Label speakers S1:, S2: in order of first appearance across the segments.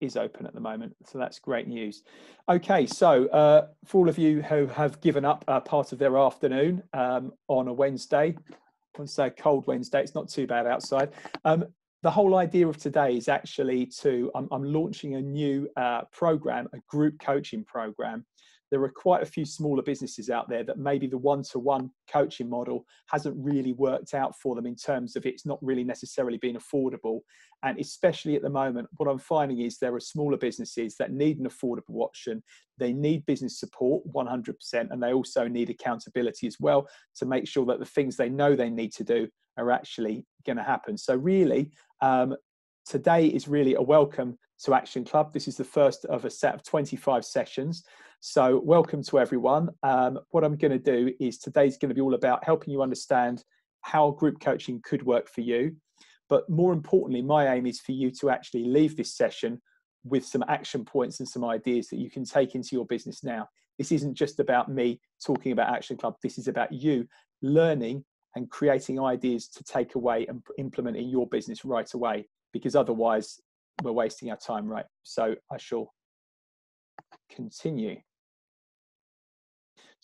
S1: is open at the moment, so that's great news. Okay, so uh, for all of you who have given up uh, part of their afternoon um, on a Wednesday, Wednesday, cold Wednesday, it's not too bad outside. Um, the whole idea of today is actually to, I'm, I'm launching a new uh, program, a group coaching program there are quite a few smaller businesses out there that maybe the one-to-one coaching model hasn't really worked out for them in terms of it's not really necessarily being affordable. And especially at the moment what i'm finding is there are smaller businesses that need an affordable option. They need business support 100% and they also need accountability as well to make sure that the things they know they need to do are actually going to happen. So really um, today is really a welcome to action club. This is the first of a set of 25 sessions so, welcome to everyone. Um, what I'm going to do is today's going to be all about helping you understand how group coaching could work for you. But more importantly, my aim is for you to actually leave this session with some action points and some ideas that you can take into your business now. This isn't just about me talking about Action Club, this is about you learning and creating ideas to take away and implement in your business right away, because otherwise, we're wasting our time, right? So, I shall continue.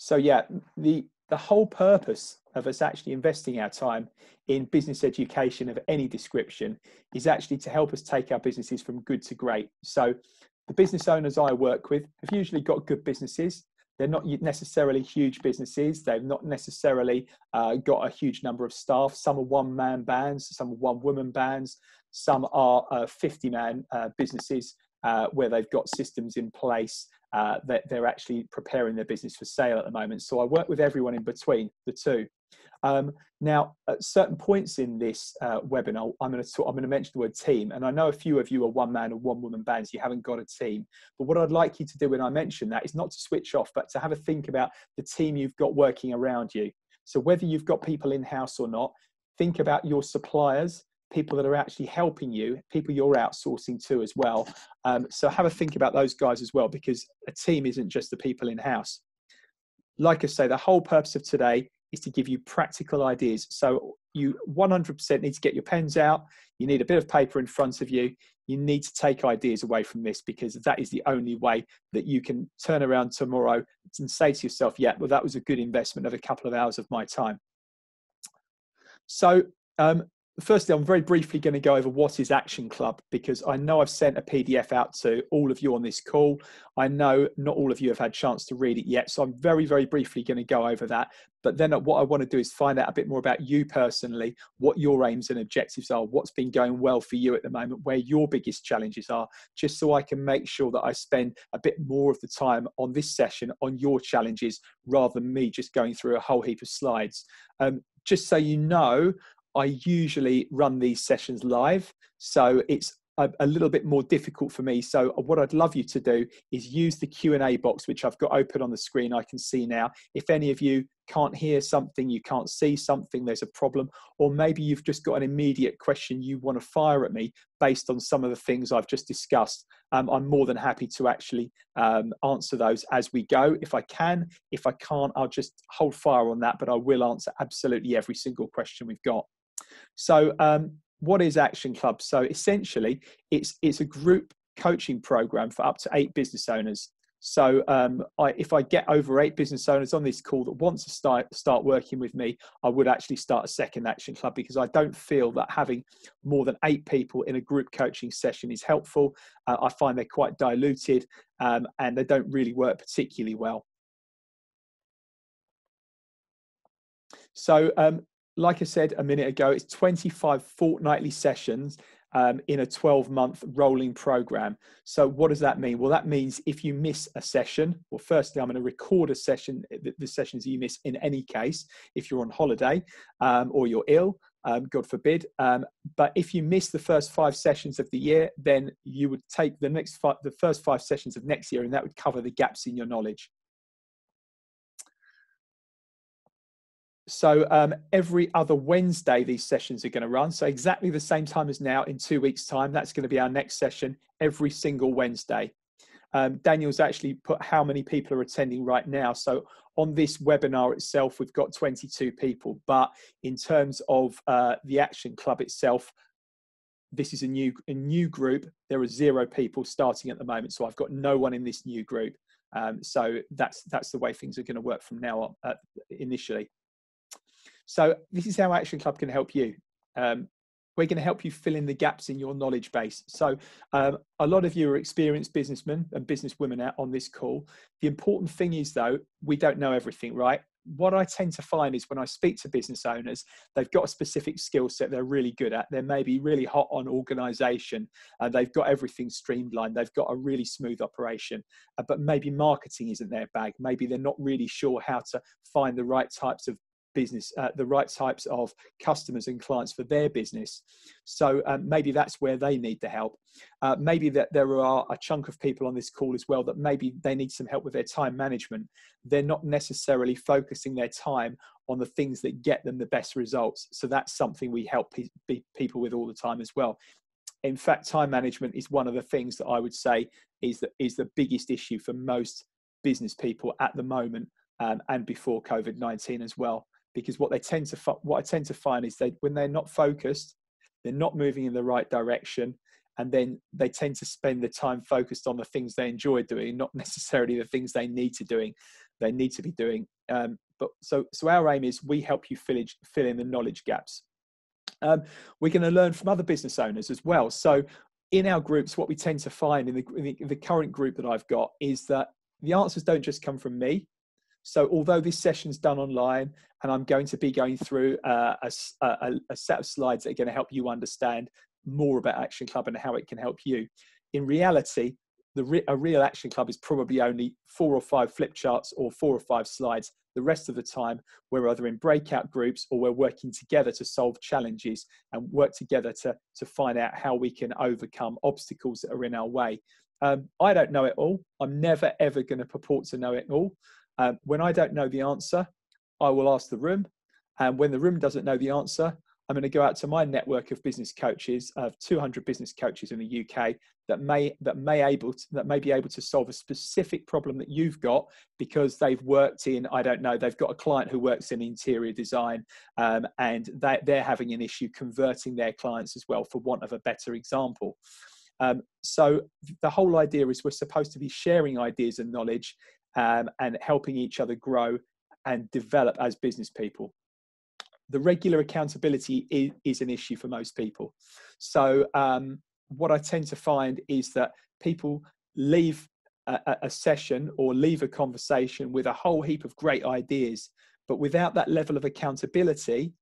S1: So yeah, the the whole purpose of us actually investing our time in business education of any description is actually to help us take our businesses from good to great. So the business owners I work with have usually got good businesses. They're not necessarily huge businesses. They've not necessarily uh, got a huge number of staff. Some are one man bands, some are one woman bands, some are uh, 50 man uh, businesses uh, where they've got systems in place uh, that they're actually preparing their business for sale at the moment. So I work with everyone in between the two. Um, now, at certain points in this uh, webinar, I'm going to talk, I'm going to mention the word team, and I know a few of you are one man or one woman bands. You haven't got a team, but what I'd like you to do when I mention that is not to switch off, but to have a think about the team you've got working around you. So whether you've got people in house or not, think about your suppliers people that are actually helping you, people you're outsourcing to as well. Um, so have a think about those guys as well, because a team isn't just the people in house. Like I say, the whole purpose of today is to give you practical ideas. So you 100% need to get your pens out. You need a bit of paper in front of you. You need to take ideas away from this because that is the only way that you can turn around tomorrow and say to yourself, yeah, well, that was a good investment of a couple of hours of my time. So um, firstly, I'm very briefly going to go over what is Action Club because I know I've sent a PDF out to all of you on this call. I know not all of you have had chance to read it yet, so I'm very, very briefly going to go over that. But then what I want to do is find out a bit more about you personally, what your aims and objectives are, what's been going well for you at the moment, where your biggest challenges are, just so I can make sure that I spend a bit more of the time on this session on your challenges rather than me just going through a whole heap of slides. Um, just so you know, I usually run these sessions live, so it's a, a, little bit more difficult for me. So what I'd love you to do is use the Q&A box, which I've got open on the screen. I can see now. If any of you can't hear something, you can't see something, there's a problem, or maybe you've just got an immediate question you want to fire at me based on some of the things I've just discussed, um, I'm more than happy to actually um, answer those as we go if I can. If I can't, I'll just hold fire on that, but I will answer absolutely every single question we've got. So, um, what is Action Club? So, essentially, it's it's a group coaching program for up to eight business owners. So, um, I, if I get over eight business owners on this call that want to start start working with me, I would actually start a second Action Club because I don't feel that having more than eight people in a group coaching session is helpful. Uh, I find they're quite diluted um, and they don't really work particularly well. So um, like I said a minute ago, it's 25 fortnightly sessions um, in a 12 month rolling program. So, what does that mean? Well, that means if you miss a session, well, firstly, I'm going to record a session, the, the sessions you miss in any case, if you're on holiday um, or you're ill, um, God forbid. Um, but if you miss the first five sessions of the year, then you would take the next five, the first five sessions of next year, and that would cover the gaps in your knowledge. So um, every other Wednesday, these sessions are going to run. So exactly the same time as now in two weeks' time. That's going to be our next session every single Wednesday. Um, Daniel's actually put how many people are attending right now. So on this webinar itself, we've got 22 people. But in terms of uh, the Action Club itself, this is a new a new group. There are zero people starting at the moment, so I've got no one in this new group. Um, so that's that's the way things are going to work from now on uh, initially. So this is how Action Club can help you. Um, we're going to help you fill in the gaps in your knowledge base. So, um, a lot of you are experienced businessmen and businesswomen out on this call. The important thing is, though, we don't know everything, right? What I tend to find is when I speak to business owners, they've got a specific skill set they're really good at. They're maybe really hot on organization, and they've got everything streamlined. They've got a really smooth operation, uh, but maybe marketing isn't their bag. Maybe they're not really sure how to find the right types of business, uh, the right types of customers and clients for their business. So um, maybe that's where they need the help. Uh, maybe that there are a chunk of people on this call as well that maybe they need some help with their time management. They're not necessarily focusing their time on the things that get them the best results. So that's something we help pe- people with all the time as well. In fact, time management is one of the things that I would say is the, is the biggest issue for most business people at the moment um, and before COVID 19 as well because what they tend to what I tend to find is they when they're not focused, they're not moving in the right direction, and then they tend to spend the time focused on the things they enjoy doing, not necessarily the things they need to doing, they need to be doing. Um, but so so our aim is we help you fill, fill in the knowledge gaps. Um, we're going to learn from other business owners as well. So in our groups, what we tend to find in the, in the, in the current group that I've got is that the answers don't just come from me so although this session's done online and I'm going to be going through uh, a, a, a, set of slides that are going to help you understand more about Action Club and how it can help you, in reality, the re a real Action Club is probably only four or five flip charts or four or five slides. The rest of the time, we're either in breakout groups or we're working together to solve challenges and work together to, to find out how we can overcome obstacles that are in our way. Um, I don't know it all. I'm never ever going to purport to know it all. Um, when I don't know the answer, I will ask the room. And when the room doesn't know the answer, I'm going to go out to my network of business coaches, of 200 business coaches in the UK that may that may able to, that may be able to solve a specific problem that you've got because they've worked in I don't know they've got a client who works in interior design um, and they, they're having an issue converting their clients as well for want of a better example. Um, so the whole idea is we're supposed to be sharing ideas and knowledge um, and helping each other grow and develop as business people. The regular accountability is, is an issue for most people. So, um, what I tend to find is that people leave a, a session or leave a conversation with a whole heap of great ideas, but without that level of accountability,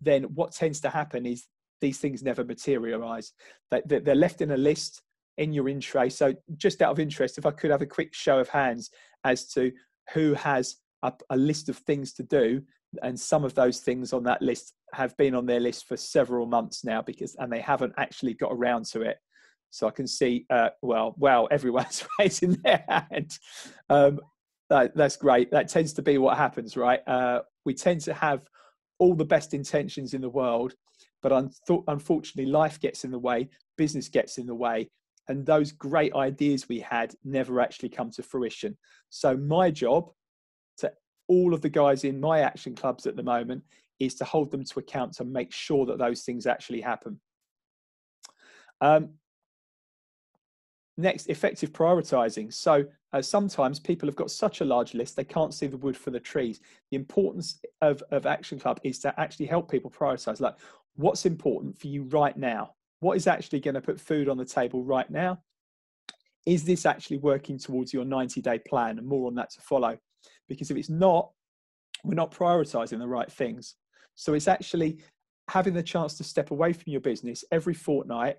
S1: then what tends to happen is these things never materialize. They're left in a list in your in tray. So, just out of interest, if I could have a quick show of hands, as to who has a, a list of things to do. And some of those things on that list have been on their list for several months now because and they haven't actually got around to it. So i can see uh, well everyone's raising their hand. Um, that, that's great. That tends to be what happens right? Uh, we tend to have all the best intentions in the world but un- unfortunately life gets in the way business gets in the way and those great ideas we had never actually come to fruition. So my job to all of the guys in my action clubs at the moment is to hold them to account to make sure that those things actually happen. Um, next, effective prioritizing. So uh, sometimes people have got such a large list they can't see the wood for the trees. The importance of, of Action Club is to actually help people prioritize. Like, what's important for you right now? What is actually going to put food on the table right now? Is this actually working towards your 90 day plan? And more on that to follow. Because if it's not, we're not prioritizing the right things. So it's actually having the chance to step away from your business every fortnight,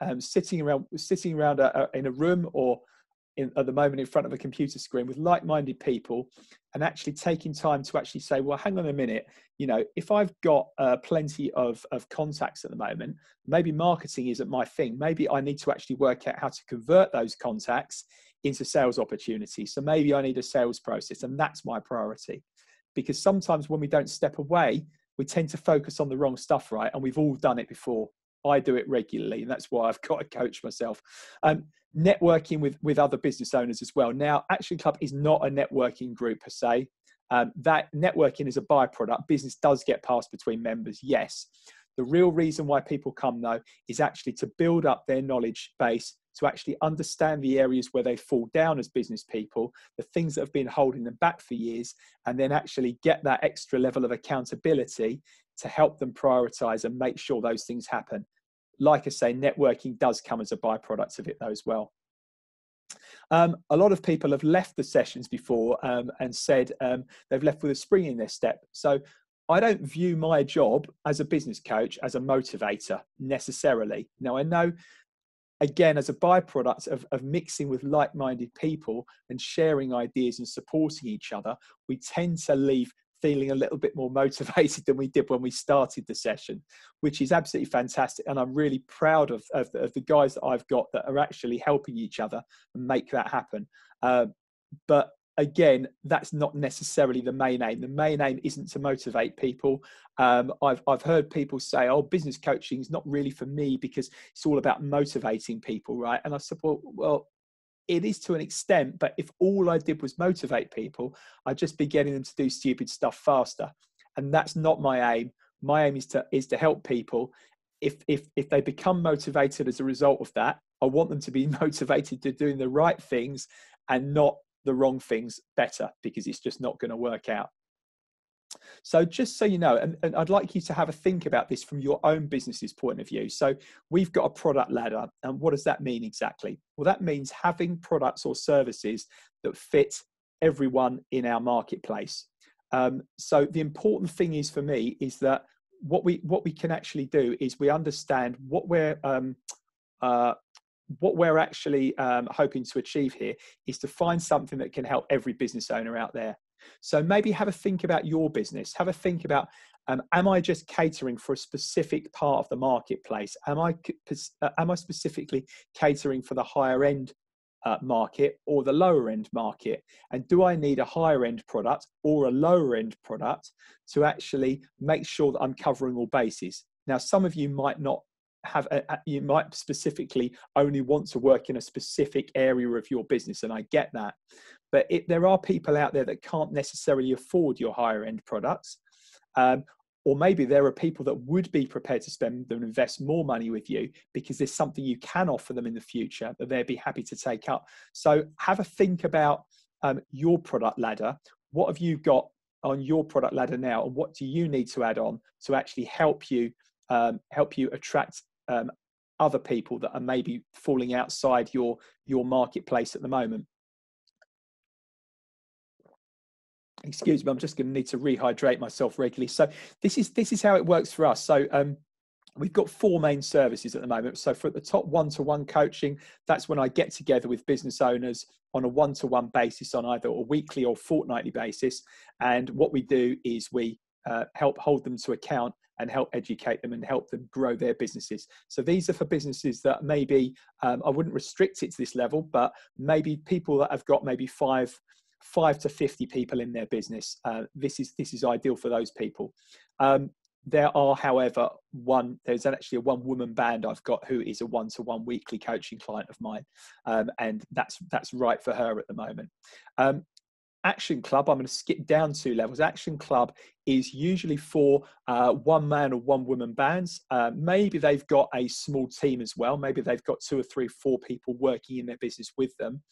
S1: um, sitting around, sitting around a, a, in a room or in, at the moment in front of a computer screen with like-minded people and actually taking time to actually say well hang on a minute. You know if i've got uh, plenty of, of contacts at the moment maybe marketing isn't my thing. Maybe i need to actually work out how to convert those contacts into sales opportunities. So maybe i need a sales process and that's my priority. Because sometimes when we don't step away we tend to focus on the wrong stuff right? And we've all done it before I do it regularly, and that's why I've got a coach myself. Um, networking with with other business owners as well. Now, Action Club is not a networking group per se. Um, that networking is a byproduct. Business does get passed between members, yes. The real reason why people come, though, is actually to build up their knowledge base, to actually understand the areas where they fall down as business people, the things that have been holding them back for years, and then actually get that extra level of accountability to help them prioritize and make sure those things happen. Like I say, networking does come as a byproduct of it, though, as well. Um, a lot of people have left the sessions before um, and said um, they've left with a spring in their step. So I don't view my job as a business coach as a motivator necessarily. Now, I know, again, as a byproduct of, of mixing with like minded people and sharing ideas and supporting each other, we tend to leave feeling a little bit more motivated than we did when we started the session, which is absolutely fantastic. And I'm really proud of, of, of the guys that I've got that are actually helping each other and make that happen. Uh, but again, that's not necessarily the main aim. The main aim isn't to motivate people. Um, I've, I've heard people say, oh, business coaching is not really for me because it's all about motivating people, right? And I said, well, well it is to an extent, but if all I did was motivate people, I'd just be getting them to do stupid stuff faster. And that's not my aim. My aim is to is to help people. If if if they become motivated as a result of that, I want them to be motivated to doing the right things and not the wrong things better because it's just not going to work out. So just so you know, and, and, I'd like you to have a think about this from your own business's point of view. So we've got a product ladder. And what does that mean exactly? Well, that means having products or services that fit everyone in our marketplace. Um, so the important thing is for me is that what we what we can actually do is we understand what we're um, uh, what we're actually um, hoping to achieve here is to find something that can help every business owner out there. So maybe have a think about your business. Have a think about um, am I just catering for a specific part of the marketplace? Am I uh, am I specifically catering for the higher end uh, market or the lower end market? And do I need a higher end product or a lower end product to actually make sure that I'm covering all bases? Now, some of you might not have a, you might specifically only want to work in a specific area of your business and i get that. But it, there are people out there that can't necessarily afford your higher end products um, or maybe there are people that would be prepared to spend and invest more money with you because there's something you can offer them in the future that they'd be happy to take up. So have a think about um, your product ladder. What have you got on your product ladder now and what do you need to add on to actually help you um, help you attract um, other people that are maybe falling outside your your marketplace at the moment. Excuse me i'm just going to need to rehydrate myself regularly. So this is this is how it works for us. So um, we've got four main services at the moment. So for the top one-to-one coaching that's when i get together with business owners on a one-to-one basis on either a weekly or fortnightly basis. And what we do is we uh, help hold them to account and help educate them and help them grow their businesses. So these are for businesses that maybe um, I wouldn't restrict it to this level, but maybe people that have got maybe five five to 50 people in their business uh, this is this is ideal for those people um, there are however one there's actually a one woman band i've got who is a one-to-one weekly coaching client of mine um, and that's that's right for her at the moment um, Action Club, I'm going to skip down two levels. Action Club is usually for uh, one man or one woman bands. Uh, maybe they've got a small team as well. Maybe they've got two or three, four people working in their business with them.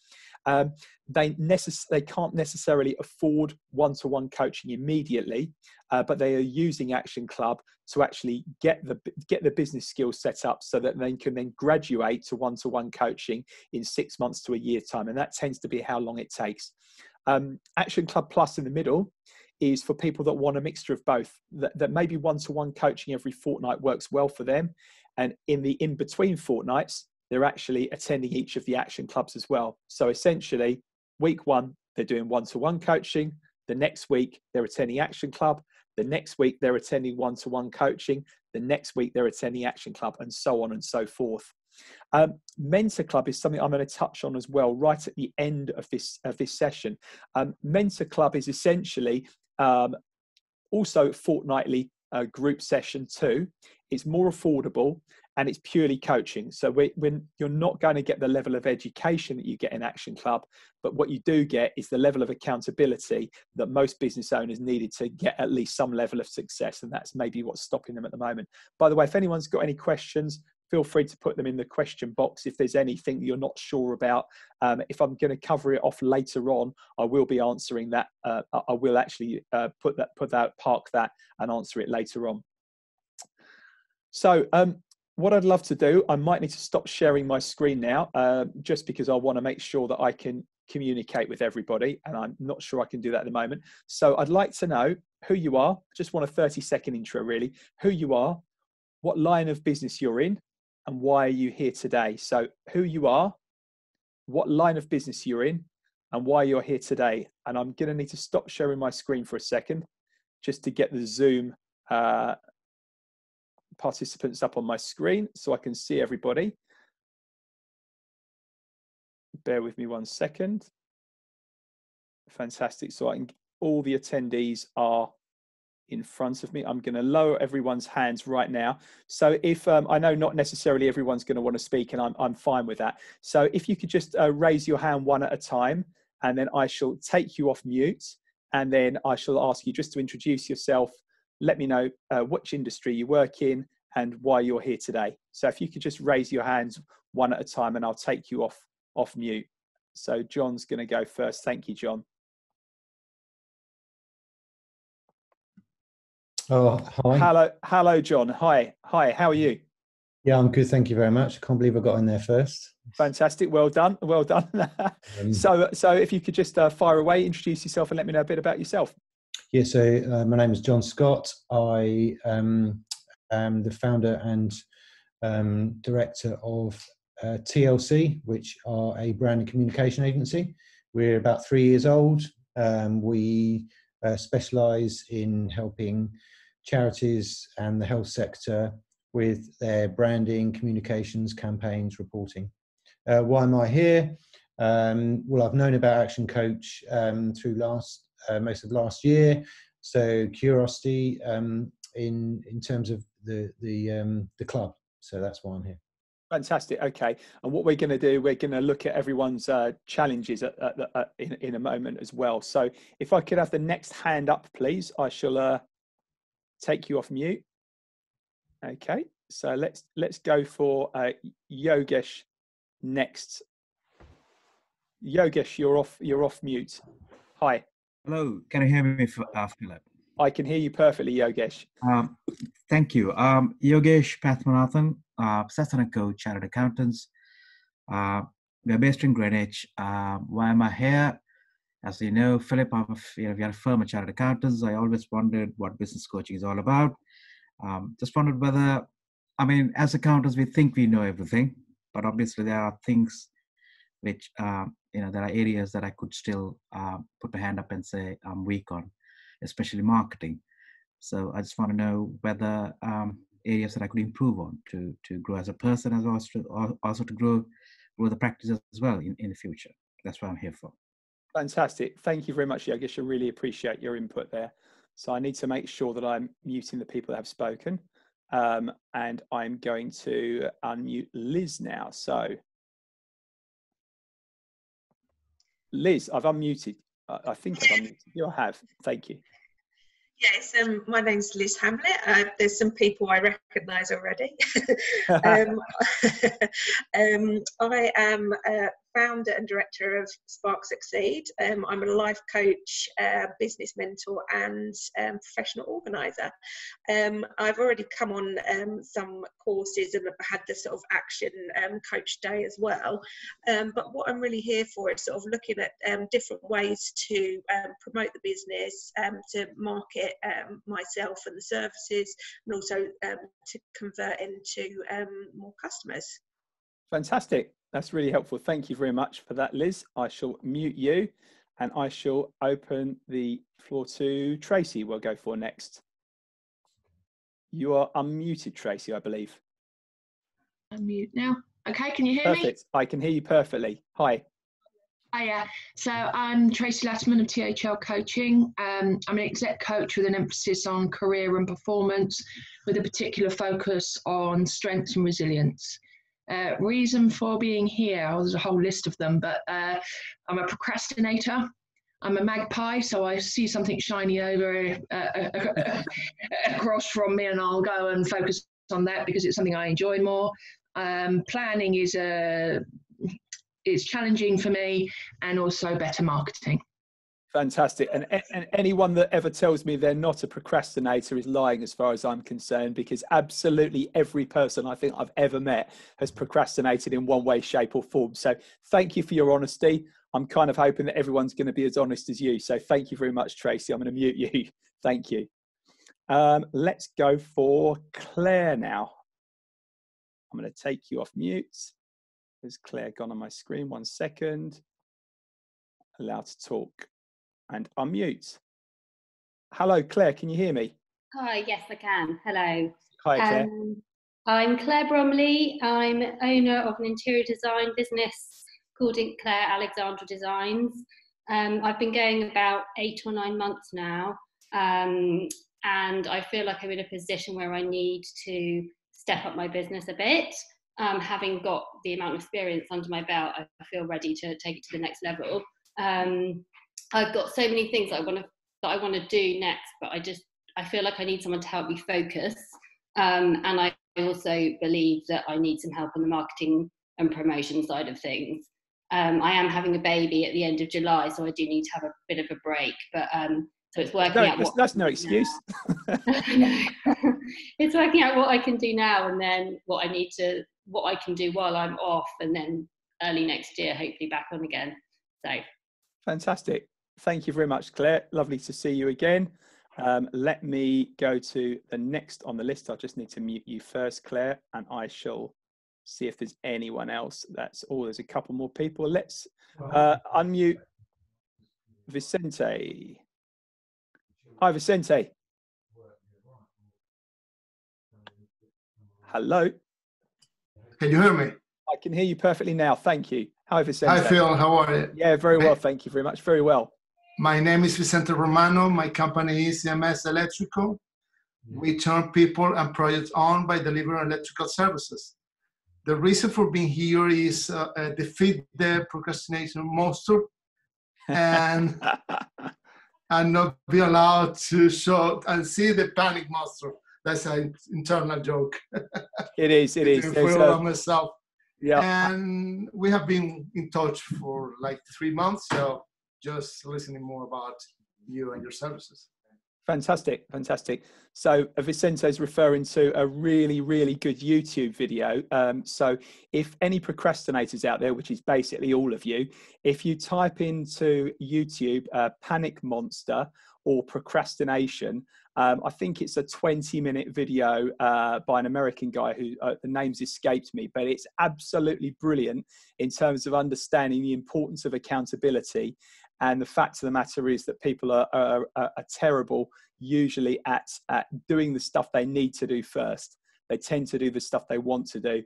S1: Um, they, necess- they can't necessarily afford one to one coaching immediately, uh, but they are using Action Club to actually get the, get the business skills set up so that they can then graduate to one to one coaching in six months to a year time. And that tends to be how long it takes. Um, Action Club Plus in the middle is for people that want a mixture of both. That, that maybe one-to-one coaching every fortnight works well for them, and in the in-between fortnights, they're actually attending each of the action clubs as well. So essentially, week one they're doing one-to-one coaching. The next week they're attending Action Club. The next week they're attending one-to-one coaching. The next week they're attending Action Club, and so on and so forth. Um, Mentor Club is something I'm going to touch on as well, right at the end of this of this session. Um, Mentor Club is essentially um, also fortnightly uh, group session too. It's more affordable and it's purely coaching. So when you're not going to get the level of education that you get in Action Club, but what you do get is the level of accountability that most business owners needed to get at least some level of success, and that's maybe what's stopping them at the moment. By the way, if anyone's got any questions, feel free to put them in the question box if there's anything you're not sure about. Um, if I'm going to cover it off later on, I will be answering that. Uh, I will actually uh, put that, put that, park that, and answer it later on. So um, what I'd love to do, I might need to stop sharing my screen now, uh, just because I want to make sure that I can communicate with everybody, and I'm not sure I can do that at the moment. So I'd like to know who you are. Just want a 30 second intro, really. Who you are, what line of business you're in, and why are you here today? So who you are, what line of business you're in, and why you're here today. And I'm going to need to stop sharing my screen for a second, just to get the Zoom uh, participants up on my screen so I can see everybody. Bear with me one second. Fantastic. So I can, all the attendees are in front of me. I'm going to lower everyone's hands right now. So if um, I know not necessarily everyone's going to want to speak, and I'm I'm fine with that. So if you could just uh, raise your hand one at a time, and then I shall take you off mute, and then I shall ask you just to introduce yourself let me know uh, which industry you work in and why you're here today. So if you could just raise your hands one at a time and I'll take you off off mute. So John's going to go first. Thank you, John.
S2: Oh, hi.
S1: Hello, hello, John. Hi, hi. How are you?
S2: Yeah, I'm good. Thank you very much. I can't believe I got in there first.
S1: Fantastic. Well done. Well done. um, so, so if you could just uh, fire away, introduce yourself, and let me know a bit about yourself.
S2: Yeah, so uh, my name is John Scott. I um, am the founder and um, director of uh, TLC, which are a brand and communication agency. We're about three years old. Um, we uh, specialize in helping charities and the health sector with their branding, communications, campaigns, reporting. Uh, why am I here? Um, well, I've known about Action Coach um, through last uh, most of last year. So curiosity um, in in terms of the the um, the club. So that's why I'm here.
S1: Fantastic. Okay, and what we're going to do, we're going to look at everyone's uh, challenges at, at, at, in in a moment as well. So if I could have the next hand up, please, I shall uh, take you off mute. Okay, so let's let's go for uh, Yogesh next. Yogesh, you're off. You're off mute. Hi.
S3: Hello, can you hear me, uh, Philip?
S1: I can hear you perfectly, Yogesh.
S3: Um, thank you. Um, Yogesh Pathmanathan, uh, Sasana Coach, Chartered Accountants. Uh, we're based in Greenwich. Uh, why am I here? As you know, Philip, you know, we are a firm of Chartered Accountants. I always wondered what business coaching is all about. Um, just wondered whether, I mean, as accountants, we think we know everything, but obviously there are things which uh, you know there are areas that I could still uh, put my hand up and say I'm weak on, especially marketing. So I just want to know whether um, areas that I could improve on to to grow as a person, as well as to, also to grow grow the practices as well in, in the future. That's what I'm here for.
S1: Fantastic. Thank you very much, Yogesh. I really appreciate your input there. So I need to make sure that I'm muting the people that have spoken. Um, and I'm going to unmute Liz now. So Liz, I've unmuted. I think I've unmuted you. Have. Thank you.
S4: Yes, um, my name's Liz Hamlet. Uh, there's some people I recognise already. um, um, I am uh, founder and director of Spark Succeed. Um, I'm a life coach, uh, business mentor, and um, professional organizer. Um, I've already come on um, some courses and had the sort of action um, coach day as well. Um, but what I'm really here for is sort of looking at different ways to promote the business, to market myself and the services, and also to convert into more customers.
S1: Fantastic. That's really helpful. Thank you very much for that, Liz. I shall mute you and I shall open the floor to Tracy. We'll go for next. You are unmuted, Tracy, I believe.
S5: Unmute now. Okay, can you hear
S1: Perfect.
S5: me?
S1: I can hear you perfectly. Hi.
S5: Hiya. So I'm Tracy Latterman of THL Coaching. Um, I'm an exec coach with an emphasis on career and performance, with a particular focus on strengths and resilience. Uh, reason for being here, oh, there's a whole list of them, but uh, I'm a procrastinator. I'm a magpie, so I see something shiny over uh, uh, uh across from me, and I'll go and focus on that because it's something I enjoy more. Um, planning is a it's challenging for me and also better marketing.
S1: Fantastic. And, and anyone that ever tells me they're not a procrastinator is lying as far as I'm concerned, because absolutely every person I think I've ever met has procrastinated in one way, shape, or form. So thank you for your honesty. I'm kind of hoping that everyone's going to be as honest as you. So thank you very much, Tracy. I'm going to mute you. thank you. Um, let's go for Claire now. I'm going to take you off mute. Has Claire gone on my screen? One second. Allowed to talk and unmute. Hello, Claire, can you hear me?
S6: Hi, yes, I can. Hello.
S1: Hi, Claire. Um,
S6: I'm Claire Bromley. I'm owner of an interior design business called Claire Alexandra Designs. Um, I've been going about eight or nine months now, um, and I feel like I'm in a position where I need to step up my business a bit um, having got the amount of experience under my belt, I feel ready to take it to the next level. Um, I've got so many things I want to that I want to do next, but I just I feel like I need someone to help me focus. Um, and I also believe that I need some help on the marketing and promotion side of things. Um, I am having a baby at the end of July, so I do need to have a bit of a break. But um, so it's working
S1: no,
S6: out.
S1: That's, that's no excuse.
S6: it's working out what I can do now, and then what I need to what I can do while I'm off, and then early next year, hopefully back on again. So
S1: fantastic. Thank you very much, Claire. Lovely to see you again. Um, let me go to the next on the list. I just need to mute you first, Claire, and I shall see if there's anyone else. That's all. Oh, there's a couple more people. Let's uh, unmute Vicente. Hi, Vicente. Hello.
S7: Can you hear me?
S1: I can hear you perfectly now. Thank you. Hi, Vicente.
S7: Hi, Phil. How are you?
S1: Yeah, very well. Thank you very much. Very well.
S7: My name is Vicente Romano. My company is EMS Electrical. We turn people and projects on by delivering electrical services. The reason for being here is uh, uh, defeat the procrastination monster and and not be allowed to show and see the panic monster that's an internal joke.
S1: It is. It is.
S7: I For myself.
S1: Yeah.
S7: And we have been in touch for like three months, so just listening more about you and your services.
S1: Fantastic, fantastic. So Vicente is referring to a really, really good YouTube video. Um, so if any procrastinators out there, which is basically all of you, if you type into YouTube uh, "panic monster" or procrastination, um, I think it's a 20 minute video uh, by an American guy who uh, the name's escaped me, but it's absolutely brilliant in terms of understanding the importance of accountability. And the fact of the matter is that people are, are, are terrible usually at, at doing the stuff they need to do first. They tend to do the stuff they want to do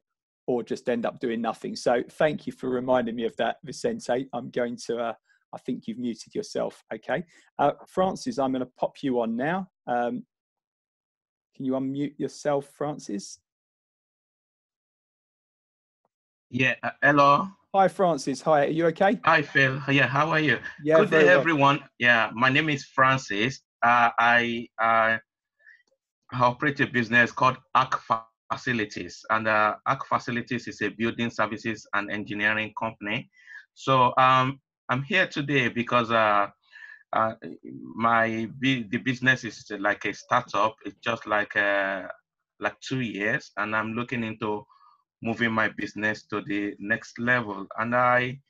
S1: or just end up doing nothing. So thank you for reminding me of that, Vicente. I'm going to uh, I think you've muted yourself. Okay. Uh, Francis, I'm going to pop you on now. Um, can you unmute yourself, Francis?
S8: Yeah. Uh, hello.
S1: Hi, Francis. Hi. Are you okay?
S8: Hi, Phil. Yeah. How are you?
S1: Yeah.
S8: Good day,
S1: well.
S8: everyone. Yeah. My name is Francis. Uh, I uh, operate a business called ARC Facilities, and uh, ARC Facilities is a building services and engineering company. So um, I'm here today because uh, uh, my the business is like a startup. It's just like uh, like two years, and I'm looking into moving my business to the next level. And I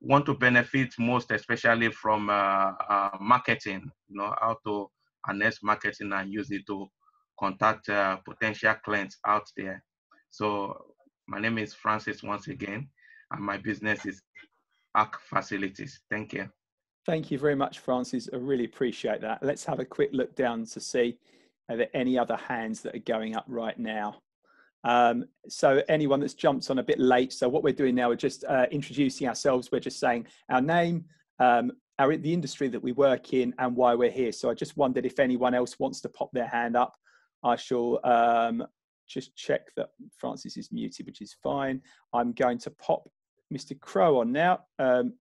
S8: want to benefit most, especially from uh, uh, marketing. You know how to harness marketing and use it to contact uh, potential clients out there. So my name is Francis once again, and my business is ARC facilities. Thank you.
S1: Thank you very much, Francis. I really appreciate that. Let's have a quick look down to see are there any other hands that are going up right now. Um, so anyone that's jumped on a bit late, so what we're doing now, we're just uh, introducing ourselves. We're just saying our name, um, our the industry that we work in, and why we're here. So I just wondered if anyone else wants to pop their hand up. I shall um, just check that Francis is muted, which is fine. I'm going to pop Mr. Crow on now. Um,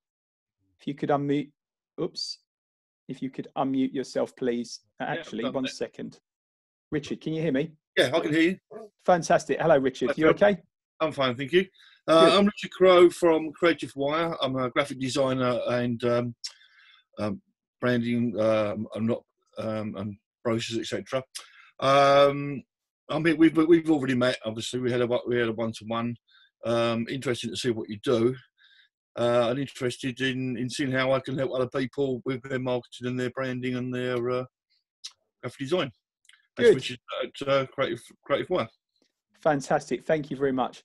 S1: if you could unmute, oops, if you could unmute yourself, please. Actually, yeah, one it. second. Richard, can you hear me?
S9: Yeah, I can hear you.
S1: Fantastic. Hello, Richard. You okay?
S9: I'm fine, thank you. Uh, I'm Richard Crow from Creative Wire. I'm a graphic designer and um, um, branding. Uh, I'm not um, and brochures, etc. Um, I mean, we've we've already met. Obviously, we had a we had a one to one. Interesting to see what you do. Uh, I'm interested in in seeing how I can help other people with their marketing and their branding and their uh, graphic design. Good. Which is at uh, Creative Creative Wire.
S1: Fantastic. Thank you very much.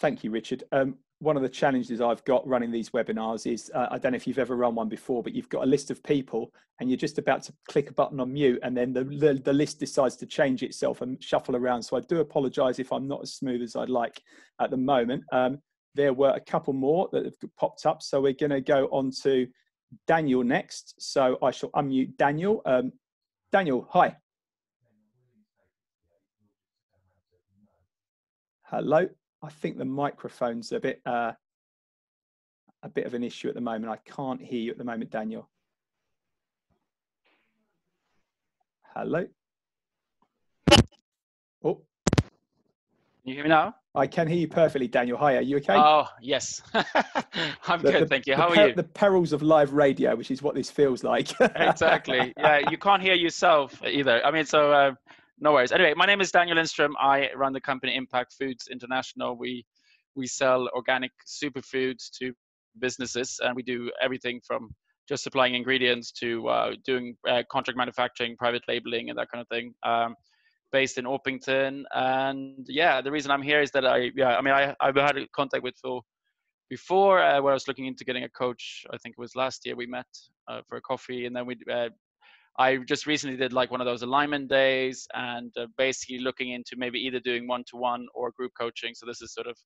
S1: Thank you, Richard. Um, one of the challenges I've got running these webinars is uh, I don't know if you've ever run one before, but you've got a list of people and you're just about to click a button on mute and then the, the, the list decides to change itself and shuffle around. So I do apologize if I'm not as smooth as I'd like at the moment. Um, there were a couple more that have popped up. So we're going to go on to Daniel next. So I shall unmute Daniel. Um, Daniel, hi. Hello. I think the microphone's a bit uh, a bit of an issue at the moment. I can't hear you at the moment, Daniel. Hello.
S10: Oh. Can you hear me now?
S1: I can hear you perfectly, Daniel. Hi, are you okay?
S10: Oh, yes. I'm the, good, the, thank you. How are you?
S1: The perils of live radio, which is what this feels like.
S10: exactly. Yeah, you can't hear yourself either. I mean, so uh, no worries. Anyway, my name is Daniel Lindstrom. I run the company Impact Foods International. We we sell organic superfoods to businesses, and we do everything from just supplying ingredients to uh, doing uh, contract manufacturing, private labeling, and that kind of thing. Um, based in Orpington, and yeah, the reason I'm here is that I yeah I mean I I've had contact with Phil before uh, where I was looking into getting a coach. I think it was last year we met uh, for a coffee, and then we uh, I just recently did like one of those alignment days and uh, basically looking into maybe either doing one to one or group coaching. So this is sort of,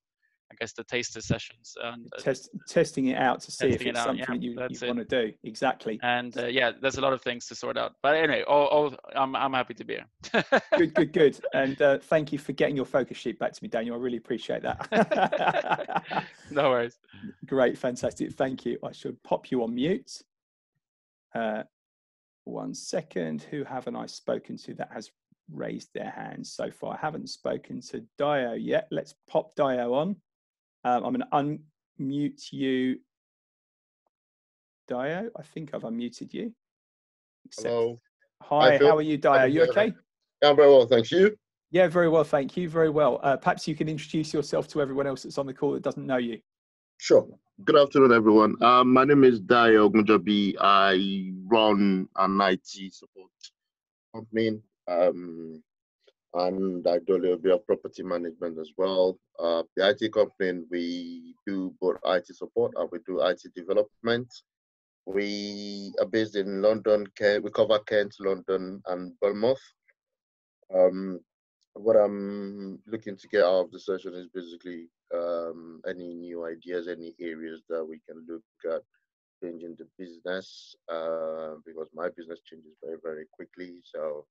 S10: I guess, the taster sessions and
S1: uh, Test, testing it out to see if it's it something yeah, you, you want to do. Exactly.
S10: And uh, yeah, there's a lot of things to sort out. But anyway, all, all, I'm, I'm happy to be
S1: here. good, good, good. And uh, thank you for getting your focus sheet back to me, Daniel. I really appreciate
S10: that. no worries.
S1: Great, fantastic. Thank you. I should pop you on mute. Uh, one second. Who haven't I spoken to that has raised their hands so far? I haven't spoken to Dio yet. Let's pop Dio on. Um, I'm going to unmute you. Dio, I think I've unmuted you.
S11: Except, Hello.
S1: Hi, how are you, Dio? Are you okay?
S11: Yeah, I'm very well, thanks. You?
S1: Yeah, very well, thank you. Very well. Uh, perhaps you can introduce yourself to everyone else that's on the call that doesn't know you.
S11: Sure. Good afternoon, everyone. Um, my name is Dayo Ogunjobi. I run an IT support company, um, and I do a little bit of property management as well. Uh, the IT company, we do both IT support and we do IT development. We are based in London. We cover Kent, London, and Bournemouth. Um, what I'm looking to get out of the session is basically um, any new ideas, any areas that we can look at changing the business uh, because my business changes very, very quickly. So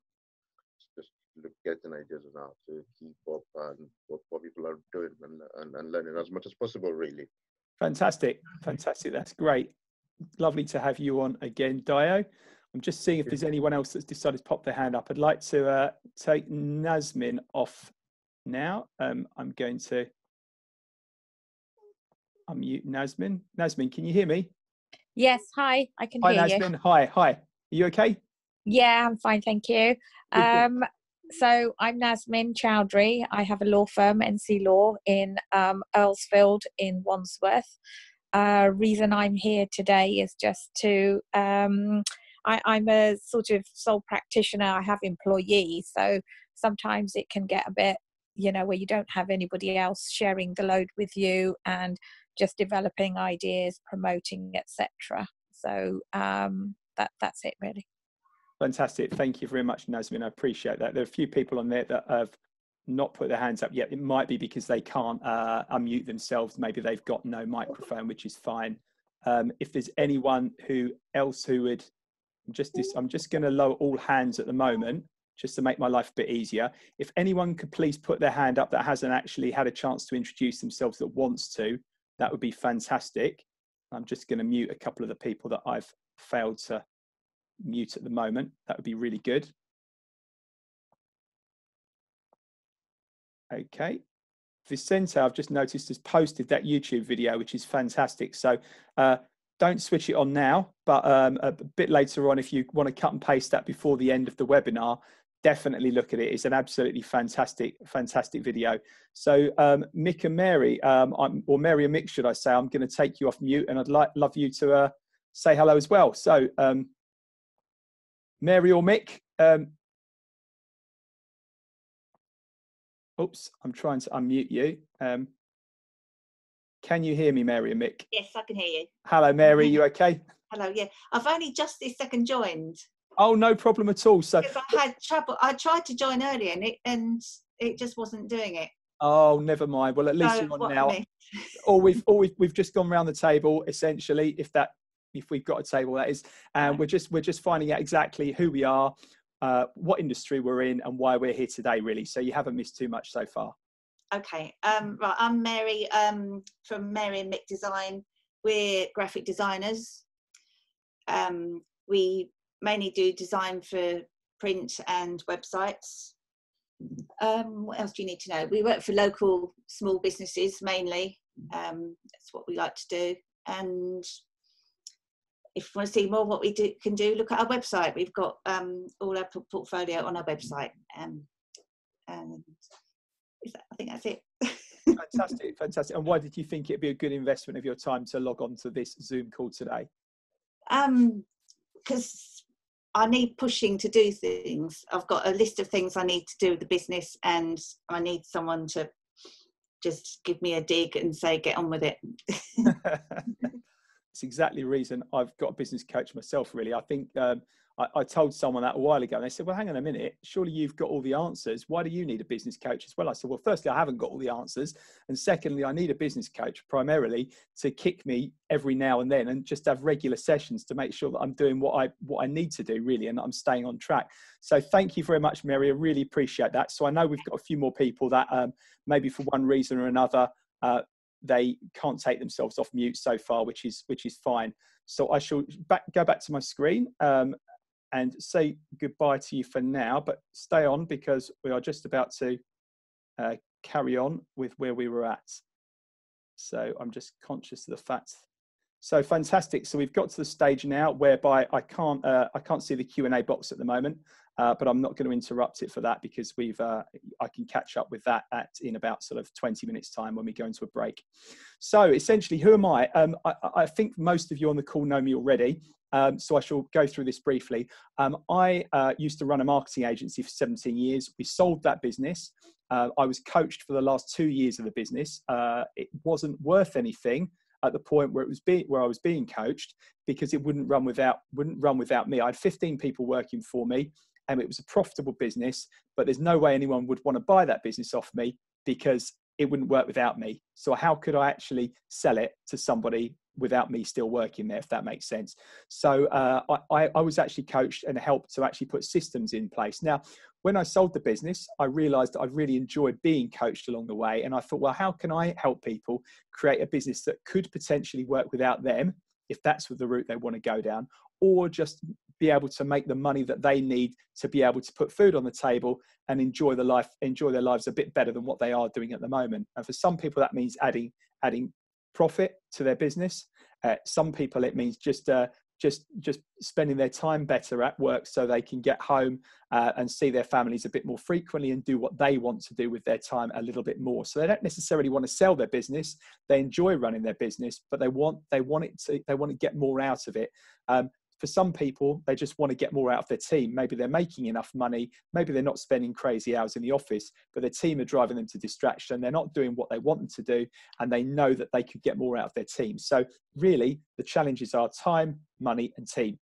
S11: just look getting ideas on how to keep up and what, what people are doing and, and, and learning as much as possible, really.
S1: Fantastic. Fantastic. That's great. Lovely to have you on again, Dio. I'm just seeing if there's anyone else that's decided to pop their hand up. I'd like to uh, take Nasmin off now. Um, I'm going to unmute Nasmin. Nasmin, can you hear me?
S12: Yes, hi, I can
S1: hi,
S12: hear
S1: Nasmin.
S12: you.
S1: Hi, hi. Are you okay?
S12: Yeah, I'm fine, thank you. Um, so I'm Nasmin Chowdhury. I have a law firm, NC Law, in um, Earlsfield in Wandsworth. Uh, reason I'm here today is just to um, I, I'm a sort of sole practitioner. I have employees, so sometimes it can get a bit, you know, where you don't have anybody else sharing the load with you and just developing ideas, promoting, etc. So um, that that's it really.
S1: Fantastic. Thank you very much, Nasmin. I appreciate that. There are a few people on there that have not put their hands up yet. It might be because they can't uh, unmute themselves. Maybe they've got no microphone, which is fine. Um, if there's anyone who else who would just this, I'm just going to lower all hands at the moment just to make my life a bit easier. If anyone could please put their hand up that hasn't actually had a chance to introduce themselves that wants to, that would be fantastic. I'm just going to mute a couple of the people that I've failed to mute at the moment. That would be really good. Okay. Vicente, I've just noticed, has posted that YouTube video, which is fantastic. So uh, don't switch it on now, but um, a bit later on, if you want to cut and paste that before the end of the webinar, definitely look at it. It's an absolutely fantastic, fantastic video. So um, Mick and Mary, um, or Mary and Mick, should I say, I'm going to take you off mute and I'd like love you to uh, say hello as well. So um, Mary or Mick, um, oops, I'm trying to unmute you. Can you hear me, Mary and Mick?
S13: Yes, I can hear you.
S1: Hello, Mary. You okay?
S13: Hello. Yeah, I've only just this second joined.
S1: Oh, no problem at all. So
S13: I had trouble. I tried to join earlier, and it and it just wasn't doing it.
S1: Oh, never mind. Well, at least so, you're on now. or we've, or we've, we've just gone around the table essentially. If that, if we've got a table, that is, and right. we're just we're just finding out exactly who we are, uh, what industry we're in, and why we're here today. Really, so you haven't missed too much so far.
S13: Okay. Um, right. I'm Mary um, from Mary and Mick Design. We're graphic designers. Um, we mainly do design for print and websites. Um, what else do you need to know? We work for local small businesses mainly. Um, that's what we like to do. And if you want to see more what we do, can do, look at our website. We've got um, all our portfolio on our website. And that, I think that's it.
S1: fantastic, fantastic. And why did you think it'd be a good investment of your time to log on to this Zoom call today?
S13: Um, because I need pushing to do things. I've got a list of things I need to do with the business, and I need someone to just give me a dig and say, "Get on with it."
S1: it's exactly the reason I've got a business coach myself. Really, I think um, I, I, told someone that a while ago, and they said, "Well, hang on a minute. Surely you've got all the answers. Why do you need a business coach as well?" I said, "Well, firstly, I haven't got all the answers, and secondly, I need a business coach primarily to kick me every now and then, and just have regular sessions to make sure that I'm doing what I what I need to do really, and I'm staying on track." So, thank you very much, Mary. I really appreciate that. So, I know we've got a few more people that um, maybe for one reason or another. Uh, they can't take themselves off mute so far, which is which is fine. So I shall back, go back to my screen um, and say goodbye to you for now, but stay on because we are just about to uh, carry on with where we were at. So I'm just conscious of the fact. So fantastic. So we've got to the stage now whereby I can't uh, I can't see the Q and A box at the moment, uh, but I'm not going to interrupt it for that because we've uh, I can catch up with that at in about sort of 20 minutes time when we go into a break. So essentially, who am I? Um, I, I think most of you on the call know me already. Um, so I shall go through this briefly. Um, I uh, used to run a marketing agency for 17 years. We sold that business. Uh, I was coached for the last two years of the business. Uh, it wasn't worth anything at the point where it was being where I was being coached because it wouldn't run without wouldn't run without me. I had 15 people working for me, and it was a profitable business. But there's no way anyone would want to buy that business off me because it wouldn't work without me. So how could I actually sell it to somebody without me still working there, if that makes sense. So uh, I, I was actually coached and helped to actually put systems in place. Now, when I sold the business, I realized that I really enjoyed being coached along the way. And I thought, well, how can I help people create a business that could potentially work without them, if that's the route they want to go down, or just be able to make the money that they need to be able to put food on the table and enjoy the life, enjoy their lives a bit better than what they are doing at the moment. And for some people, that means adding adding profit to their business. Uh, some people it means just uh, just just spending their time better at work so they can get home uh, and see their families a bit more frequently and do what they want to do with their time a little bit more so they don't necessarily want to sell their business they enjoy running their business but they want they want it to they want to get more out of it um, for some people, they just want to get more out of their team. Maybe they're making enough money. Maybe they're not spending crazy hours in the office, but their team are driving them to distraction. They're not doing what they want them to do, and they know that they could get more out of their team. So, really, the challenges are time, money, and team.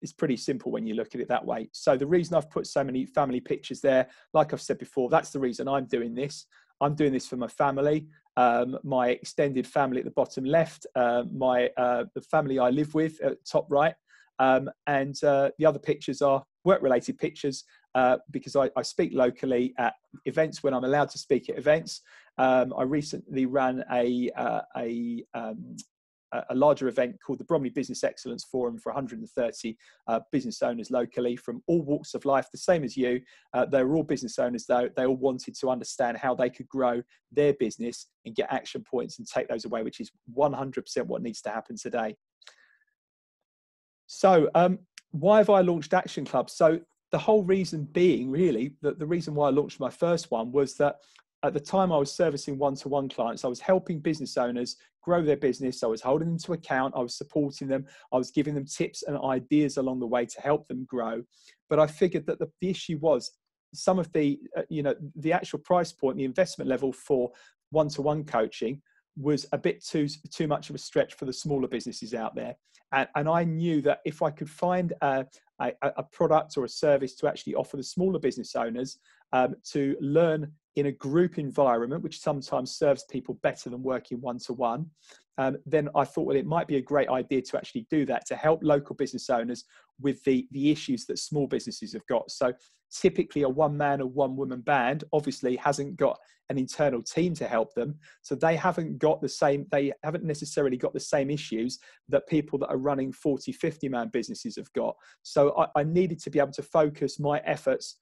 S1: it's pretty simple when you look at it that way. So the reason I've put so many family pictures there, like I've said before, that's the reason I'm doing this. I'm doing this for my family, um, my extended family at the bottom left, uh, my uh, the family I live with at top right, um, and uh, the other pictures are work-related pictures uh, because I, I, speak locally at events when I'm allowed to speak at events. Um, I recently ran a uh, a um, a larger event called the Bromley Business Excellence Forum for 130 uh, business owners locally from all walks of life, the same as you. Uh, they were all business owners, though. They all wanted to understand how they could grow their business and get action points and take those away, which is 100% what needs to happen today. So, um, why have I launched Action Club? So, the whole reason being, really, that the reason why I launched my first one was that at the time I was servicing one-to-one clients, I was helping business owners grow their business. I was holding them to account. I was supporting them. I was giving them tips and ideas along the way to help them grow. But I figured that the, the issue was some of the, uh, you know, the actual price point, the investment level for one-to-one coaching was a bit too too much of a stretch for the smaller businesses out there. And, and I knew that if I could find a, a, a product or a service to actually offer the smaller business owners um, to learn in a group environment, which sometimes serves people better than working one to one, then I thought, well, it might be a great idea to actually do that to help local business owners with the, the issues that small businesses have got. So typically a one man or one woman band obviously hasn't got an internal team to help them so they haven't got the same they haven't necessarily got the same issues that people that are running 40 50 man businesses have got so I, I needed to be able to focus my efforts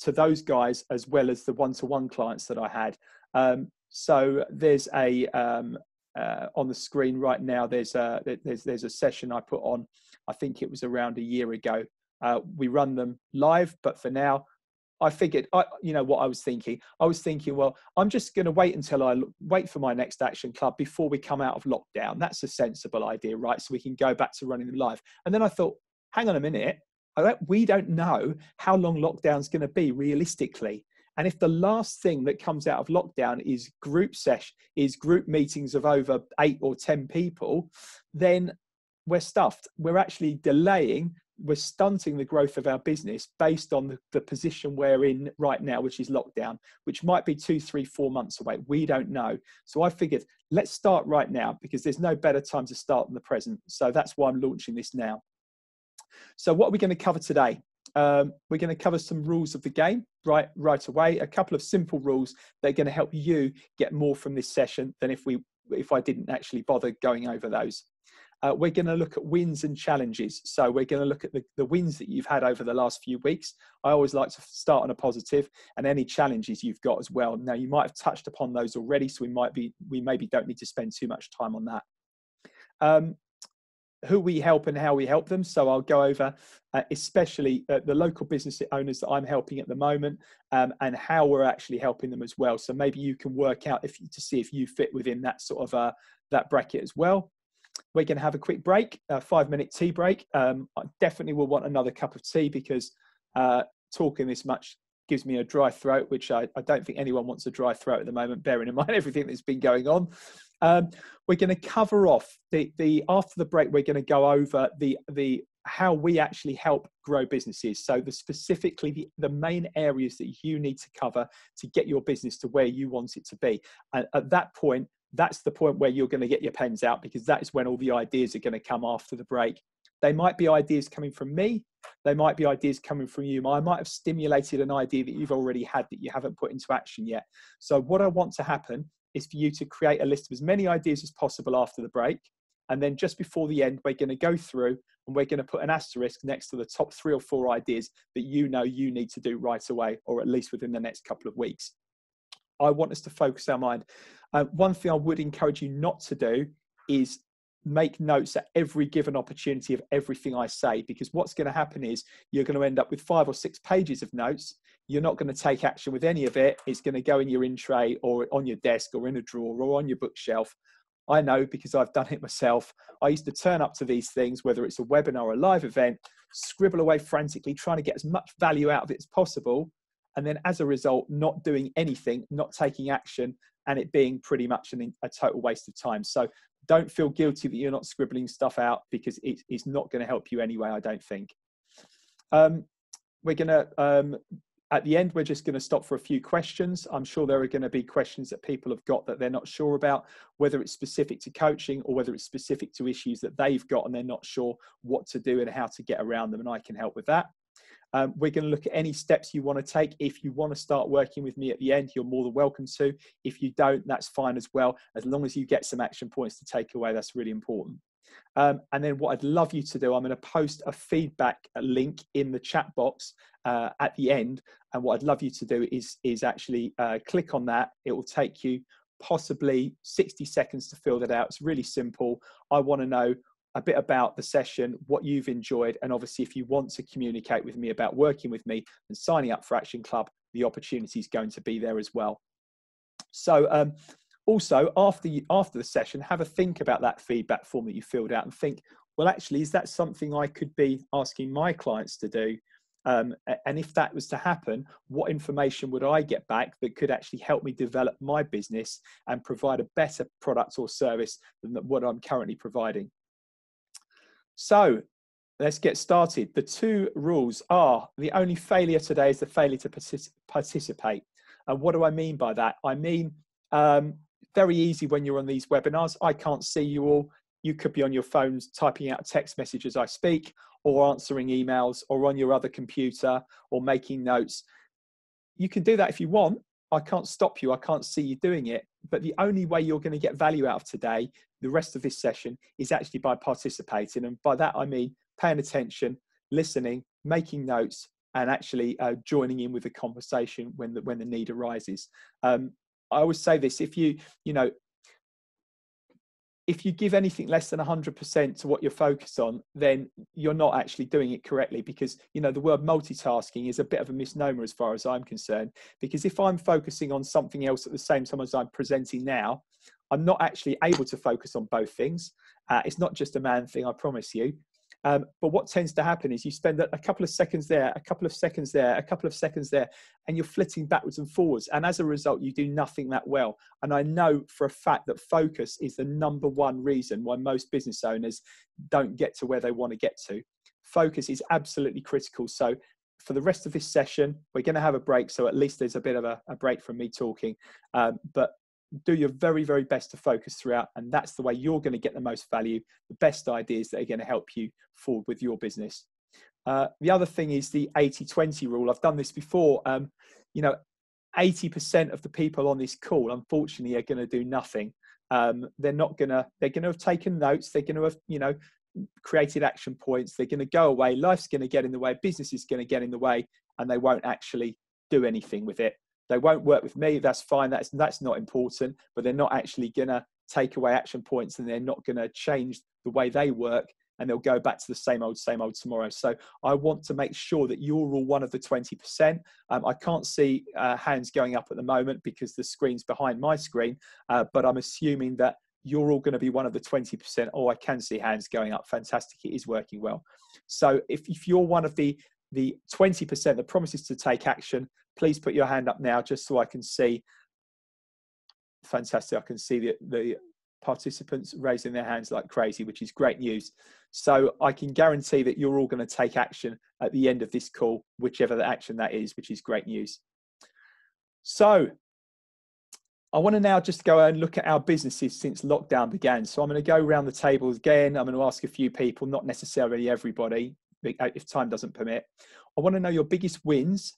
S1: to those guys as well as the one-to-one clients that I had. Um, so there's a um, uh, on the screen right now. There's a there's there's a session I put on. I think it was around a year ago. Uh, we run them live, but for now, I figured, I, you know, what I was thinking. I was thinking, well, I'm just going to wait until I wait for my next action club before we come out of lockdown. That's a sensible idea, right? So we can go back to running live. And then I thought, hang on a minute, we don't know how long lockdown's going to be realistically. And if the last thing that comes out of lockdown is group sesh, is group meetings of over eight or 10 people, then we're stuffed. We're actually delaying, we're stunting the growth of our business based on the, the position we're in right now, which is lockdown, which might be two, three, four months away. We don't know. So I figured let's start right now because there's no better time to start than the present. So that's why I'm launching this now. So what are we going to cover today? Um, we're going to cover some rules of the game right right away. A couple of simple rules that are going to help you get more from this session than if we if I didn't actually bother going over those. Uh, we're going to look at wins and challenges. So we're going to look at the, the wins that you've had over the last few weeks. I always like to start on a positive and any challenges you've got as well. Now you might have touched upon those already, so we might be we maybe don't need to spend too much time on that. Um, who we help and how we help them. So I'll go over, uh, especially uh, the local business owners that I'm helping at the moment, um, and how we're actually helping them as well. So maybe you can work out if to see if you fit within that sort of uh, that bracket as well. We're going to have a quick break, a five minute tea break. Um, I definitely will want another cup of tea because uh, talking this much gives me a dry throat, which I, I, don't think anyone wants a dry throat at the moment, bearing in mind everything that's been going on. Um, we're going to cover off the, the after the break. We're going to go over the the how we actually help grow businesses. So the specifically the, the main areas that you need to cover to get your business to where you want it to be. And at that point, that's the point where you're going to get your pens out because that is when all the ideas are going to come after the break. They might be ideas coming from me. They might be ideas coming from you. I might have stimulated an idea that you've already had that you haven't put into action yet. So, what I want to happen is for you to create a list of as many ideas as possible after the break. And then just before the end, we're going to go through and we're going to put an asterisk next to the top three or four ideas that you know you need to do right away, or at least within the next couple of weeks. I want us to focus our mind. Uh, one thing I would encourage you not to do is make notes at every given opportunity of everything I say, because what's going to happen is you're going to end up with five or six pages of notes you're not going to take action with any of it. It's going to go in your in tray or on your desk or in a drawer or on your bookshelf. I know because I've done it myself. I used to turn up to these things, whether it's a webinar or a live event, scribble away frantically, trying to get as much value out of it as possible. And then as a result, not doing anything, not taking action, and it being pretty much an, a total waste of time. So don't feel guilty that you're not scribbling stuff out because it, it's not going to help you anyway, I don't think. Um, we're going to, um, at the end, we're just going to stop for a few questions. I'm sure there are going to be questions that people have got that they're not sure about, whether it's specific to coaching or whether it's specific to issues that they've got and they're not sure what to do and how to get around them. And I can help with that. Um, we're going to look at any steps you want to take. If you want to start working with me at the end, you're more than welcome to. If you don't, that's fine as well. As long as you get some action points to take away, that's really important. Um, and then what I'd love you to do, I'm going to post a feedback link in the chat box uh, at the end. And what I'd love you to do is, is actually uh, click on that. It will take you possibly 60 seconds to fill that out. It's really simple. I want to know a bit about the session, what you've enjoyed, and obviously, if you want to communicate with me about working with me and signing up for Action Club, the opportunity is going to be there as well. So, um, also after you, after the session, have a think about that feedback form that you filled out and think, well, actually, is that something I could be asking my clients to do? Um, and if that was to happen, what information would I get back that could actually help me develop my business and provide a better product or service than what I'm currently providing? So let's get started. The two rules are the only failure today is the failure to partic participate. And what do I mean by that? I mean, um, very easy when you're on these webinars. I can't see you all. You could be on your phones typing out text messages as I speak, or answering emails, or on your other computer, or making notes. You can do that if you want. I can't stop you. I can't see you doing it. But the only way you're going to get value out of today the rest of this session is actually by participating. And by that, I mean paying attention, listening, making notes, and actually uh, joining in with the conversation when the, when the need arises. Um, I always say this, if you, you know, if you give anything less than 100% to what you're focused on, then you're not actually doing it correctly because, you know, the word multitasking is a bit of a misnomer as far as I'm concerned. Because if I'm focusing on something else at the same time as I'm presenting now, I'm not actually able to focus on both things. Uh, it's not just a man thing, I promise you. Um, but what tends to happen is you spend a couple of seconds there, a couple of seconds there, a couple of seconds there, and you're flitting backwards and forwards. And as a result, you do nothing that well. And I know for a fact that focus is the number one reason why most business owners don't get to where they want to get to. Focus is absolutely critical. So for the rest of this session, we're going to have a break. So at least there's a bit of a, a break from me talking. Um, but do your very, very best to focus throughout. And that's the way you're going to get the most value, the best ideas that are going to help you forward with your business. Uh, the other thing is the 80 20 rule. I've done this before. Um, you know, 80% of the people on this call, unfortunately, are going to do nothing. Um, they're not going to, they're going to have taken notes. They're going to have, you know, created action points. They're going to go away. Life's going to get in the way. Business is going to get in the way, and they won't actually do anything with it. They won't work with me. That's fine. That's that's not important. But they're not actually gonna take away action points, and they're not gonna change the way they work. And they'll go back to the same old, same old tomorrow. So I want to make sure that you're all one of the 20%. Um, I can't see uh, hands going up at the moment because the screen's behind my screen, uh, but I'm assuming that you're all going to be one of the 20%. Oh, I can see hands going up. Fantastic. It is working well. So if, if you're one of the the 20% that promises to take action, please put your hand up now just so I can see. Fantastic. I can see the, the participants raising their hands like crazy, which is great news. So I can guarantee that you're all going to take action at the end of this call, whichever the action that is, which is great news. So I want to now just go and look at our businesses since lockdown began. So I'm going to go around the table again. I'm going to ask a few people, not necessarily everybody, if time doesn't permit. I want to know your biggest wins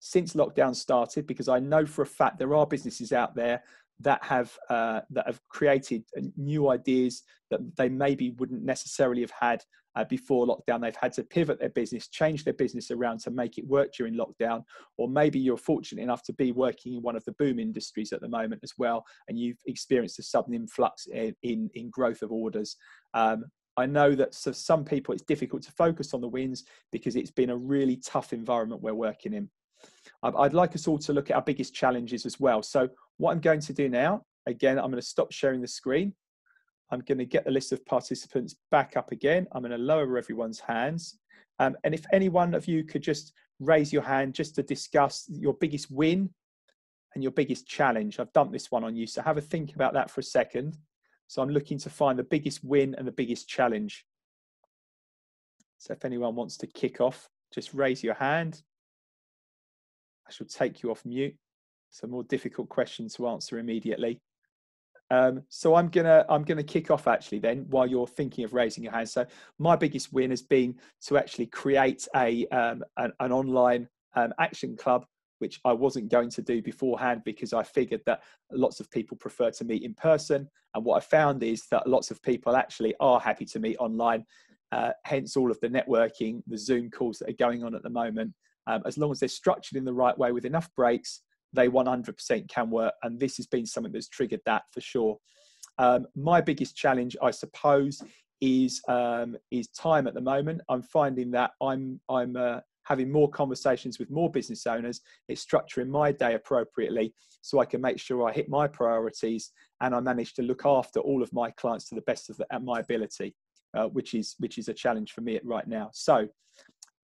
S1: since lockdown started because I know for a fact there are businesses out there that have uh, that have created uh, new ideas that they maybe wouldn't necessarily have had uh, before lockdown. They've had to pivot their business, change their business around to make it work during lockdown, or maybe you're fortunate enough to be working in one of the boom industries at the moment as well, and you've experienced a sudden influx in in, in growth of orders. Um, I know that for some people it's difficult to focus on the wins because it's been a really tough environment we're working in. I'd like us all to look at our biggest challenges as well. So what I'm going to do now, again, I'm going to stop sharing the screen. I'm going to get the list of participants back up again. I'm going to lower everyone's hands. Um, and if any one of you could just raise your hand just to discuss your biggest win and your biggest challenge. I've dumped this one on you, so have a think about that for a second. So I'm looking to find the biggest win and the biggest challenge. So if anyone wants to kick off, just raise your hand. I shall take you off mute. It's a more difficult question to answer immediately. Um, so I'm gonna I'm gonna kick off actually then while you're thinking of raising your hand. So my biggest win has been to actually create a um, an, an, online um, action club, which I wasn't going to do beforehand because I figured that lots of people prefer to meet in person. And what I found is that lots of people actually are happy to meet online. Uh, hence all of the networking, the Zoom calls that are going on at the moment. Um, as long as they're structured in the right way with enough breaks, they 100% can work. And this has been something that's triggered that for sure. Um, my biggest challenge, I suppose, is um, is time at the moment. I'm finding that I'm I'm uh, having more conversations with more business owners. It's structuring my day appropriately so I can make sure I hit my priorities and I manage to look after all of my clients to the best of the, my ability, uh, which is which is a challenge for me right now. So,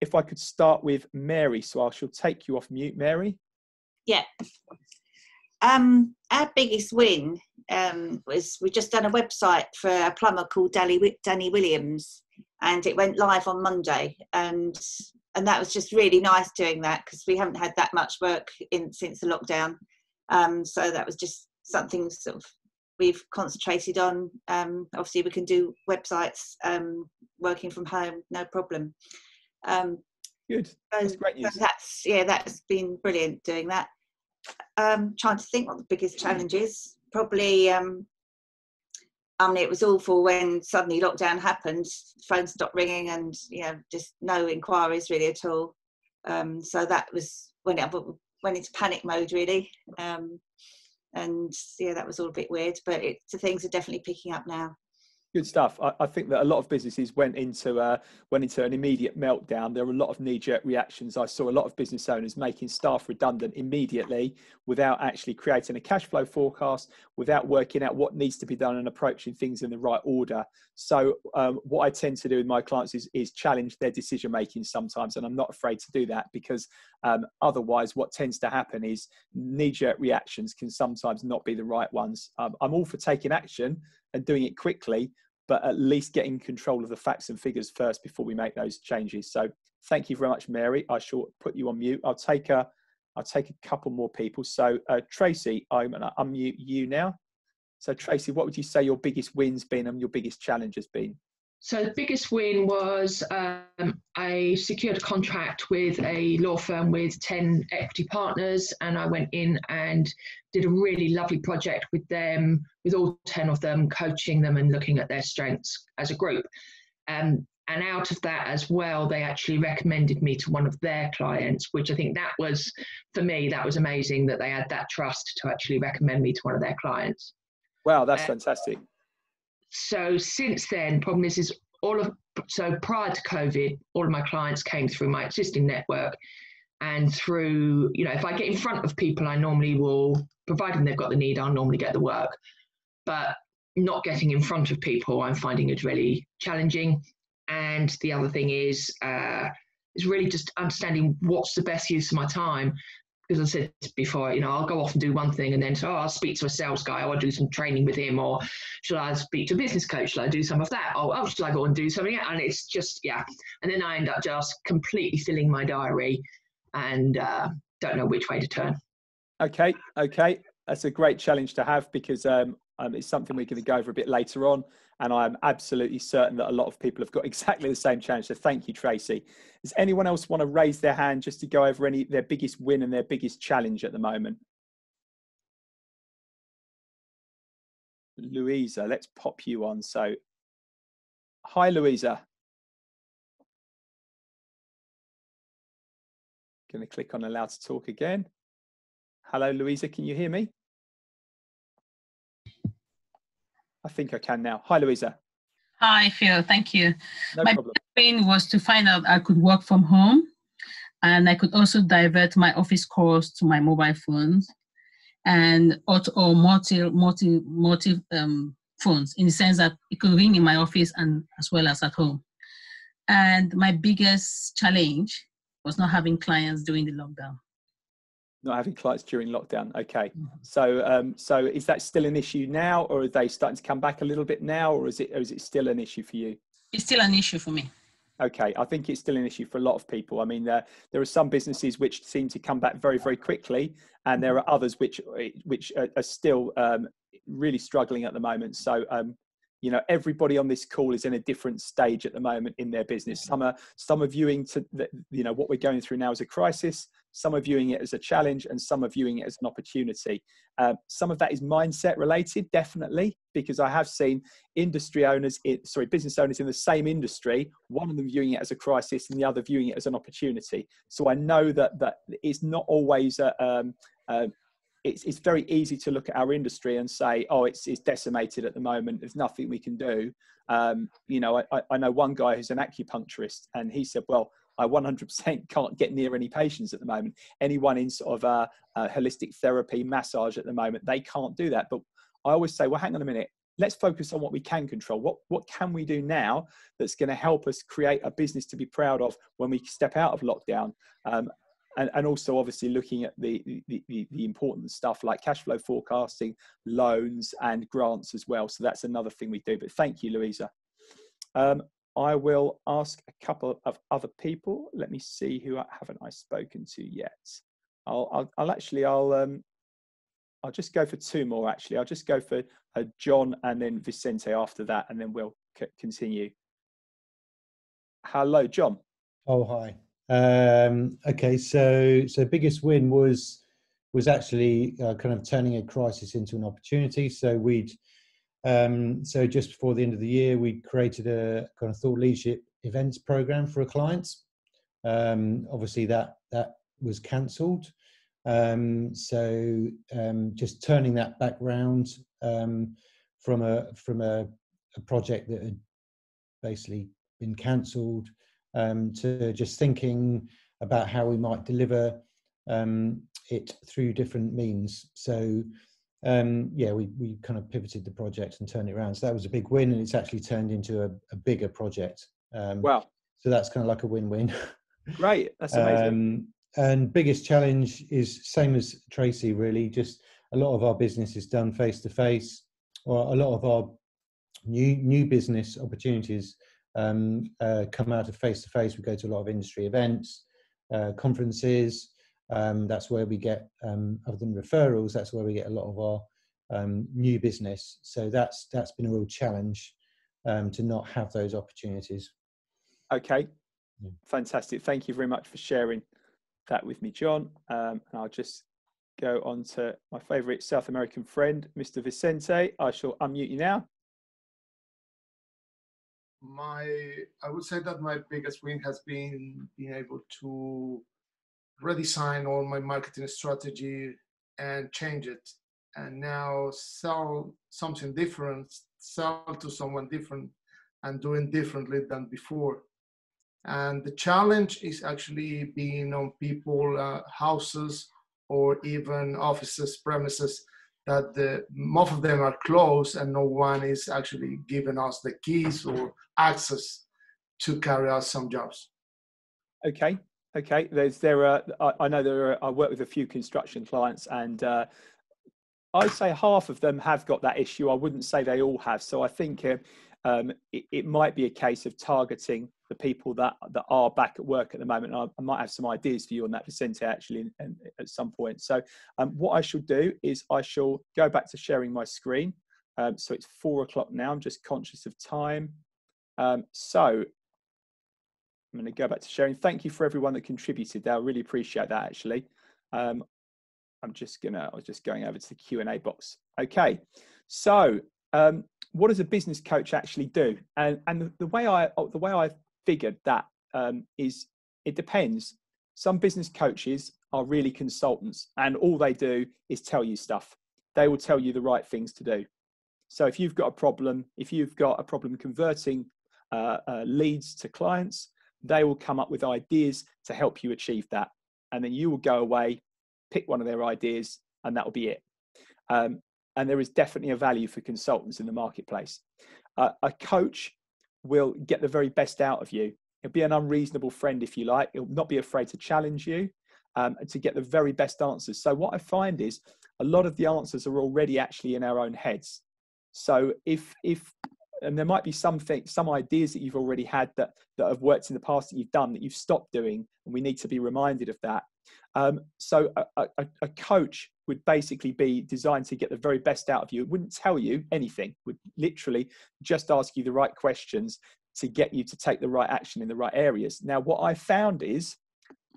S1: if I could start with Mary, so I shall take you off mute, Mary.
S13: Yeah. Um, our biggest win um, was we just done a website for a plumber called Danny, Danny Williams, and it went live on Monday, and and that was just really nice doing that because we haven't had that much work in since the lockdown. Um, so that was just something sort of we've concentrated on. Um, obviously, we can do websites um, working from home, no problem. Um,
S1: Good. That's great news.
S13: So that's yeah, that's been brilliant doing that. Um, trying to think what the biggest challenge is. Probably, um, I mean, it was awful when suddenly lockdown happened. Phones stopped ringing, and you know, just no inquiries really at all. Um, so that was when it went into panic mode really. Um, and yeah, that was all a bit weird. But it, things are definitely picking up now.
S1: Good stuff. I, I, think that a lot of businesses went into uh, went into an immediate meltdown. There were a lot of knee-jerk reactions. I saw a lot of business owners making staff redundant immediately without actually creating a cash flow forecast, without working out what needs to be done and approaching things in the right order. So, um, what I tend to do with my clients is, is challenge their decision making sometimes, and I'm not afraid to do that because um, otherwise, what tends to happen is knee-jerk reactions can sometimes not be the right ones. Um, I'm all for taking action and doing it quickly, but at least getting control of the facts and figures first before we make those changes. So thank you very much, Mary. I shall put you on mute. I'll take a, I'll take a couple more people. So uh, Tracy, I'm going to unmute you now. So Tracy, what would you say your biggest wins been and your biggest challenge has been?
S5: So the biggest win was um, I secured a contract with a law firm with 10 equity partners and I went in and did a really lovely project with them, with all 10 of them, coaching them and looking at their strengths as a group. Um, and out of that as well, they actually recommended me to one of their clients, which I think that was, for me, that was amazing that they had that trust to actually recommend me to one of their clients.
S1: Wow, that's um, fantastic
S5: so since then, problem is, is all of so prior to COVID, all of my clients came through my existing network, and through you know, if I get in front of people, I normally will, providing they've got the need, I'll normally get the work. But not getting in front of people, I'm finding it really challenging. And the other thing is, uh, is really just understanding what's the best use of my time because I said before, you know, I'll go off and do one thing and then so oh, I'll speak to a sales guy, or I'll do some training with him, or should I speak to a business coach? Should I do some of that? Or oh, should I go and do something? And it's just, yeah. And then I end up just completely filling my diary and uh, don't know which way to turn.
S1: Okay, okay. That's a great challenge to have because um, um, it's something we're going to go over a bit later on. And I'm absolutely certain that a lot of people have got exactly the same challenge. So thank you, Tracy. Does anyone else want to raise their hand just to go over any their biggest win and their biggest challenge at the moment? Louisa, let's pop you on. So, hi, Louisa. Going to click on allow to talk again. Hello, Louisa, can you hear me? I think I can now. Hi, Louisa.
S14: Hi, Phil. Thank you.
S1: No
S14: My
S1: problem.
S14: pain was to find out I could work from home and I could also divert my office calls to my mobile phones and auto, or multi, multi, multi um, phones in the sense that it could ring in my office and as well as at home. And my biggest challenge was not having clients during the lockdown.
S1: Not having clients during lockdown. Okay.
S14: Mm-hmm.
S1: So, um, so is that still an issue now, or are they starting to come back a little bit now, or is it, or is it still an issue for you?
S14: It's still an issue for me.
S1: Okay, I think it's still an issue for a lot of people. I mean, there there are some businesses which seem to come back very very quickly, and there are others which which are, are still um, really struggling at the moment. So, um, you know, everybody on this call is in a different stage at the moment in their business. Some are some are viewing to the, you know what we're going through now as a crisis. Some are viewing it as a challenge, and some are viewing it as an opportunity. Uh, some of that is mindset related, definitely, because I have seen industry owners, in, sorry, business owners in the same industry, one of them viewing it as a crisis and the other viewing it as an opportunity. So I know that that it's not always a, um, it's, it's very easy to look at our industry and say, oh, it's, it's decimated at the moment. There's nothing we can do. Um, you know, I, I know one guy who's an acupuncturist, and he said, well, I 100% can't get near any patients at the moment. Anyone in sort of holistic therapy, massage at the moment, they can't do that. But I always say, well, hang on a minute. Let's focus on what we can control. What what can we do now that's going to help us create a business to be proud of when we step out of lockdown? Um, and, and also obviously looking at the, the, the, the, important stuff like cash flow forecasting, loans and grants as well. So that's another thing we do. But thank you, Louisa. Um, I will ask a couple of other people. Let me see who I, haven't I spoken to yet. I'll, I'll, I'll actually, I'll, um, I'll just go for two more. Actually, I'll just go for uh, John and then Vicente after that, and then we'll continue. Hello, John.
S2: Oh, hi. Um, okay, so so biggest win was was actually uh, kind of turning a crisis into an opportunity. So we'd um, so just before the end of the year, we created a kind of thought leadership events program for a client. Um, obviously, that that was cancelled. Um, so um, just turning that back round um, from a from a, a project that had basically been cancelled um, to just thinking about how we might deliver it through different means. So um, yeah, we, we kind of pivoted the project and turned it around. So that was a big win, and it's actually turned into a, a bigger project. Um,
S1: wow!
S2: So that's kind of like a win-win.
S1: Great, that's amazing. Um,
S2: and biggest challenge is same as Tracy. Really, just a lot of our business is done face to face, or a lot of our new new business opportunities um, uh, come out of face to face. We go to a lot of industry events, uh, conferences. Um, that's where we get, um, other than referrals, that's where we get a lot of our um, new business. So that's that's been a real challenge um, to not have those opportunities.
S1: Okay, yeah. fantastic. Thank you very much for sharing that with me, John. Um, and I'll just go on to my favourite South American friend, Mr. Vicente. I shall unmute you now
S7: my I would say that my biggest win has been being able to redesign all my marketing strategy and change it. And now sell something different sell to someone different and doing differently than before. And the challenge is actually being on people uh, houses or even offices premises that the, most of them are closed and no one is actually giving us the keys or access to carry out some jobs.
S1: Okay, okay. There's there are I, know there are. I work with a few construction clients, and uh, I'd say half of them have got that issue. I wouldn't say they all have. So I think uh, um, it, it, might be a case of targeting the people that that are back at work at the moment. I, I might have some ideas for you on that, Vicente, actually, in, in, at some point. So um, what I shall do is I shall go back to sharing my screen. Um, so it's four o'clock now. I'm just conscious of time. Um, so I'm going to go back to sharing. Thank you for everyone that contributed. I really appreciate that, actually. Um, I'm just gonna, I was just going over to the Q&A box. Okay, so um, what does a business coach actually do? And, and the, the way I oh, the way I figured that um, is it depends. Some business coaches are really consultants, and all they do is tell you stuff. They will tell you the right things to do. So if you've got a problem, if you've got a problem converting uh, uh, leads to clients, they will come up with ideas to help you achieve that, and then you will go away, pick one of their ideas, and that will be it. Um, and there is definitely a value for consultants in the marketplace. Uh, a coach will get the very best out of you. He'll be an unreasonable friend if you like. He'll not be afraid to challenge you. um, to get the very best answers. So what I find is a lot of the answers are already actually in our own heads. So if if and there might be something some ideas that you've already had that that have worked in the past that you've done that you've stopped doing and we need to be reminded of that. Um, so a, a, a, coach would basically be designed to get the very best out of you. It wouldn't tell you anything. Would literally just ask you the right questions to get you to take the right action in the right areas. Now what i found is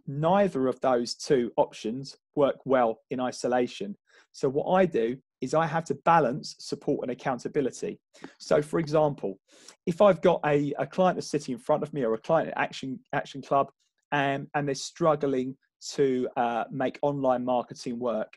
S1: neither of those two options work well in isolation. So what i do is I have to balance support and accountability. So, for example, if I've got a, a client that's sitting in front of me or a client at Action, Action Club and, and they're struggling to uh, make online marketing work,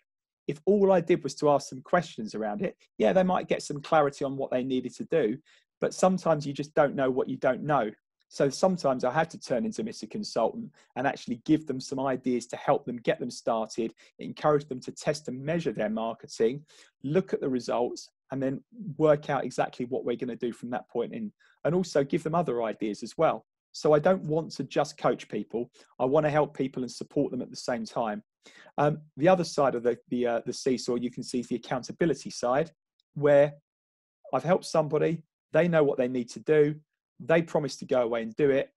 S1: if all I did was to ask some questions around it, yeah, they might get some clarity on what they needed to do. But sometimes you just don't know what you don't know. So sometimes I had to turn into Mr. Consultant and actually give them some ideas to help them get them started, encourage them to test and measure their marketing, look at the results, and then work out exactly what we're going to do from that point in, and also give them other ideas as well. So I don't want to just coach people. I want to help people and support them at the same time. Um, the other side of the the, uh, the seesaw you can see is the accountability side, where I've helped somebody. They know what they need to do they promise to go away and do it.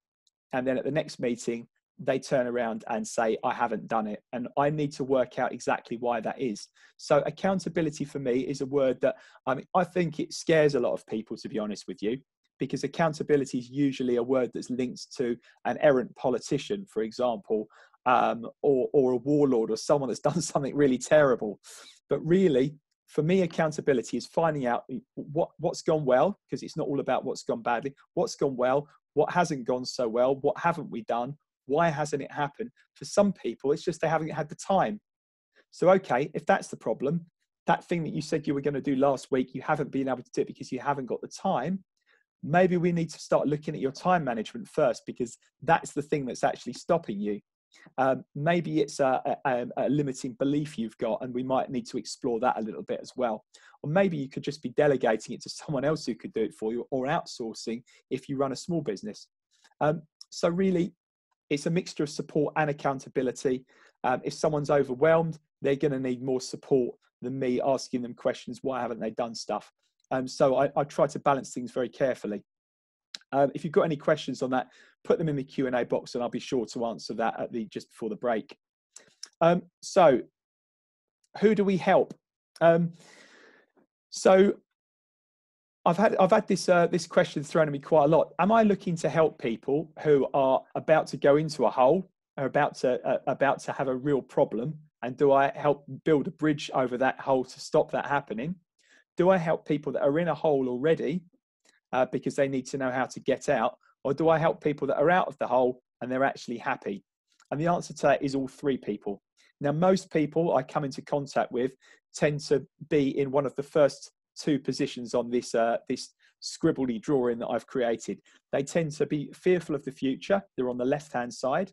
S1: And then at the next meeting, they turn around and say, I haven't done it. And I need to work out exactly why that is. So, accountability for me is a word that I mean, I think it scares a lot of people, to be honest with you, because accountability is usually a word that's linked to an errant politician, for example, um, or, or a warlord or someone that's done something really terrible. But really, for me accountability is finding out what what's gone well because it's not all about what's gone badly. What's gone well? What hasn't gone so well? What haven't we done? Why hasn't it happened? For some people it's just they haven't had the time. So okay if that's the problem that thing that you said you were going to do last week you haven't been able to do it because you haven't got the time maybe we need to start looking at your time management first because that's the thing that's actually stopping you um, maybe it's a, a, a, limiting belief you've got, and we might need to explore that a little bit as well. Or maybe you could just be delegating it to someone else who could do it for you, or outsourcing if you run a small business. Um, so, really, it's a mixture of support and accountability. Um, if someone's overwhelmed, they're going to need more support than me asking them questions why haven't they done stuff? Um, so, I, I try to balance things very carefully. Um, if you've got any questions on that, put them in the Q and A box, and I'll be sure to answer that at the just before the break. Um, so, who do we help? Um, so, I've had I've had this uh, this question thrown at me quite a lot. Am I looking to help people who are about to go into a hole, are about to uh, about to have a real problem, and do I help build a bridge over that hole to stop that happening? Do I help people that are in a hole already uh, because they need to know how to get out? Or do I help people that are out of the hole and they're actually happy? And the answer to that is all three people. Now, most people I come into contact with tend to be in one of the first two positions on this uh, this scribbly drawing that I've created. They tend to be fearful of the future. They're on the left hand side,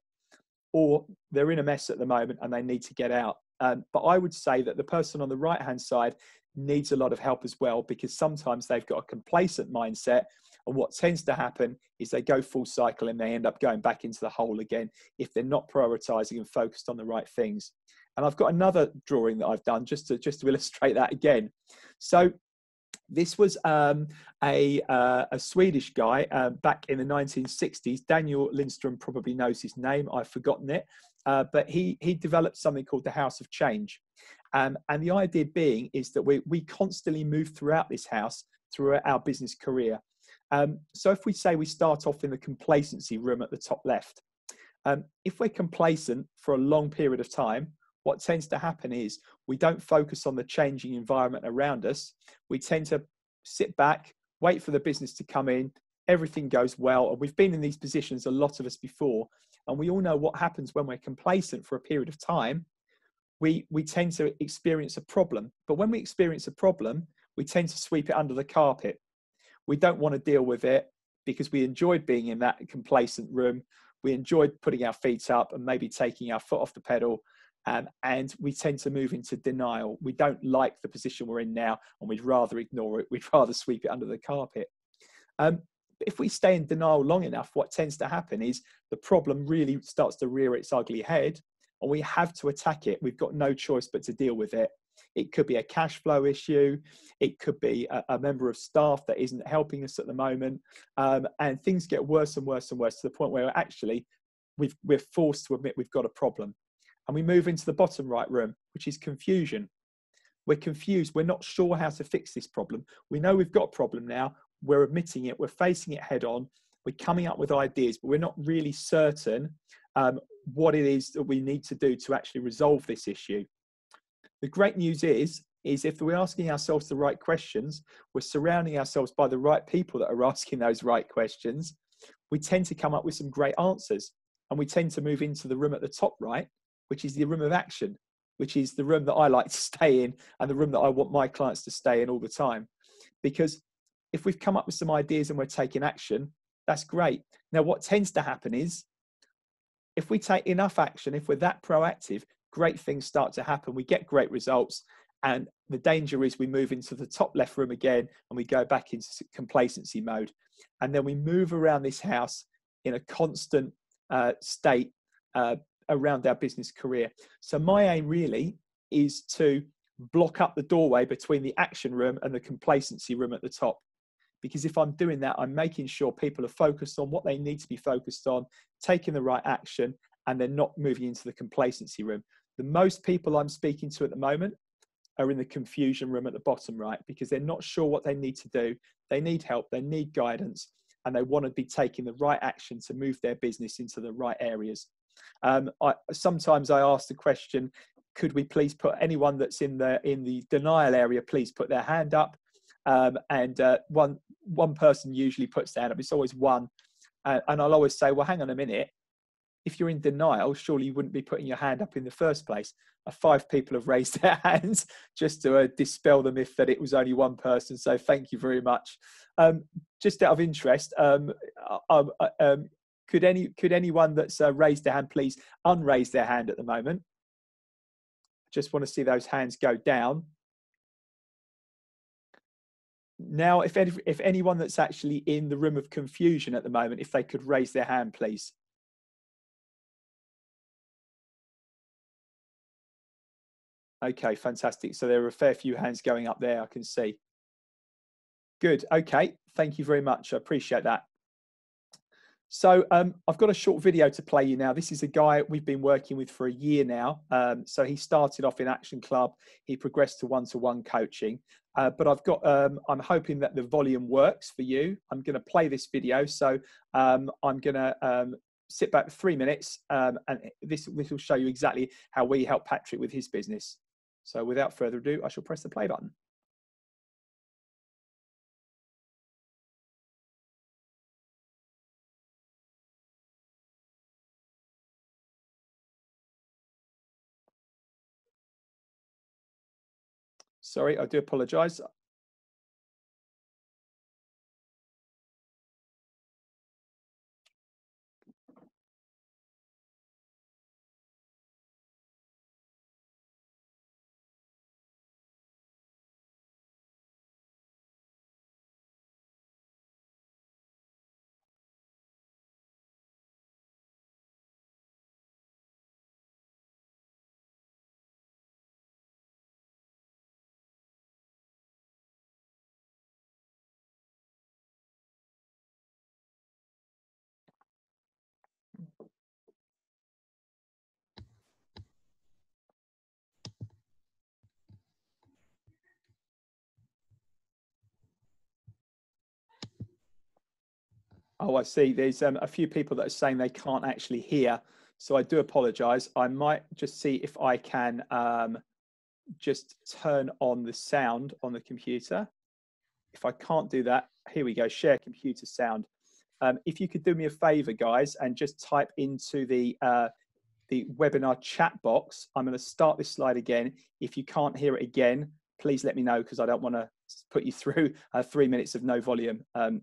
S1: or they're in a mess at the moment and they need to get out. Um, but I would say that the person on the right hand side needs a lot of help as well because sometimes they've got a complacent mindset and what tends to happen is they go full cycle and they end up going back into the hole again if they're not prioritizing and focused on the right things and i've got another drawing that i've done just to just to illustrate that again so this was um, a, uh, a Swedish guy uh, back in the 1960s. Daniel Lindstrom probably knows his name. I've forgotten it. Uh, but he, he developed something called the House of Change. Um, and the idea being is that we, we constantly move throughout this house throughout our business career. Um, so if we say we start off in the complacency room at the top left, um, if we're complacent for a long period of time, what tends to happen is we don't focus on the changing environment around us. We tend to sit back, wait for the business to come in, everything goes well. And we've been in these positions, a lot of us before, and we all know what happens when we're complacent for a period of time we we tend to experience a problem but when we experience a problem we tend to sweep it under the carpet. We don't want to deal with it because we enjoyed being in that complacent room. We enjoyed putting our feet up and maybe taking our foot off the pedal um, and we tend to move into denial. We don't like the position we're in now and we'd rather ignore it. We'd rather sweep it under the carpet. Um, if we stay in denial long enough what tends to happen is the problem really starts to rear its ugly head and we have to attack it. We've got no choice but to deal with it. It could be a cash flow issue. It could be a, a member of staff that isn't helping us at the moment. Um, and things get worse and worse and worse to the point where actually we've, we're forced to admit we've got a problem. And we move into the bottom right room, which is confusion. We're confused. We're not sure how to fix this problem. We know we've got a problem now. We're admitting it. We're facing it head on. We're coming up with ideas, but we're not really certain um, what it is that we need to do to actually resolve this issue. The great news is, is if we're asking ourselves the right questions, we're surrounding ourselves by the right people that are asking those right questions, we tend to come up with some great answers. And we tend to move into the room at the top right, which is the room of action, which is the room that I like to stay in and the room that I want my clients to stay in all the time. Because if we've come up with some ideas and we're taking action, that's great. Now, what tends to happen is if we take enough action, if we're that proactive, great things start to happen. We get great results. And the danger is we move into the top left room again and we go back into complacency mode. And then we move around this house in a constant uh, state uh, around our business career. So, my aim really is to block up the doorway between the action room and the complacency room at the top because if I'm doing that, I'm making sure people are focused on what they need to be focused on, taking the right action, and they're not moving into the complacency room. The most people I'm speaking to at the moment are in the confusion room at the bottom right because they're not sure what they need to do. They need help, they need guidance, and they want to be taking the right action to move their business into the right areas. Um, I, sometimes I ask the question, could we please put anyone that's in the in the denial area, please put their hand up. Um, and uh, one one person usually puts their hand up. It's always one, uh, and I'll always say, "Well, hang on a minute. If you're in denial, surely you wouldn't be putting your hand up in the first place." Uh, five people have raised their hands just to uh, dispel the myth that it was only one person. So thank you very much. Um, just out of interest, um, uh, um, could any could anyone that's raised their hand please unraise their hand at the moment? I just want to see those hands go down now if any, if anyone that's actually in the room of confusion at the moment if they could raise their hand please. Okay fantastic. So there are a fair few hands going up there i can see. Good. Okay. Thank you very much. I appreciate that so um, I've got a short video to play you now. This is a guy we've been working with for a year now. Um, so he started off in Action Club. He progressed to one-to-one coaching. Uh, but I've got, um, I'm hoping that the volume works for you. I'm going to play this video. So um, I'm going to um, sit back three minutes um, and this, this will show you exactly how we help Patrick with his business. So without further ado, I shall press the play button. Sorry, I do apologize. Oh, I see. There's um, a few people that are saying they can't actually hear. So I do apologize. I might just see if I can um, just turn on the sound on the computer. If I can't do that, here we go, share computer sound. Um, if you could do me a favor, guys, and just type into the uh, the webinar chat box. I'm going to start this slide again. If you can't hear it again, please let me know because I don't want to put you through uh, three minutes of no volume. Um,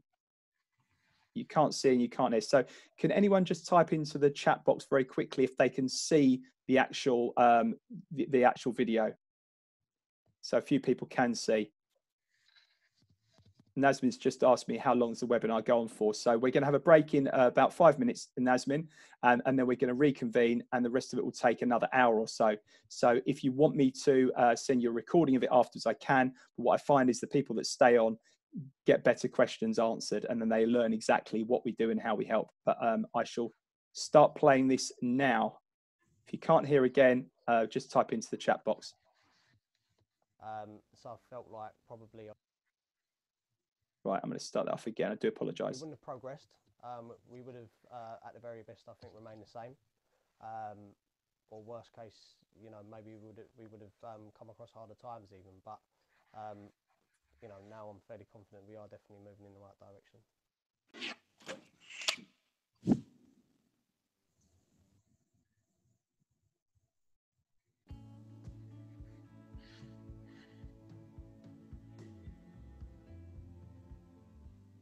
S1: you can't see and you can't hear. So can anyone just type into the chat box very quickly if they can see the actual um, the, the actual video? So a few people can see. Nasmin's just asked me how long does the webinar going for. So we're going to have a break in uh, about five minutes, Nasmin, and, and then we're going to reconvene and the rest of it will take another hour or so. So if you want me to uh, send you a recording of it afterwards, I can. But what I find is the people that stay on get better questions answered and then they learn exactly what we do and how we help. But um, I shall start playing this now. If you can't hear again, uh, just type into the chat box.
S15: Um, so I felt like probably
S1: Right, I'm going to start that off again. I do apologise.
S15: We wouldn't have progressed. Um, we would have, uh, at the very best, I think, remained the same. Um, or worst case, you know, maybe we would have, we would have um, come across harder times even. But um, you know, now I'm fairly confident we are definitely moving in the right direction.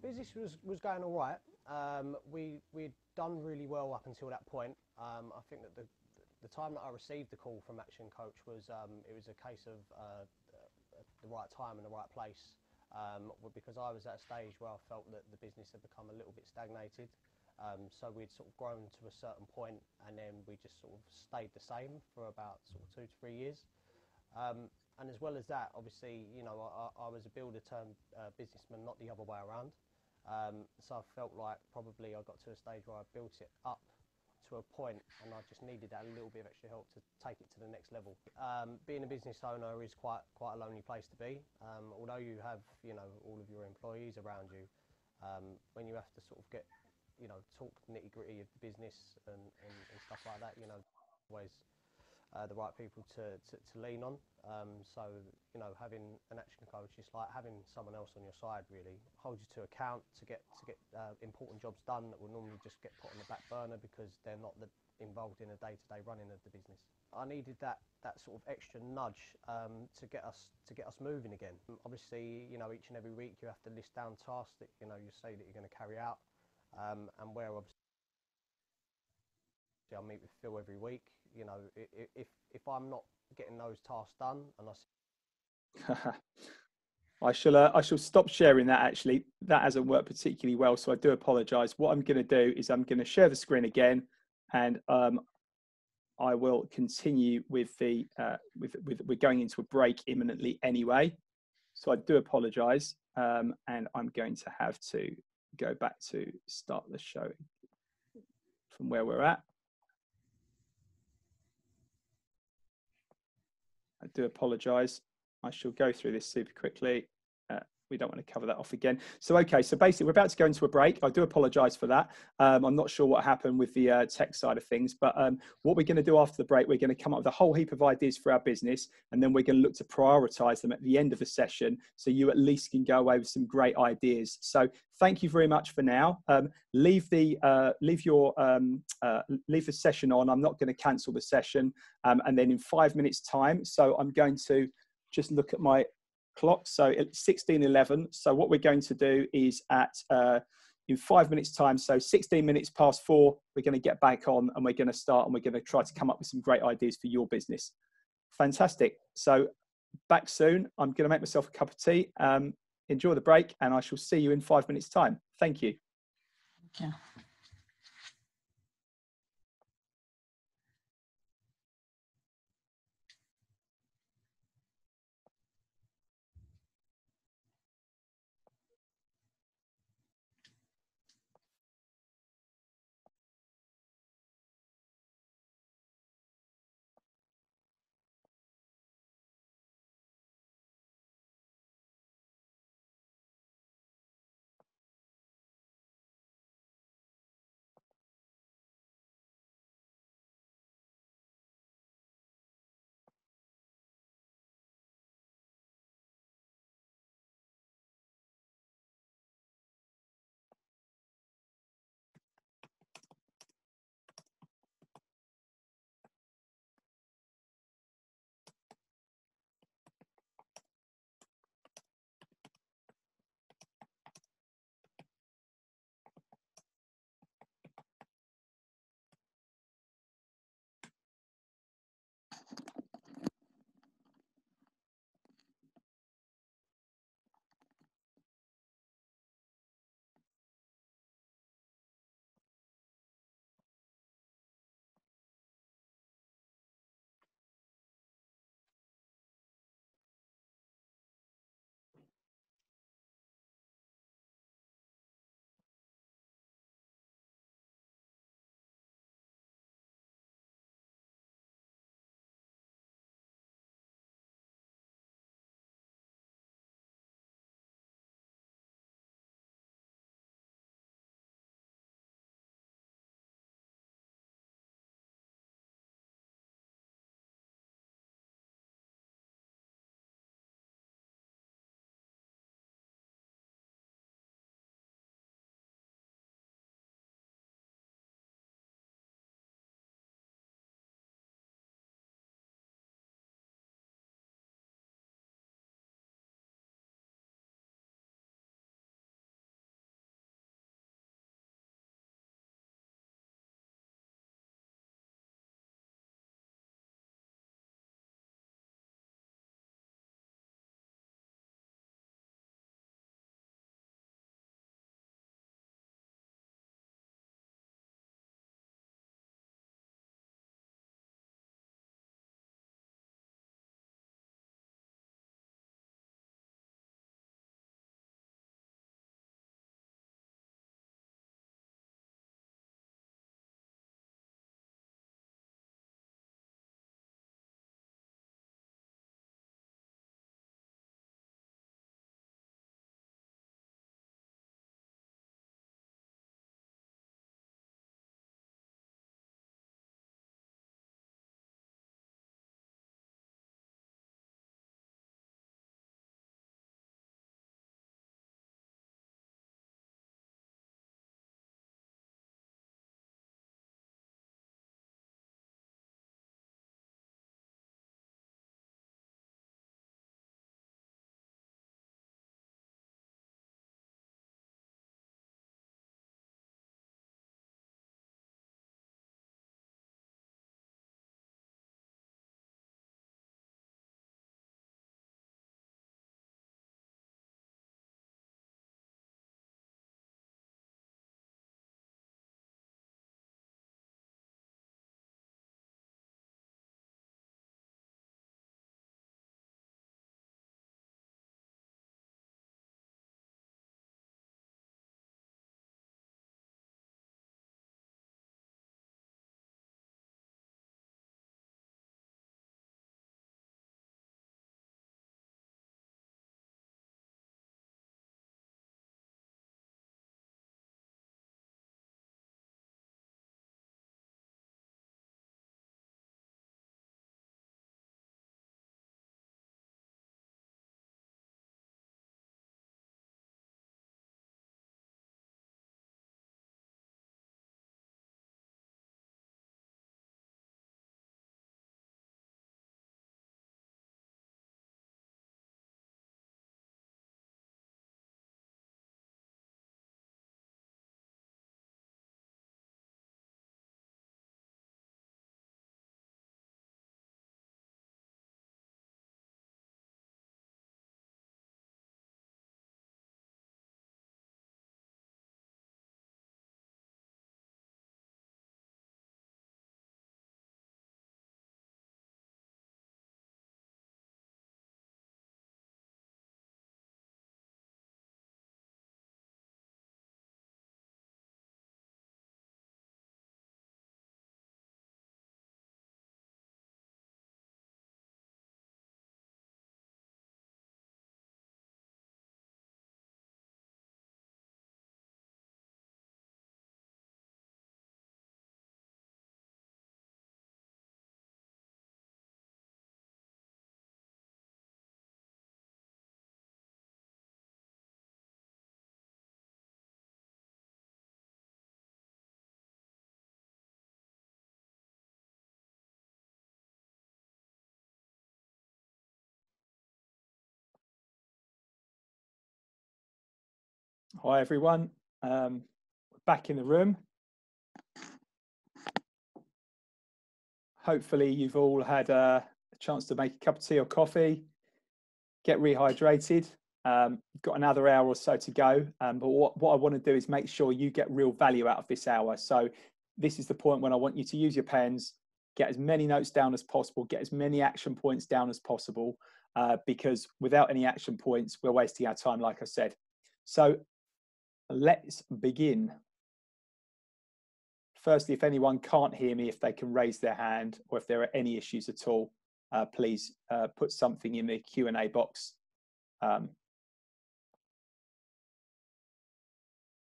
S15: business was, was going all right. Um, we, we'd done really well up until that point. Um, I think that the, the time that I received the call from Action Coach was, um, it was a case of uh, the right time and the right place. Um, because I was at a stage where I felt that the business had become a little bit stagnated. Um, so we'd sort of grown to a certain point and then we just sort of stayed the same for about sort of two to three years. Um, and as well as that, obviously, you know, I, I was a builder turned uh, businessman, not the other way around. Um, so I felt like probably I got to a stage where I built it up to a point and I just needed that little bit of extra help to take it to the next level. Um, being a business owner is quite quite a lonely place to be. Um, although you have you know all of your employees around you, um, when you have to sort of get you know talk nitty gritty of the business and, and, and stuff like that, you know always uh, the right people to, to, to lean on. Um, so, you know, having an action coach is like having someone else on your side, really. Hold you to account to get, to get uh, important jobs done that will normally just get put on the back burner because they're not the, involved in the day-to-day running of the business. I needed that, that sort of extra nudge um, to, get us, to get us moving again. Obviously, you know, each and every week you have to list down tasks that, you know, you say that you're going to carry out um, and where obviously I meet with Phil every week you know, if if I'm not getting those tasks done, and
S1: I. I shall uh, I shall stop sharing that actually. That hasn't worked particularly well so I do apologize. What I'm going to do is I'm going to share the screen again and um, I will continue with the uh, with, with we're going into a break imminently anyway. So I do apologize um, and I'm going to have to go back to start the show from where we're at I do apologize. I shall go through this super quickly we don't want to cover that off again. So, okay, so basically, we're about to go into a break. I do apologize for that. Um, I'm not sure what happened with the uh, tech side of things, but um, what we're going to do after the break, we're going to come up with a whole heap of ideas for our business, and then we're going to look to prioritize them at the end of the session so you at least can go away with some great ideas. So, thank you very much for now. Um, leave the uh, leave your um, uh, leave the session on. I'm not going to cancel the session, um, and then in five minutes' time, so I'm going to just look at my So it's 1611. So what we're going to do is at uh, in five minutes time, so 16 minutes past four, we're going to get back on and we're going to start and we're going to try to come up with some great ideas for your business. Fantastic. So back soon. I'm going to make myself a cup of tea. Um, enjoy the break and I shall see you in five minutes time. Thank you.
S14: Yeah.
S1: Hi, everyone. Um, back in the room. Hopefully, you've all had a chance to make a cup of tea or coffee, get rehydrated. Um, you've got another hour or so to go. Um, but what, what I want to do is make sure you get real value out of this hour. So, this is the point when I want you to use your pens, get as many notes down as possible, get as many action points down as possible, uh, because without any action points, we're wasting our time, like I said. So, let's begin. Firstly, if anyone can't hear me, if they can raise their hand or if there are any issues at all, uh, please uh, put something in the Q&A box. Um,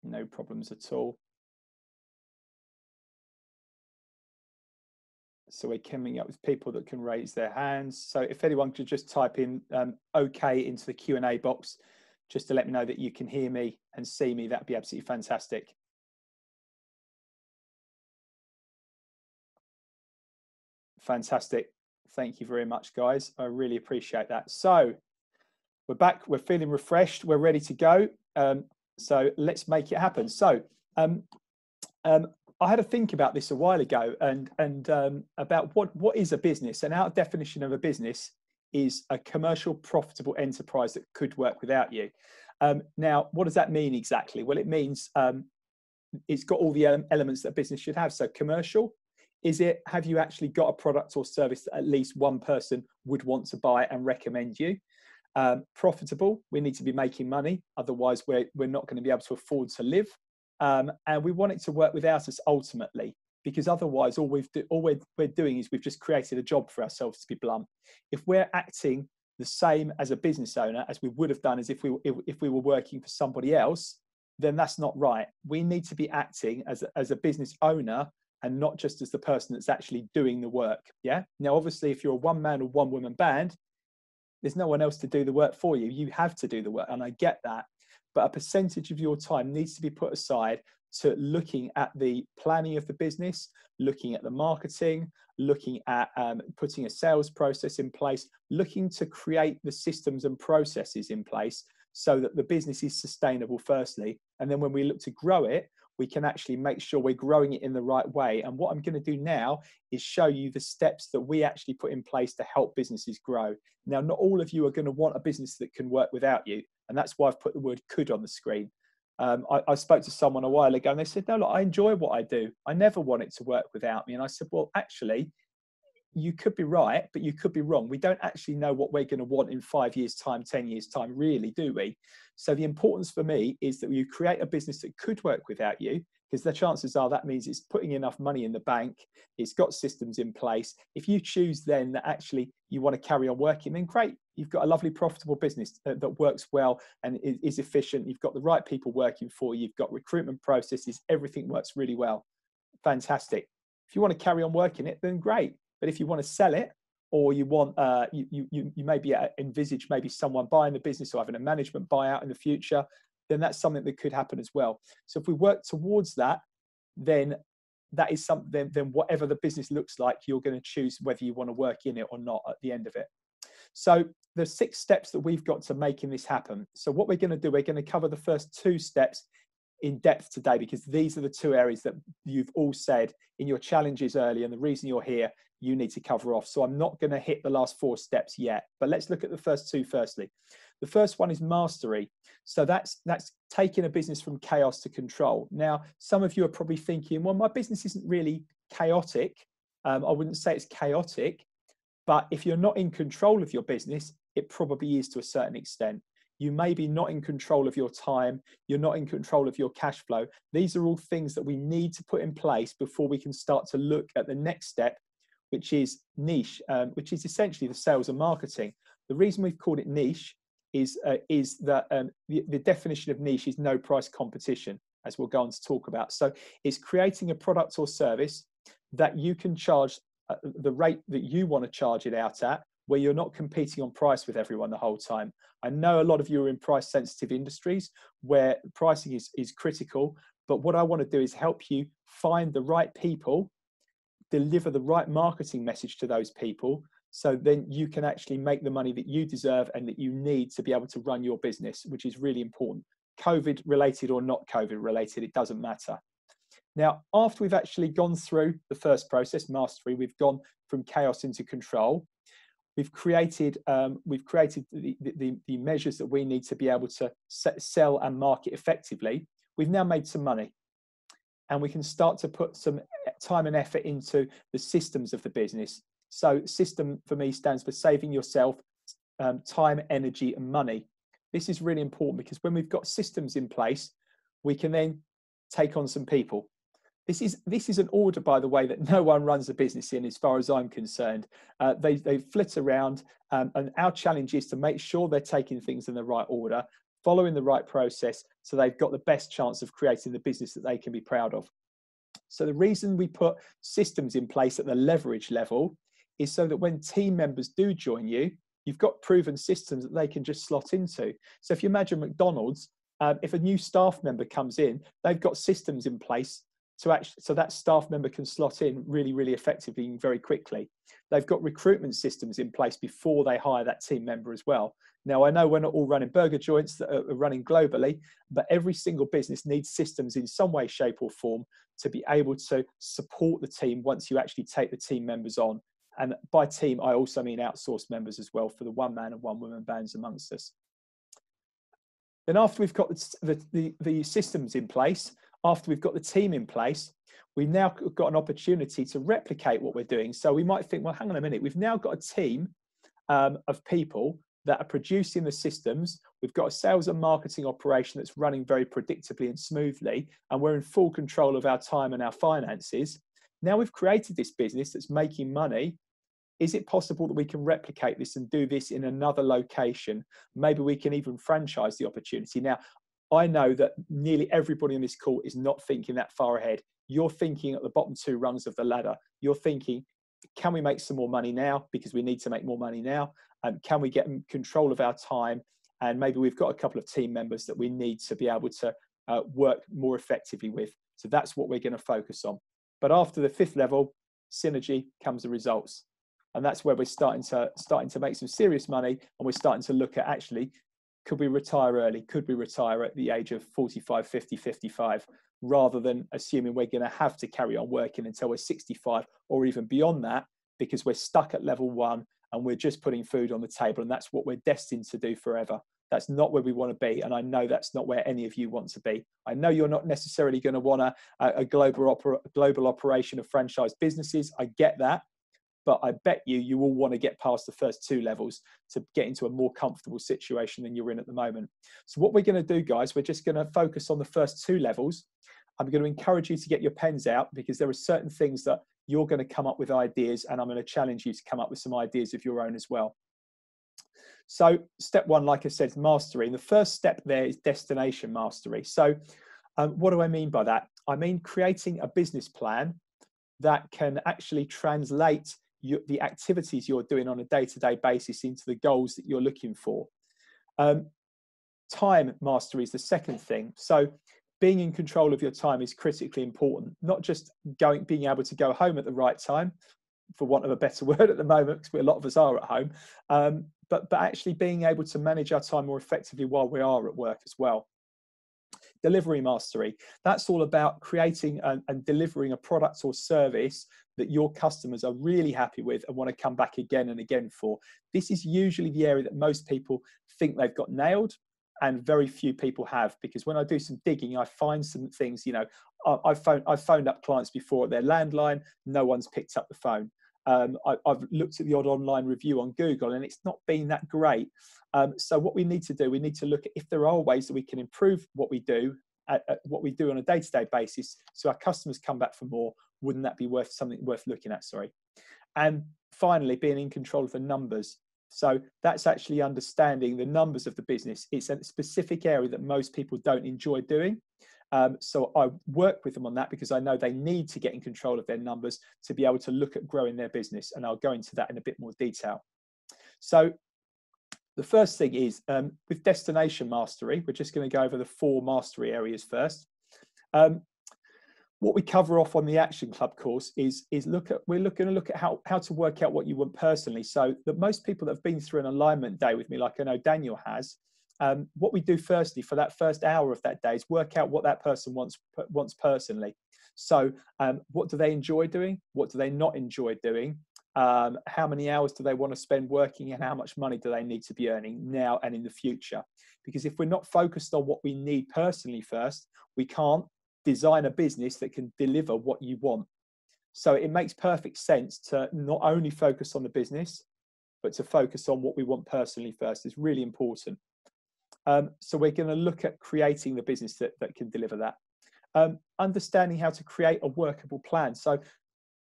S1: no problems at all. So we're coming up with people that can raise their hands. So if anyone could just type in um, OK into the Q&A box, just to let me know that you can hear me and see me, that'd be absolutely fantastic. Fantastic. Thank you very much, guys. I really appreciate that. So we're back. We're feeling refreshed. We're ready to go. Um, so let's make it happen. So um, um, I had to think about this a while ago and and um, about what what is a business and our definition of a business is a commercial profitable enterprise that could work without you. Um, now, what does that mean exactly? Well, it means um, it's got all the elements that a business should have. So commercial, is it have you actually got a product or service that at least one person would want to buy and recommend you? Um, profitable, we need to be making money, otherwise we're, we're not going to be able to afford to live. Um, and we want it to work without us ultimately, because otherwise all, we've do, all we're, we're doing is we've just created a job for ourselves to be blunt. If we're acting the same as a business owner as we would have done as if we if, if we were working for somebody else then that's not right. We need to be acting as a, as a business owner and not just as the person that's actually doing the work yeah? Now obviously if you're a one man or one woman band there's no one else to do the work for you. You have to do the work and i get that. But a percentage of your time needs to be put aside to looking at the planning of the business, looking at the marketing, looking at um, putting a sales process in place, looking to create the systems and processes in place so that the business is sustainable, firstly. And then when we look to grow it, we can actually make sure we're growing it in the right way. And what I'm going to do now is show you the steps that we actually put in place to help businesses grow. Now, not all of you are going to want a business that can work without you. And that's why I've put the word could on the screen. Um, I, I, spoke to someone a while ago and they said, No, look, I enjoy what I do. I never want it to work without me. And I said, Well, actually, you could be right, but you could be wrong. We don't actually know what we're going to want in five years' time, 10 years' time, really, do we? So, the importance for me is that you create a business that could work without you, because the chances are that means it's putting enough money in the bank, it's got systems in place. If you choose then that actually you want to carry on working, then great, you've got a lovely profitable business that, that works well and is, is, efficient. You've got the right people working for you. You've got recruitment processes. Everything works really well. Fantastic. If you want to carry on working it then great. But if you want to sell it or you want uh, you, you you maybe uh, envisage maybe someone buying the business or having a management buyout in the future then that's something that could happen as well. So if we work towards that then that is something then whatever the business looks like you're going to choose whether you want to work in it or not at the end of it. So there's six steps that we've got to making this happen. So what we're going to do, we're going to cover the first two steps in depth today because these are the two areas that you've all said in your challenges early and the reason you're here you need to cover off. So I'm not going to hit the last four steps yet, but let's look at the first two firstly. The first one is mastery. So that's that's taking a business from chaos to control. Now, some of you are probably thinking, well, my business isn't really chaotic. Um, I wouldn't say it's chaotic. But if you're not in control of your business, it probably is to a certain extent. You may be not in control of your time, you're not in control of your cash flow. These are all things that we need to put in place before we can start to look at the next step, which is niche, um, which is essentially the sales and marketing. The reason we've called it niche is, uh, is that um, the, the definition of niche is no price competition, as we'll go on to talk about. So it's creating a product or service that you can charge uh, the rate that you want to charge it out at where you're not competing on price with everyone the whole time. I know a lot of you are in price sensitive industries where pricing is, is critical, but what I want to do is help you find the right people, deliver the right marketing message to those people, so then you can actually make the money that you deserve and that you need to be able to run your business, which is really important. COVID related or not COVID related, it doesn't matter. Now, after we've actually gone through the first process, mastery, we've gone from chaos into control. We've created um, we've created the, the, the measures that we need to be able to sell and market effectively. We've now made some money, and we can start to put some time and effort into the systems of the business. So, system for me stands for saving yourself um, time, energy, and money. This is really important because when we've got systems in place, we can then take on some people. This is this is an order, by the way, that no one runs a business in, as far as I'm concerned. Uh, they they flit around, um, and our challenge is to make sure they're taking things in the right order, following the right process, so they've got the best chance of creating the business that they can be proud of. So the reason we put systems in place at the leverage level is so that when team members do join you, you've got proven systems that they can just slot into. So if you imagine McDonald's, um, if a new staff member comes in, they've got systems in place to actually so that staff member can slot in really really effectively and very quickly. They've got recruitment systems in place before they hire that team member as well. Now i know we're not all running burger joints that are running globally but every single business needs systems in some way shape or form to be able to support the team once you actually take the team members on. And by team i also mean outsourced members as well for the one man and one woman bands amongst us. Then after we've got the, the, the systems in place after we've got the team in place, we've now got an opportunity to replicate what we're doing. So we might think, well, hang on a minute, we've now got a team um, of people that are producing the systems. We've got a sales and marketing operation that's running very predictably and smoothly, and we're in full control of our time and our finances. Now we've created this business that's making money. Is it possible that we can replicate this and do this in another location? Maybe we can even franchise the opportunity. Now, I know that nearly everybody in this call is not thinking that far ahead. You're thinking at the bottom two rungs of the ladder. You're thinking, can we make some more money now? Because we need to make more money now. Um, can we get control of our time? And maybe we've got a couple of team members that we need to be able to uh, work more effectively with. So that's what we're going to focus on. But after the fifth level, synergy comes the results and that's where we're starting to starting to make some serious money and we're starting to look at actually could we retire early? Could we retire at the age of 45, 50, 55, rather than assuming we're going to have to carry on working until we're 65 or even beyond that because we're stuck at level one and we're just putting food on the table and that's what we're destined to do forever. That's not where we want to be. And I know that's not where any of you want to be. I know you're not necessarily going to want a, a global, global operation of franchise businesses. I get that but I bet you you will want to get past the first two levels to get into a more comfortable situation than you're in at the moment. So what we're going to do, guys, we're just going to focus on the first two levels. I'm going to encourage you to get your pens out because there are certain things that you're going to come up with ideas, and I'm going to challenge you to come up with some ideas of your own as well. So, step one, like I said, is mastery. And the first step there is destination mastery. So, um, what do I mean by that? I mean creating a business plan that can actually translate the activities you're doing on a day-to-day basis into the goals that you're looking for. Um, time mastery is the second thing. So being in control of your time is critically important. Not just going, being able to go home at the right time, for want of a better word at the moment, because a lot of us are at home, um, but but actually being able to manage our time more effectively while we are at work as well. Delivery mastery. That's all about creating and, and delivering a product or service that your customers are really happy with and want to come back again and again for. This is usually the area that most people think they've got nailed and very few people have because when I do some digging, I find some things, you know, I've phoned, I've phoned up clients before at their landline, no one's picked up the phone. Um, I, have looked at the odd online review on Google and it's not been that great. Um, so what we need to do, we need to look at if there are ways that we can improve what we do, at, at what we do on a day-to-day -day basis, so our customers come back for more, wouldn't that be worth something worth looking at? Sorry. And finally, being in control of the numbers. So that's actually understanding the numbers of the business. It's a specific area that most people don't enjoy doing. Um, so I work with them on that because I know they need to get in control of their numbers to be able to look at growing their business. And I'll go into that in a bit more detail. So the first thing is um, with destination mastery, we're just going to go over the four mastery areas first. Um, what we cover off on the action club course is is look at we're looking to look at how how to work out what you want personally so that most people that have been through an alignment day with me like i know daniel has um, what we do firstly for that first hour of that day is work out what that person wants wants personally. So, um, what do they enjoy doing? What do they not enjoy doing? Um, how many hours do they want to spend working and how much money do they need to be earning now and in the future? Because if we're not focused on what we need personally first, we can't design a business that can deliver what you want. So it makes perfect sense to not only focus on the business, but to focus on what we want personally first is really important. Um, so we're going to look at creating the business that, that can deliver that. Um, understanding how to create a workable plan. So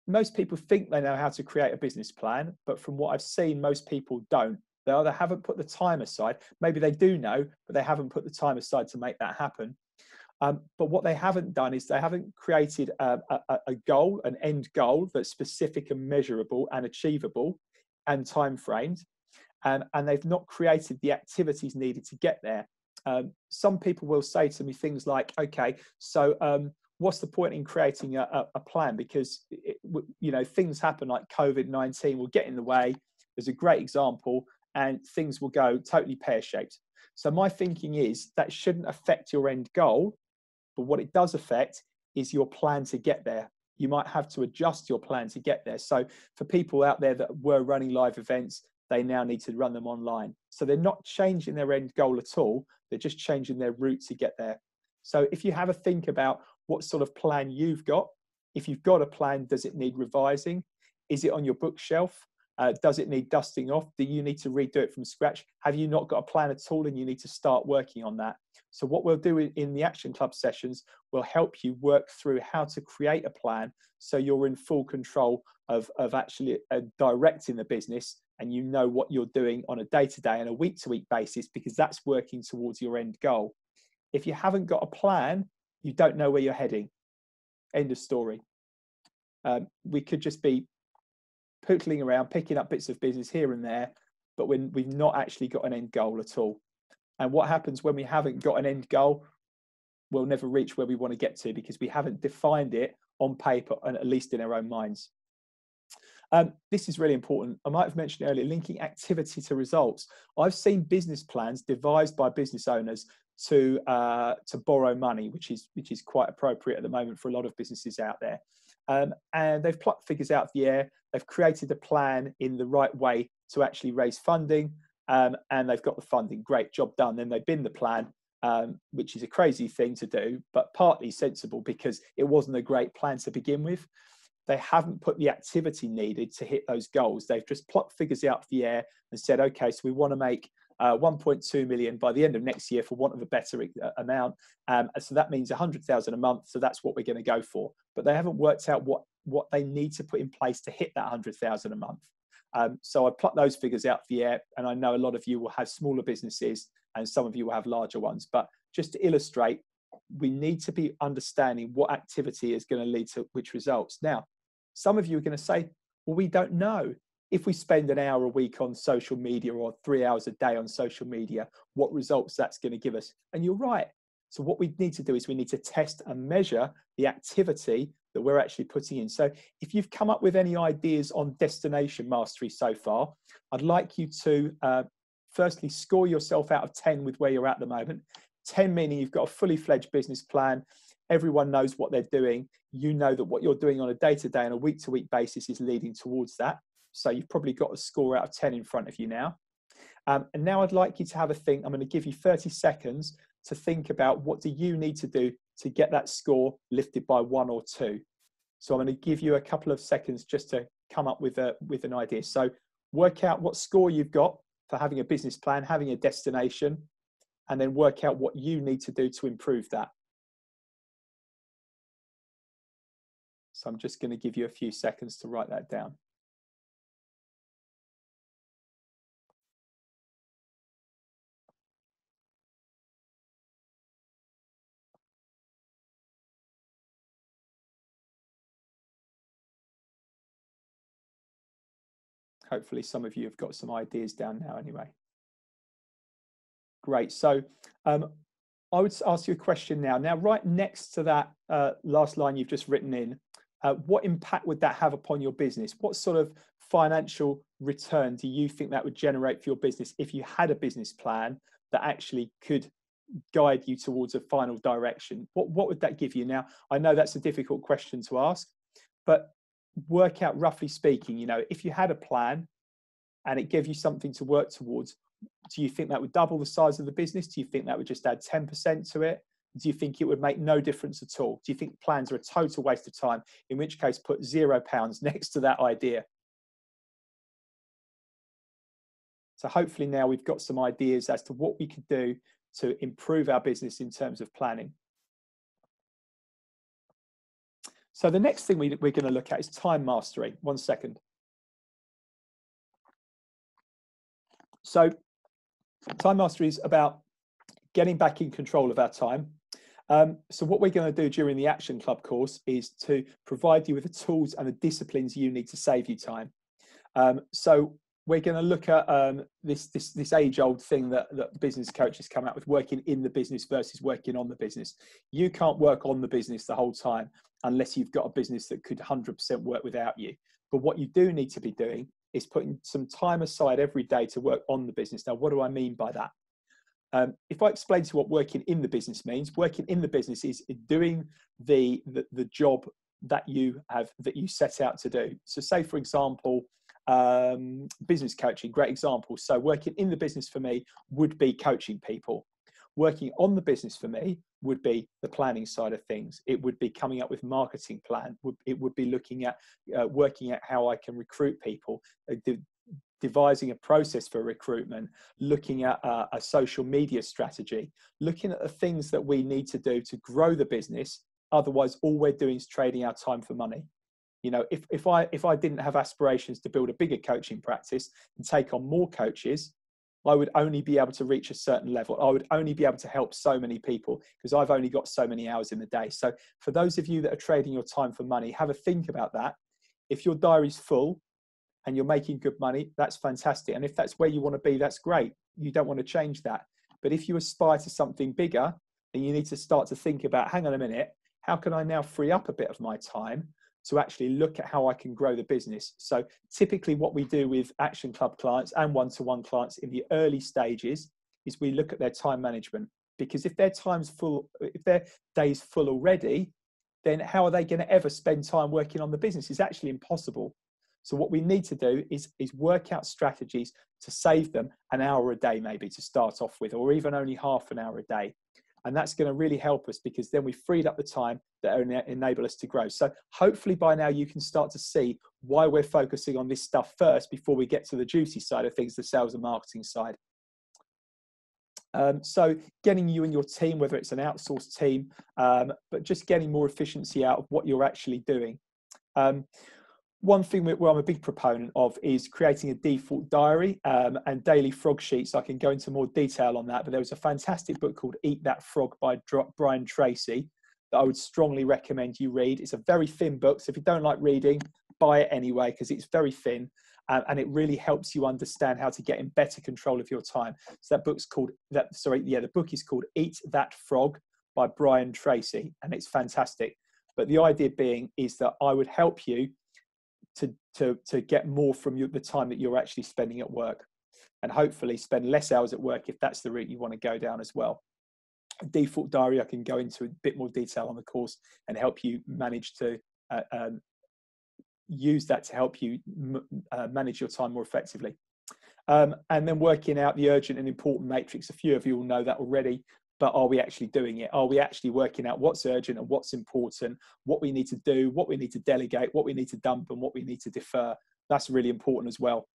S1: most people think they know how to create a business plan, but from what I've seen, most people don't. They either haven't put the time aside, maybe they do know, but they haven't put the time aside to make that happen. Um, but what they haven't done is they haven't created a, a, a, goal, an end goal that's specific and measurable and achievable and time framed. And, they've not created the activities needed to get there. Um, some people will say to me things like, okay, so um, what's the point in creating a, a, plan? Because, it, you know, things happen like COVID-19 will get in the way. There's a great example and things will go totally pear-shaped. So my thinking is that shouldn't affect your end goal but what it does affect is your plan to get there. You might have to adjust your plan to get there. So for people out there that were running live events, they now need to run them online. So they're not changing their end goal at all. They're just changing their route to get there. So if you have a think about what sort of plan you've got, if you've got a plan, does it need revising? Is it on your bookshelf? Uh, does it need dusting off? Do you need to redo it from scratch? Have you not got a plan at all and you need to start working on that? So what we'll do in the Action Club sessions, we'll help you work through how to create a plan so you're in full control of, of actually uh, directing the business and you know what you're doing on a day-to-day -day and a week-to-week -week basis because that's working towards your end goal. If you haven't got a plan, you don't know where you're heading. End of story. Um, we could just be pootling around, picking up bits of business here and there, but when we've not actually got an end goal at all. And what happens when we haven't got an end goal? We'll never reach where we want to get to because we haven't defined it on paper and at least in our own minds. Um, this is really important. I might have mentioned earlier, linking activity to results. I've seen business plans devised by business owners to uh, to borrow money, which is which is quite appropriate at the moment for a lot of businesses out there. Um, and they've plucked figures out of the air. They've created a plan in the right way to actually raise funding um, and they've got the funding. Great job done. Then they bin the plan, um, which is a crazy thing to do, but partly sensible because it wasn't a great plan to begin with. They haven't put the activity needed to hit those goals. They've just plucked figures out of the air and said, okay, so we want to make uh, 1.2 million by the end of next year for want of a better uh, amount. Um, so that means 100,000 a month. So that's what we're going to go for. But they haven't worked out what what they need to put in place to hit that 100,000 a month. Um, so I pluck those figures out for you, and I know a lot of you will have smaller businesses and some of you will have larger ones. But just to illustrate, we need to be understanding what activity is going to lead to which results. Now, some of you are going to say, well, we don't know. If we spend an hour a week on social media or three hours a day on social media, what results that's going to give us. And you're right. So what we need to do is we need to test and measure the activity that we're actually putting in. So if you've come up with any ideas on destination mastery so far, I'd like you to uh, firstly score yourself out of 10 with where you're at the moment. 10 meaning you've got a fully fledged business plan. Everyone knows what they're doing. You know that what you're doing on a day to day and a week to week basis is leading towards that. So you've probably got a score out of 10 in front of you now. Um, and now I'd like you to have a think. I'm going to give you 30 seconds to think about what do you need to do to get that score lifted by one or two. So I'm going to give you a couple of seconds just to come up with a with an idea. So work out what score you've got for having a business plan, having a destination, and then work out what you need to do to improve that. So I'm just going to give you a few seconds to write that down. Hopefully some of you have got some ideas down now anyway. Great. So um, I would ask you a question now. Now, right next to that uh, last line you've just written in, uh, what impact would that have upon your business? What sort of financial return do you think that would generate for your business if you had a business plan that actually could guide you towards a final direction what what would that give you now i know that's a difficult question to ask but work out roughly speaking you know if you had a plan and it gave you something to work towards do you think that would double the size of the business? Do you think that would just add 10% to it? Do you think it would make no difference at all? Do you think plans are a total waste of time? In which case put zero pounds next to that idea. So hopefully now we've got some ideas as to what we could do to improve our business in terms of planning so the next thing we, we're going to look at is time mastery one second so time mastery is about getting back in control of our time. Um, so what we're going to do during the Action Club course is to provide you with the tools and the disciplines you need to save you time. Um, so we're going to look at um, this this this age old thing that, that business coaches come out with working in the business versus working on the business. You can't work on the business the whole time unless you've got a business that could 100% work without you. But what you do need to be doing is putting some time aside every day to work on the business. Now, what do I mean by that? Um, if I explain to you what working in the business means, working in the business is doing the, the, the job that you have that you set out to do. So, say for example, um, business coaching, great example. So, working in the business for me would be coaching people. Working on the business for me would be the planning side of things. It would be coming up with marketing plan. It would be looking at uh, working at how I can recruit people, uh, devising a process for recruitment, looking at uh, a social media strategy, looking at the things that we need to do to grow the business. Otherwise, all we're doing is trading our time for money. You know, if, if I if I didn't have aspirations to build a bigger coaching practice and take on more coaches, I would only be able to reach a certain level. I would only be able to help so many people because I've only got so many hours in the day. So, for those of you that are trading your time for money, have a think about that. If your diary's full and you're making good money, that's fantastic. And if that's where you want to be, that's great. You don't want to change that. But if you aspire to something bigger, then you need to start to think about hang on a minute, how can I now free up a bit of my time to actually look at how I can grow the business. So typically what we do with Action Club clients and one-to-one clients in the early stages is we look at their time management because if their time's full, if their day's full already, then how are they going to ever spend time working on the business? It's actually impossible. So what we need to do is, is work out strategies to save them an hour a day, maybe to start off with, or even only half an hour a day and that's going to really help us because then we freed up the time that enable us to grow. So hopefully by now you can start to see why we're focusing on this stuff first before we get to the juicy side of things the sales and marketing side. Um, so getting you and your team whether it's an outsourced team um, but just getting more efficiency out of what you're actually doing. Um, one thing where I'm a big proponent of is creating a default diary um, and daily frog sheets. I can go into more detail on that, but there was a fantastic book called Eat That Frog by Brian Tracy that I would strongly recommend you read. It's a very thin book, so if you don't like reading, buy it anyway because it's very thin and, and, it really helps you understand how to get in better control of your time. So that book's called that. Sorry, yeah, the book is called Eat That Frog by Brian Tracy, and it's fantastic. But the idea being is that I would help you to to get more from you, the time that you're actually spending at work and hopefully spend less hours at work if that's the route you want to go down as well. Default diary i can go into a bit more detail on the course and help you manage to uh, um, use that to help you uh, manage your time more effectively. Um, and then working out the urgent and important matrix. A few of you will know that already but are we actually doing it? Are we actually working out what's urgent and what's important, what we need to do, what we need to delegate, what we need to dump, and what we need to defer? That's really important as well.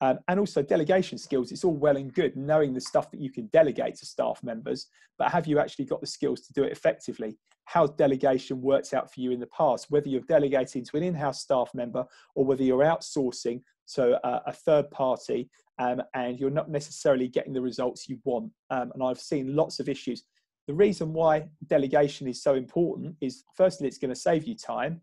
S1: Um, and also delegation skills. It's all well and good knowing the stuff that you can delegate to staff members, but have you actually got the skills to do it effectively? How delegation works out for you in the past, whether you're delegating to an in-house staff member or whether you're outsourcing to a, a third party um, and you're not necessarily getting the results you want. Um, and I've seen lots of issues. The reason why delegation is so important is firstly, it's going to save you time.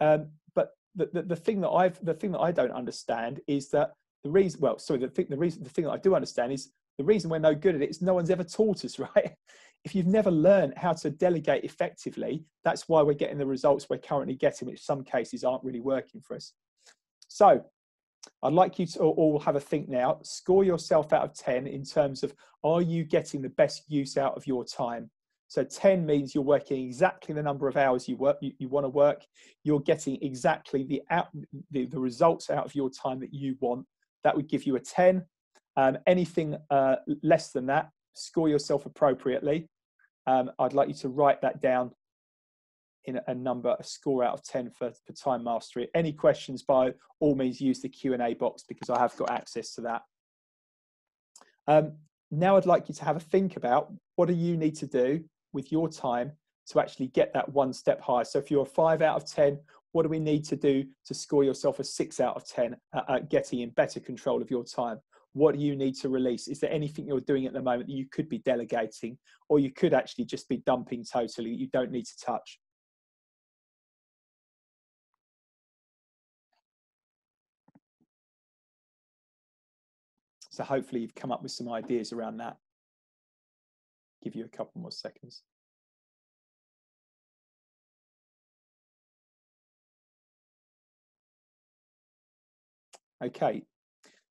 S1: Um, but the, the, the, thing that I've, the thing that I don't understand is that the reason, well, sorry, the thing, the reason, the thing that I do understand is the reason we're no good at it is no one's ever taught us, right? If you've never learned how to delegate effectively, that's why we're getting the results we're currently getting, which some cases aren't really working for us. So I'd like you to all have a think now. Score yourself out of 10 in terms of are you getting the best use out of your time? So 10 means you're working exactly the number of hours you work you, you want to work. You're getting exactly the, out, the, the results out of your time that you want. That would give you a 10. Um, anything uh, less than that, score yourself appropriately. Um, I'd like you to write that down in a number, a score out of 10 for, for time mastery. Any questions, by all means, use the Q&A box because I have got access to that. Um, now I'd like you to have a think about what do you need to do with your time to actually get that one step higher. So if you're a five out of 10, what do we need to do to score yourself a six out of 10 at, at getting in better control of your time? What do you need to release? Is there anything you're doing at the moment that you could be delegating or you could actually just be dumping totally you don't need to touch? So hopefully you've come up with some ideas around that. Give you a couple more seconds. Okay,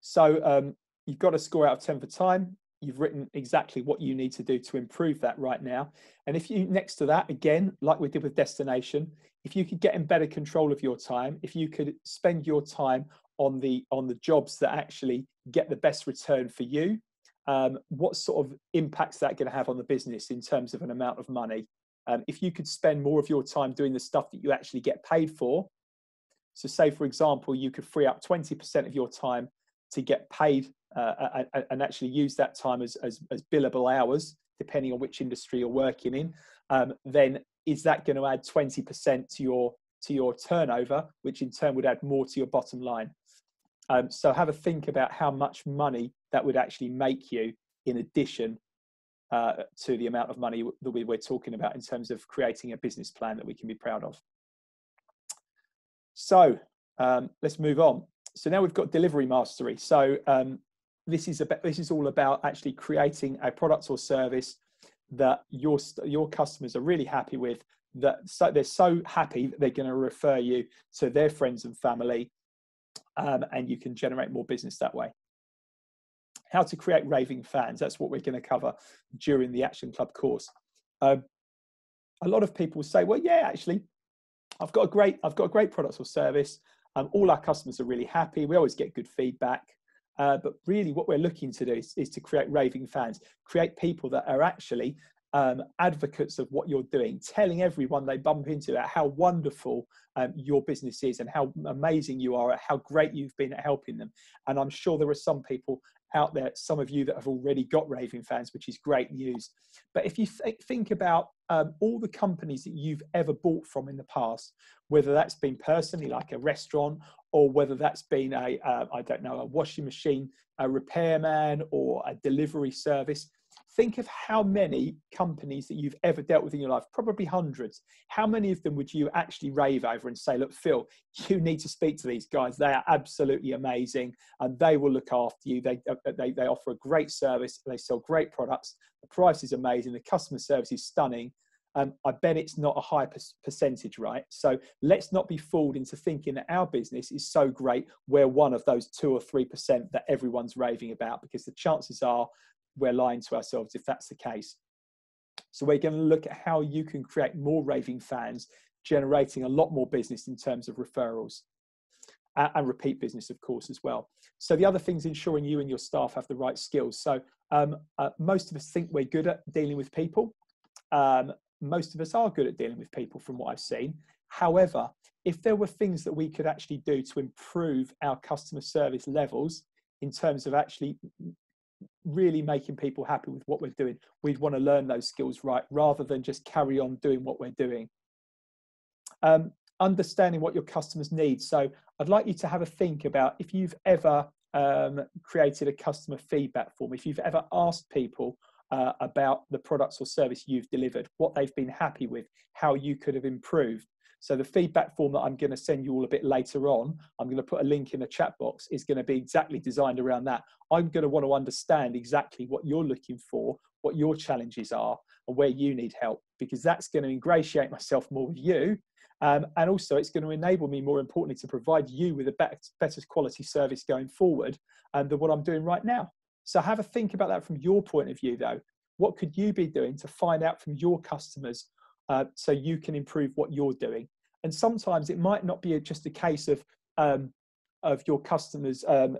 S1: so um, you've got a score out of 10 for time. You've written exactly what you need to do to improve that right now. And if you, next to that, again, like we did with destination, if you could get in better control of your time, if you could spend your time on the on the jobs that actually get the best return for you. Um, what sort of impacts that going to have on the business in terms of an amount of money? Um, if you could spend more of your time doing the stuff that you actually get paid for so say for example you could free up 20% of your time to get paid uh, and actually use that time as, as, as, billable hours depending on which industry you're working in um, then is that going to add 20% to your to your turnover which in turn would add more to your bottom line um, so have a think about how much money that would actually make you in addition uh, to the amount of money that we, we're talking about in terms of creating a business plan that we can be proud of. So um, let's move on. So now we've got delivery mastery. So um, this is about, this is all about actually creating a product or service that your your customers are really happy with. That so they're so happy that they're going to refer you to their friends and family um, and you can generate more business that way. How to create raving fans, that's what we're going to cover during the Action Club course. Um, a lot of people say, well, yeah, actually, I've got a great, I've got a great product or service. Um, all our customers are really happy. We always get good feedback. Uh, but really, what we're looking to do is, is, to create raving fans, create people that are actually um, advocates of what you're doing, telling everyone they bump into that how wonderful um, your business is and how amazing you are, how great you've been at helping them. And I'm sure there are some people out there, some of you that have already got raving fans, which is great news. But if you th- think about um, all the companies that you've ever bought from in the past, whether that's been personally like a restaurant or whether that's been a uh, I don't know, a washing machine, a repairman or a delivery service, think of how many companies that you've ever dealt with in your life, probably hundreds. How many of them would you actually rave over and say, look, Phil, you need to speak to these guys. They are absolutely amazing and they will look after you. They, uh, they, they offer a great service. They sell great products. The price is amazing. The customer service is stunning. Um, I bet it's not a high percentage, right? So let's not be fooled into thinking that our business is so great. We're one of those two or three percent that everyone's raving about because the chances are we're lying to ourselves if that's the case. So we're going to look at how you can create more raving fans, generating a lot more business in terms of referrals and, repeat business, of course, as well. So the other thing is ensuring you and your staff have the right skills. So um, uh, most of us think we're good at dealing with people. Um, most of us are good at dealing with people from what I've seen. However, if there were things that we could actually do to improve our customer service levels in terms of actually really making people happy with what we're doing, we'd want to learn those skills right rather than just carry on doing what we're doing. Um, understanding what your customers need. So I'd like you to have a think about if you've ever um, created a customer feedback form, if you've ever asked people uh, about the products or service you've delivered, what they've been happy with, how you could have improved. So the feedback form that I'm going to send you all a bit later on, I'm going to put a link in the chat box, is going to be exactly designed around that. I'm going to want to understand exactly what you're looking for, what your challenges are, and where you need help, because that's going to ingratiate myself more with you. Um, and also, it's going to enable me, more importantly, to provide you with a better, better quality service going forward um, than what I'm doing right now. So have a think about that from your point of view, though. What could you be doing to find out from your customers uh, so you can improve what you're doing? And sometimes it might not be just a case of um, of your customers um,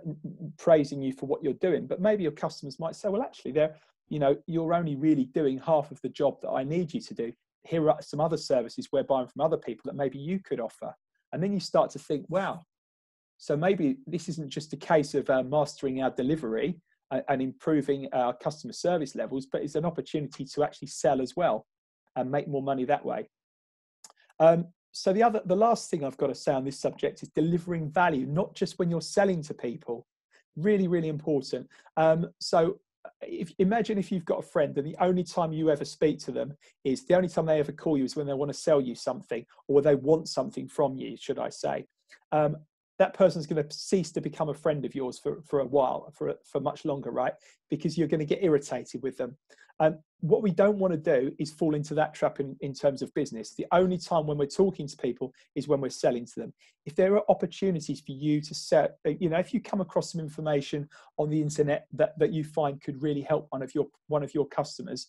S1: praising you for what you're doing, but maybe your customers might say, "Well, actually, they're you know you're only really doing half of the job that I need you to do. Here are some other services we're buying from other people that maybe you could offer." And then you start to think, "Wow." So maybe this isn't just a case of uh, mastering our delivery and improving our customer service levels, but it's an opportunity to actually sell as well and make more money that way. Um, so the other, the last thing I've got to say on this subject is delivering value, not just when you're selling to people. Really, really important. Um, so if, imagine if you've got a friend and the only time you ever speak to them is the only time they ever call you is when they want to sell you something or they want something from you, should I say. Um, that person's going to cease to become a friend of yours for, for a while, for, for much longer, right? Because you're going to get irritated with them. And what we don't want to do is fall into that trap in, in terms of business. The only time when we're talking to people is when we're selling to them. If there are opportunities for you to set, uh, you know, if you come across some information on the internet that, that you find could really help one of your one of your customers,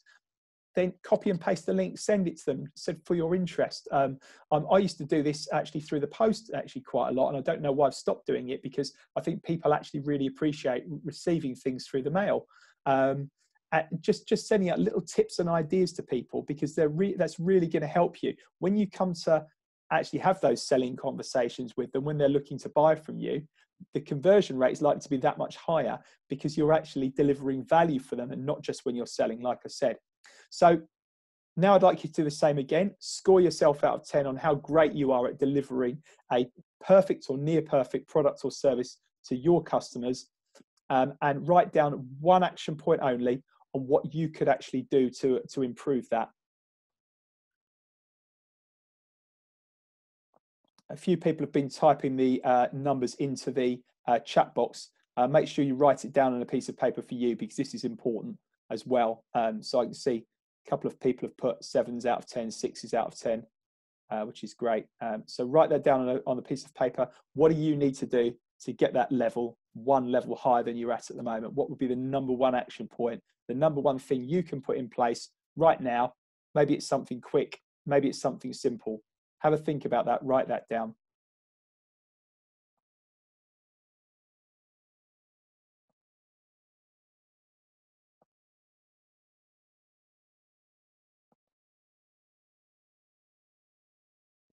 S1: then copy and paste the link, send it to them, said for your interest. Um, um, I used to do this actually through the post actually quite a lot, and I don't know why I've stopped doing it because I think people actually really appreciate receiving things through the mail. Um, just just sending out little tips and ideas to people because they're re- that's really going to help you when you come to actually have those selling conversations with them when they're looking to buy from you the conversion rate is likely to be that much higher because you're actually delivering value for them and not just when you're selling like i said so now I'd like you to do the same again. Score yourself out of 10 on how great you are at delivering a perfect or near perfect product or service to your customers. Um, and write down one action point only on what you could actually do to, to improve that. A few people have been typing the uh, numbers into the uh, chat box. Uh, make sure you write it down on a piece of paper for you because this is important as well. Um, so I can see a couple of people have put sevens out of 10, sixes out of 10, uh, which is great. Um, so write that down on a, on a piece of paper. What do you need to do to get that level one level higher than you're at at the moment? What would be the number one action point, the number one thing you can put in place right now? Maybe it's something quick, maybe it's something simple. Have a think about that, write that down.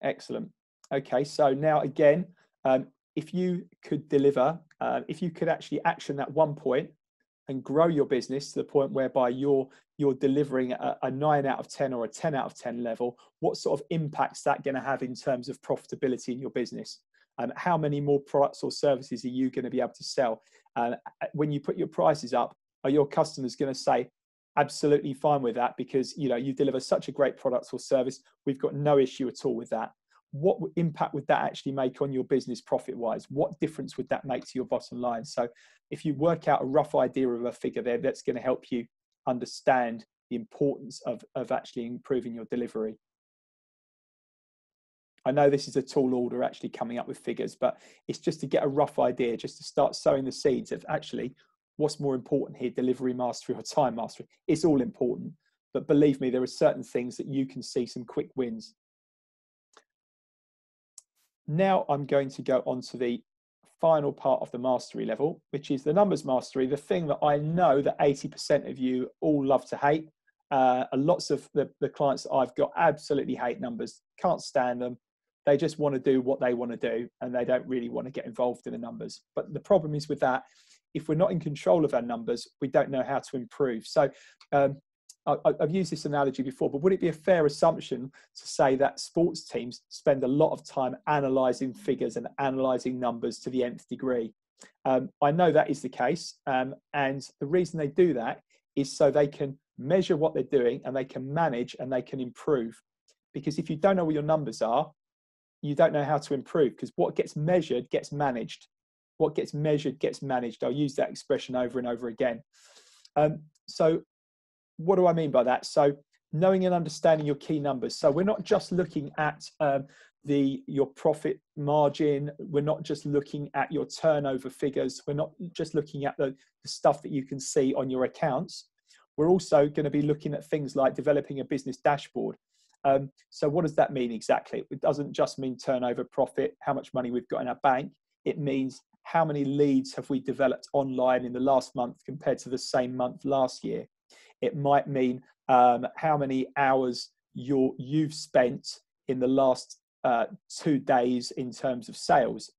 S1: Excellent. Okay, so now again, um, if you could deliver, uh, if you could actually action that one point and grow your business to the point whereby you're you're delivering a, a nine out of ten or a ten out of ten level, what sort of impacts that going to have in terms of profitability in your business? And um, how many more products or services are you going to be able to sell? And uh, when you put your prices up, are your customers going to say, absolutely fine with that because you know you deliver such a great product or service we've got no issue at all with that what impact would that actually make on your business profit wise what difference would that make to your bottom line so if you work out a rough idea of a figure there that's going to help you understand the importance of, of actually improving your delivery I know this is a tall order actually coming up with figures, but it's just to get a rough idea, just to start sowing the seeds of actually what's more important here, delivery mastery or time mastery? It's all important. But believe me, there are certain things that you can see some quick wins. Now I'm going to go on to the final part of the mastery level, which is the numbers mastery, the thing that I know that 80% of you all love to hate. Uh, lots of the, the clients that I've got absolutely hate numbers, can't stand them. They just want to do what they want to do and they don't really want to get involved in the numbers. But the problem is with that if we're not in control of our numbers, we don't know how to improve. So um, I, have used this analogy before, but would it be a fair assumption to say that sports teams spend a lot of time analysing figures and analysing numbers to the nth degree? Um, I know that is the case, um, and the reason they do that is so they can measure what they're doing and they can manage and they can improve. Because if you don't know what your numbers are, you don't know how to improve because what gets measured gets managed what gets measured gets managed. I'll use that expression over and over again. Um, so, what do I mean by that? So, knowing and understanding your key numbers. So, we're not just looking at um, the your profit margin. We're not just looking at your turnover figures. We're not just looking at the, the stuff that you can see on your accounts. We're also going to be looking at things like developing a business dashboard. Um, so what does that mean exactly? It doesn't just mean turnover profit how much money we've got in our bank. It means how many leads have we developed online in the last month compared to the same month last year it might mean um, how many hours you you've spent in the last uh, two days in terms of sales.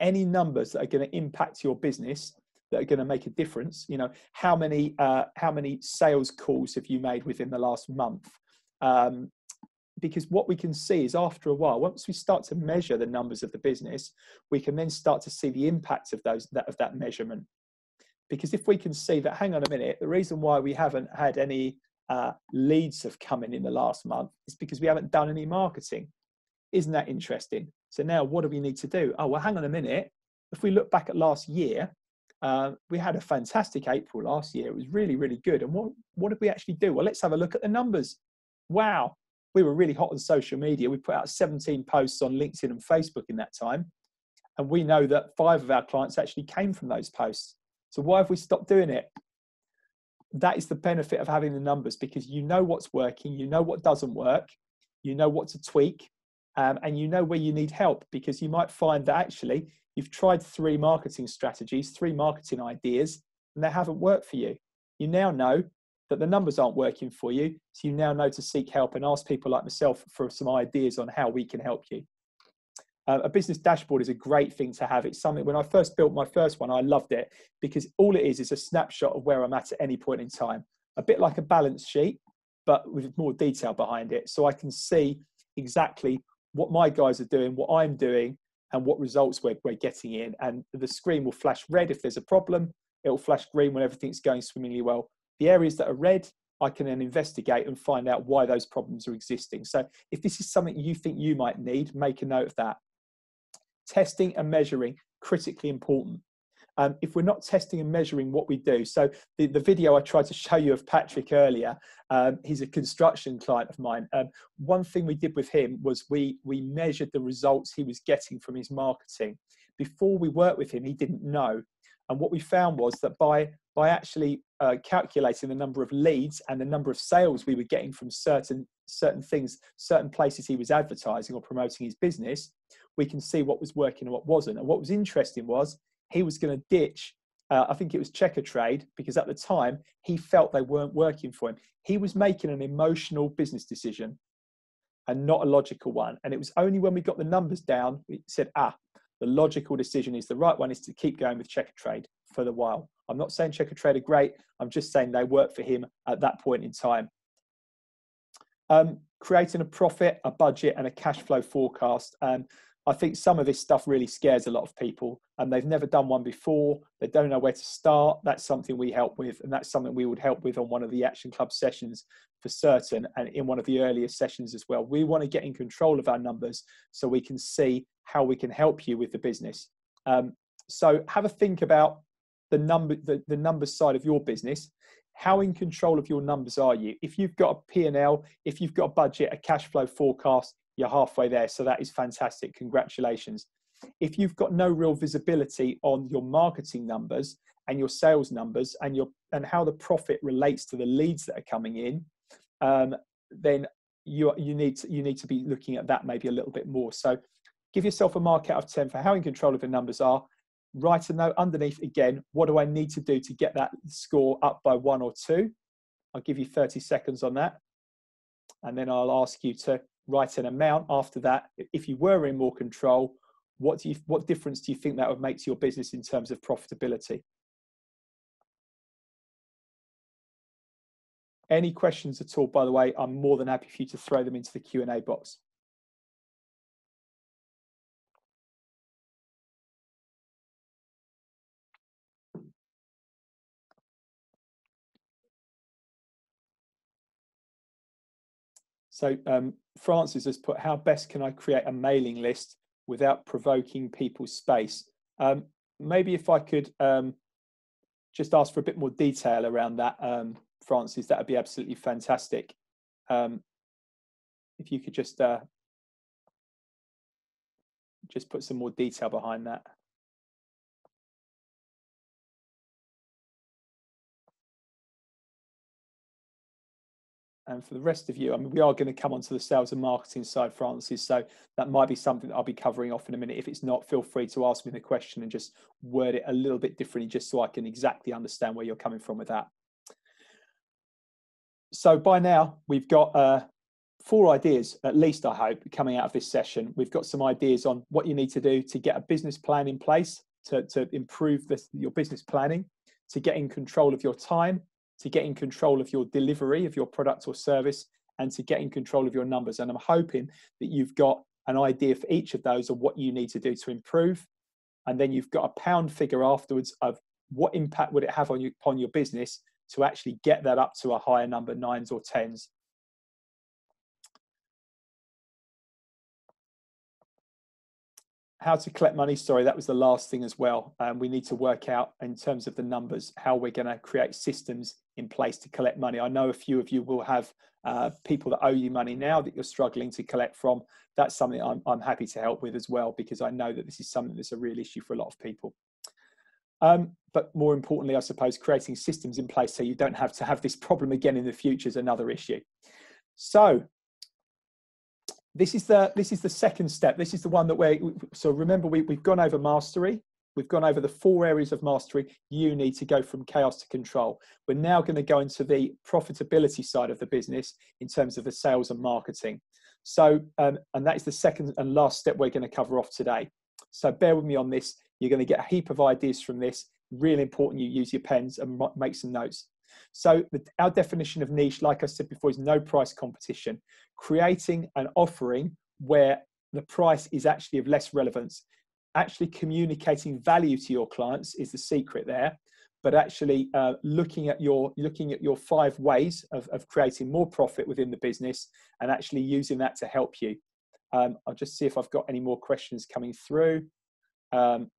S1: Any numbers that are going to impact your business that are going to make a difference. You know, how many uh, how many sales calls have you made within the last month? Um, because what we can see is after a while, once we start to measure the numbers of the business, we can then start to see the impact of those that, of that measurement. Because if we can see that, hang on a minute, the reason why we haven't had any uh, leads have come in in the last month is because we haven't done any marketing. Isn't that interesting? So now what do we need to do? Oh, well, hang on a minute. If we look back at last year, uh, we had a fantastic April last year. It was really, really good. And what, what did we actually do? Well, let's have a look at the numbers. Wow, we were really hot on social media. We put out 17 posts on LinkedIn and Facebook in that time. And we know that five of our clients actually came from those posts. So why have we stopped doing it? That is the benefit of having the numbers because you know what's working, you know what doesn't work, you know what to tweak, um, and you know where you need help because you might find that actually you've tried three marketing strategies, three marketing ideas, and they haven't worked for you. You now know that the numbers aren't working for you, so you now know to seek help and ask people like myself for some ideas on how we can help you. Uh, a business dashboard is a great thing to have. It's something when I first built my first one, I loved it because all it is is a snapshot of where I'm at at any point in time, a bit like a balance sheet, but with more detail behind it. So I can see exactly what my guys are doing, what I'm doing, and what results we're, we're getting in. And the screen will flash red if there's a problem. It will flash green when everything's going swimmingly well. The areas that are red, I can then investigate and find out why those problems are existing. So if this is something you think you might need, make a note of that. Testing and measuring, critically important um, if we're not testing and measuring what we do. So the, the video I tried to show you of Patrick earlier, um, he's a construction client of mine. Um, one thing we did with him was we, we measured the results he was getting from his marketing. Before we worked with him, he didn't know. And what we found was that by, by actually uh, calculating the number of leads and the number of sales we were getting from certain, certain things, certain places he was advertising or promoting his business, we can see what was working and what wasn't. And what was interesting was he was going to ditch uh, I think it was Checkatrade because at the time he felt they weren't working for him. He was making an emotional business decision and not a logical one. And it was only when we got the numbers down, we said, ah, the logical decision is the right one is to keep going with Checkatrade for the while. I'm not saying Checkatrade are great. I'm just saying they work for him at that point in time. Um, creating a profit, a budget, and a cash flow forecast. Um, I think some of this stuff really scares a lot of people and they've never done one before. They don't know where to start. That's something we help with, and that's something we would help with on one of the Action Club sessions for certain, and in one of the earlier sessions as well. We want to get in control of our numbers so we can see how we can help you with the business. Um, so have a think about the number, the, the numbers side of your business. How in control of your numbers are you? If you've got a P&L, if you've got a budget, a cash flow forecast, you're halfway there. So that is fantastic. Congratulations. If you've got no real visibility on your marketing numbers and your sales numbers and your and how the profit relates to the leads that are coming in, um, then you you need to, you need to be looking at that maybe a little bit more. So give yourself a mark out of 10 for how in control of the numbers are. Write a note underneath again, what do I need to do to get that score up by one or two? I'll give you 30 seconds on that. And then I'll ask you to write an amount after that. If you were in more control, what do you what difference do you think that would make to your business in terms of profitability? Any questions at all, by the way, I'm more than happy for you to throw them into the Q&A box. So um, Francis has put, how best can I create a mailing list without provoking people's space? Um, maybe if I could um, just ask for a bit more detail around that, um, Francis, that would be absolutely fantastic. Um, if you could just uh, just put some more detail behind that. And for the rest of you, I mean, we are going to come onto the sales and marketing side, Francis. So that might be something that I'll be covering off in a minute. If it's not, feel free to ask me the question and just word it a little bit differently, just so I can exactly understand where you're coming from with that. So by now, we've got uh, four ideas, at least I hope, coming out of this session. We've got some ideas on what you need to do to get a business plan in place to, to improve this, your business planning, to get in control of your time, to get in control of your delivery of your product or service and to get in control of your numbers. And I'm hoping that you've got an idea for each of those of what you need to do to improve. And then you've got a pound figure afterwards of what impact would it have on you upon your business to actually get that up to a higher number, nines or tens. How to collect money sorry that was the last thing as well. Um, we need to work out in terms of the numbers how we're going to create systems in place to collect money. I know a few of you will have uh, people that owe you money now that you're struggling to collect from. That's something I'm, I'm happy to help with as well because i know that this is something that's a real issue for a lot of people. Um, but more importantly i suppose creating systems in place so you don't have to have this problem again in the future is another issue. So this is the this is the second step. This is the one that we're so remember we, we've gone over mastery. We've gone over the four areas of mastery you need to go from chaos to control. We're now going to go into the profitability side of the business in terms of the sales and marketing. So, um, and that is the second and last step we're going to cover off today. So, bear with me on this. You're going to get a heap of ideas from this. Really important you use your pens and make some notes. So the, our definition of niche, like I said before, is no price competition. Creating an offering where the price is actually of less relevance. Actually communicating value to your clients is the secret there. But actually uh, looking at your looking at your five ways of, of creating more profit within the business and actually using that to help you. Um, I'll just see if I've got any more questions coming through. Um,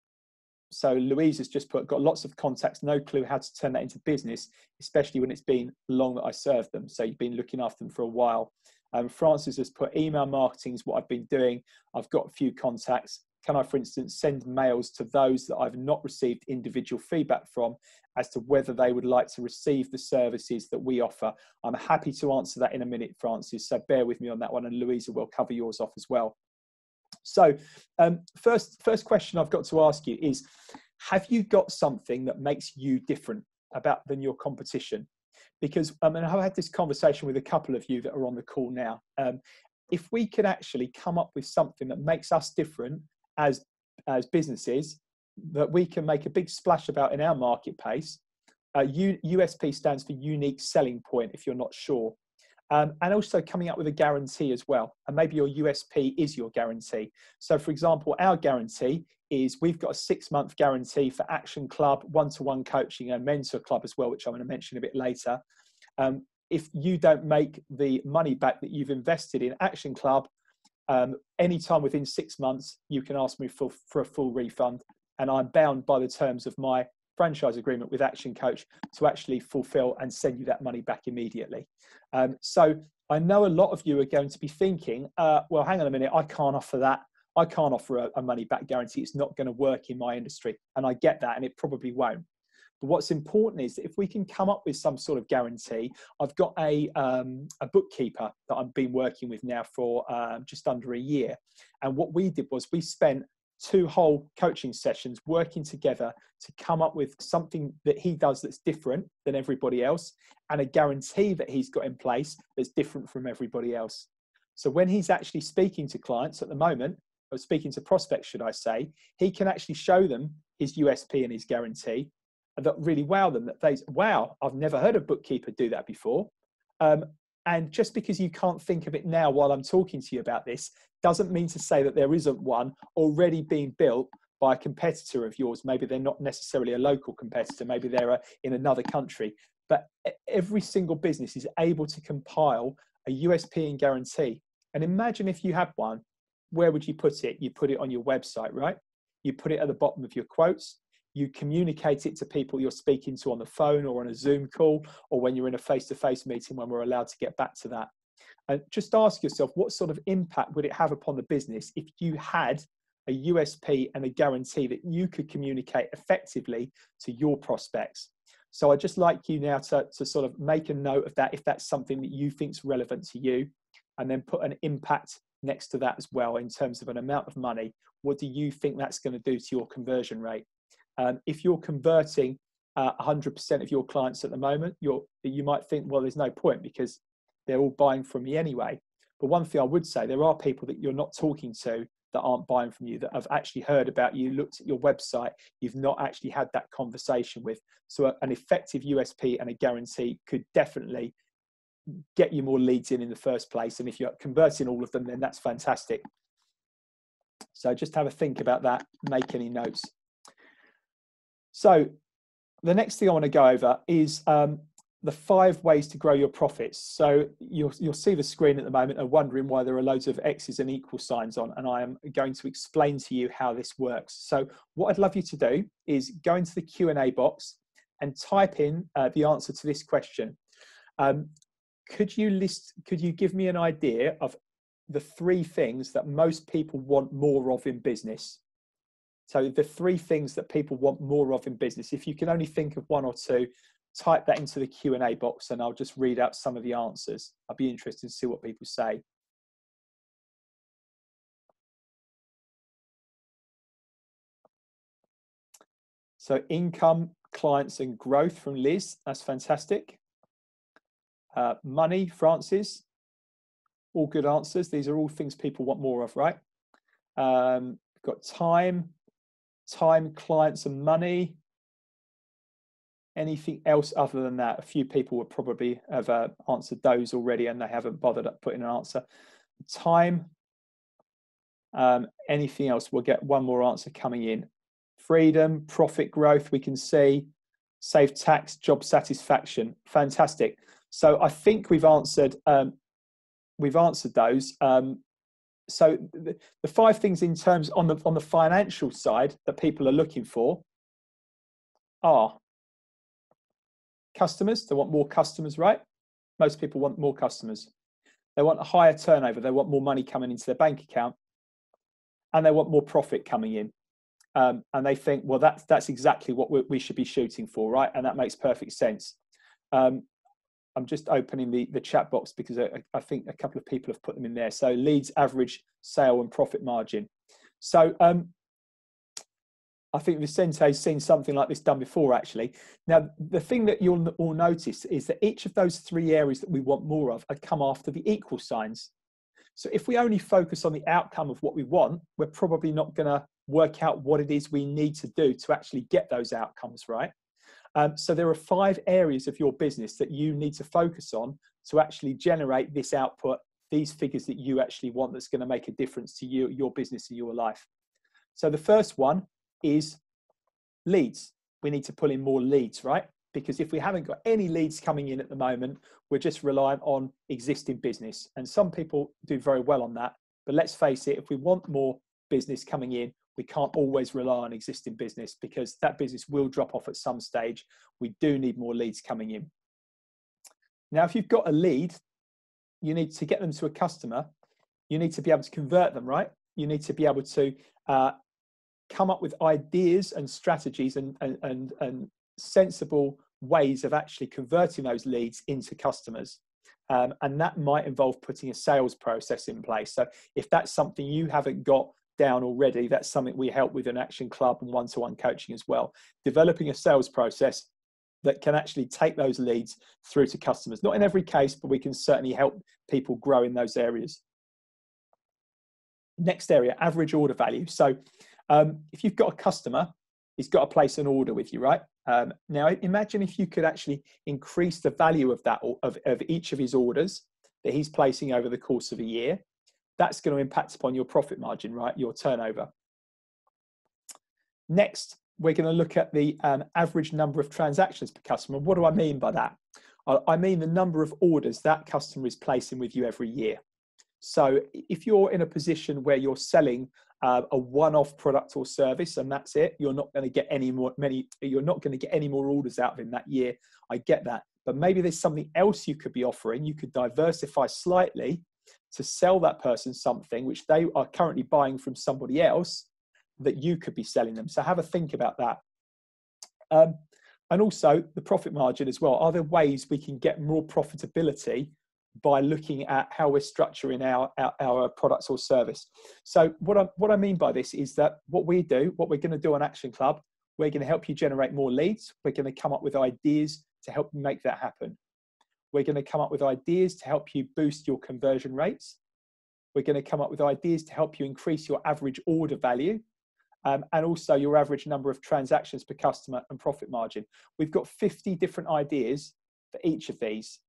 S1: so Louise has just put, got lots of contacts, no clue how to turn that into business, especially when it's been long that I served them. So you've been looking after them for a while. Um, Francis has put email marketing is what I've been doing. I've got a few contacts. Can I, for instance, send mails to those that I've not received individual feedback from as to whether they would like to receive the services that we offer? I'm happy to answer that in a minute, Francis. So bear with me on that one, and Louisa will cover yours off as well. So, um, first, first question I've got to ask you is: Have you got something that makes you different about than your competition? Because I mean, I've had this conversation with a couple of you that are on the call now. Um, if we could actually come up with something that makes us different as as businesses, that we can make a big splash about in our marketplace. Uh, U, USP stands for unique selling point. If you're not sure, um, and also coming up with a guarantee as well. And maybe your USP is your guarantee. So, for example, our guarantee is we've got a six month guarantee for Action Club, one to one coaching, and Mentor Club as well, which I'm going to mention a bit later. Um, if you don't make the money back that you've invested in Action Club, um, anytime within six months, you can ask me for, for a full refund. And I'm bound by the terms of my franchise agreement with Action Coach to actually fulfill and send you that money back immediately. Um, so I know a lot of you are going to be thinking, uh, well, hang on a minute, I can't offer that. I can't offer a, a money back guarantee. It's not going to work in my industry. And I get that, and it probably won't. But what's important is that if we can come up with some sort of guarantee, I've got a, um, a bookkeeper that I've been working with now for um, just under a year. And what we did was we spent two whole coaching sessions working together to come up with something that he does that's different than everybody else and a guarantee that he's got in place that's different from everybody else. So when he's actually speaking to clients at the moment, or speaking to prospects, should I say, he can actually show them his USP and his guarantee and that really wow them that they, wow, I've never heard a bookkeeper do that before. Um, and just because you can't think of it now while I'm talking to you about this doesn't mean to say that there isn't one already being built by a competitor of yours. Maybe they're not necessarily a local competitor, maybe they're uh, in another country. But every single business is able to compile a USP and guarantee. And imagine if you had one, where would you put it? You put it on your website, right? You put it at the bottom of your quotes. You communicate it to people you're speaking to on the phone or on a Zoom call or when you're in a face to face meeting when we're allowed to get back to that. And just ask yourself what sort of impact would it have upon the business if you had a USP and a guarantee that you could communicate effectively to your prospects. So I'd just like you now to, to sort of make a note of that if that's something that you think is relevant to you, and then put an impact next to that as well in terms of an amount of money. What do you think that's going to do to your conversion rate? Um, if you're converting uh, 100% of your clients at the moment, you're, you might think, well, there's no point because they're all buying from me anyway. But one thing I would say, there are people that you're not talking to that aren't buying from you that have actually heard about you, looked at your website, you've not actually had that conversation with. So an effective USP and a guarantee could definitely get you more leads in in the first place. And if you're converting all of them, then that's fantastic. So just have a think about that, make any notes. So the next thing I want to go over is um, the five ways to grow your profits. So you'll, you'll see the screen at the moment and wondering why there are loads of X's and equal signs on, and I am going to explain to you how this works. So what I'd love you to do is go into the Q&A box and type in uh, the answer to this question. Um, could you list, could you give me an idea of the three things that most people want more of in business? So the three things that people want more of in business, if you can only think of one or two, type that into the Q&A box and I'll just read out some of the answers. I'll be interested to see what people say. So income, clients and growth from Liz, that's fantastic. Uh, money, Francis, all good answers. These are all things people want more of, right? Um, got time, time, clients and money. Anything else other than that? A few people would probably have uh, answered those already and they haven't bothered putting an answer. Time, um, anything else? We'll get one more answer coming in. Freedom, profit growth, we can see. Save tax, job satisfaction. Fantastic. So I think we've answered um, we've answered those. Um, so the, the, five things in terms on the on the financial side that people are looking for are customers. They want more customers, right? Most people want more customers. They want a higher turnover. They want more money coming into their bank account, and they want more profit coming in. Um, and they think, well, that's that's exactly what we, we, should be shooting for, right? And that makes perfect sense. Um, I'm just opening the, the chat box because I, I, think a couple of people have put them in there. So leads, average sale and profit margin. So um, I think Vicente's seen something like this done before, actually. Now, the thing that you'll all notice is that each of those three areas that we want more of come after the equal signs. So if we only focus on the outcome of what we want, we're probably not going to work out what it is we need to do to actually get those outcomes, right? Um, so there are five areas of your business that you need to focus on to actually generate this output, these figures that you actually want that's going to make a difference to you, your business and your life. So the first one is leads. We need to pull in more leads, right? Because if we haven't got any leads coming in at the moment, we're just reliant on existing business. And some people do very well on that. But let's face it, if we want more business coming in, we can't always rely on existing business because that business will drop off at some stage. We do need more leads coming in. Now, if you've got a lead, you need to get them to a customer. You need to be able to convert them, right? You need to be able to uh, come up with ideas and strategies and, and, and, and sensible ways of actually converting those leads into customers. Um, and that might involve putting a sales process in place. So if that's something you haven't got down already, that's something we help with in Action Club and one to one coaching as well. Developing a sales process that can actually take those leads through to customers. Not in every case, but we can certainly help people grow in those areas. Next area, average order value. So um, if you've got a customer, he's got to place an order with you, right? Um, now imagine if you could actually increase the value of that of, of each of his orders that he's placing over the course of a year that's going to impact upon your profit margin, right? Your turnover. Next, we're going to look at the um, average number of transactions per customer. What do I mean by that? I mean the number of orders that customer is placing with you every year. So if you're in a position where you're selling uh, a one-off product or service and that's it, you're not going to get any more many. You're not going to get any more orders out of him that year. I get that, but maybe there's something else you could be offering. You could diversify slightly to sell that person something which they are currently buying from somebody else that you could be selling them. So have a think about that. Um, and also the profit margin as well. Are there ways we can get more profitability by looking at how we're structuring our, our, our, products or service? So what I, what I mean by this is that what we do, what we're going to do on Action Club, we're going to help you generate more leads. We're going to come up with ideas to help make that happen. We're going to come up with ideas to help you boost your conversion rates. We're going to come up with ideas to help you increase your average order value um, and also your average number of transactions per customer and profit margin. We've got 50 different ideas for each of these.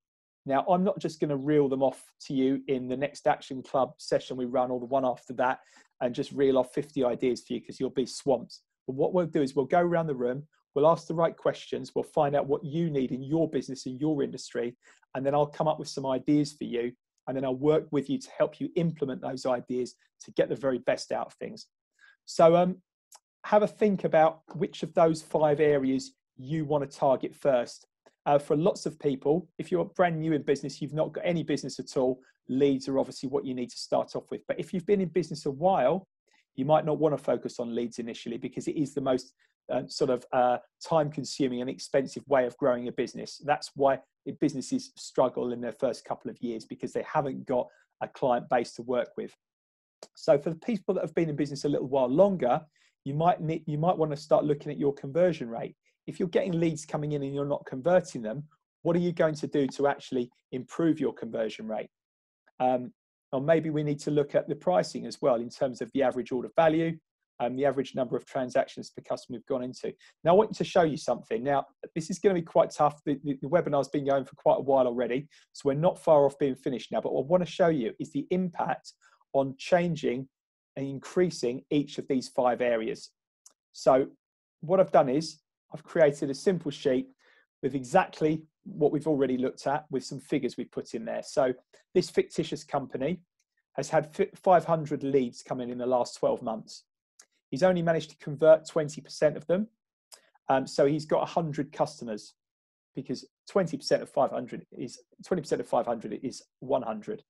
S1: Now, I'm not just going to reel them off to you in the next Action Club session we run or the one after that and just reel off 50 ideas for you because you'll be swamped. But what we'll do is we'll go around the room, we'll ask the right questions, we'll find out what you need in your business, in your industry, and then I'll come up with some ideas for you. And then I'll work with you to help you implement those ideas to get the very best out of things. So um, have a think about which of those five areas you want to target first. Uh, for lots of people, if you're brand new in business, you've not got any business at all, leads are obviously what you need to start off with. But if you've been in business a while, you might not want to focus on leads initially because it is the most sort of uh, time consuming and expensive way of growing a business. That's why businesses struggle in their first couple of years because they haven't got a client base to work with. So for the people that have been in business a little while longer, you might need, you might want to start looking at your conversion rate. If you're getting leads coming in and you're not converting them, what are you going to do to actually improve your conversion rate? Um, or maybe we need to look at the pricing as well in terms of the average order value and the average number of transactions per customer we've gone into. Now, I want to show you something. Now, this is going to be quite tough. The, the, the webinar's been going for quite a while already, so we're not far off being finished now. But what I want to show you is the impact on changing and increasing each of these five areas. So what I've done is I've created a simple sheet with exactly what we've already looked at with some figures we've put in there. So this fictitious company has had 500 leads come in in the last 12 months. He's only managed to convert 20% of them. Um, so he's got 100 customers because 20% of 500 is 20% of 500 is 100.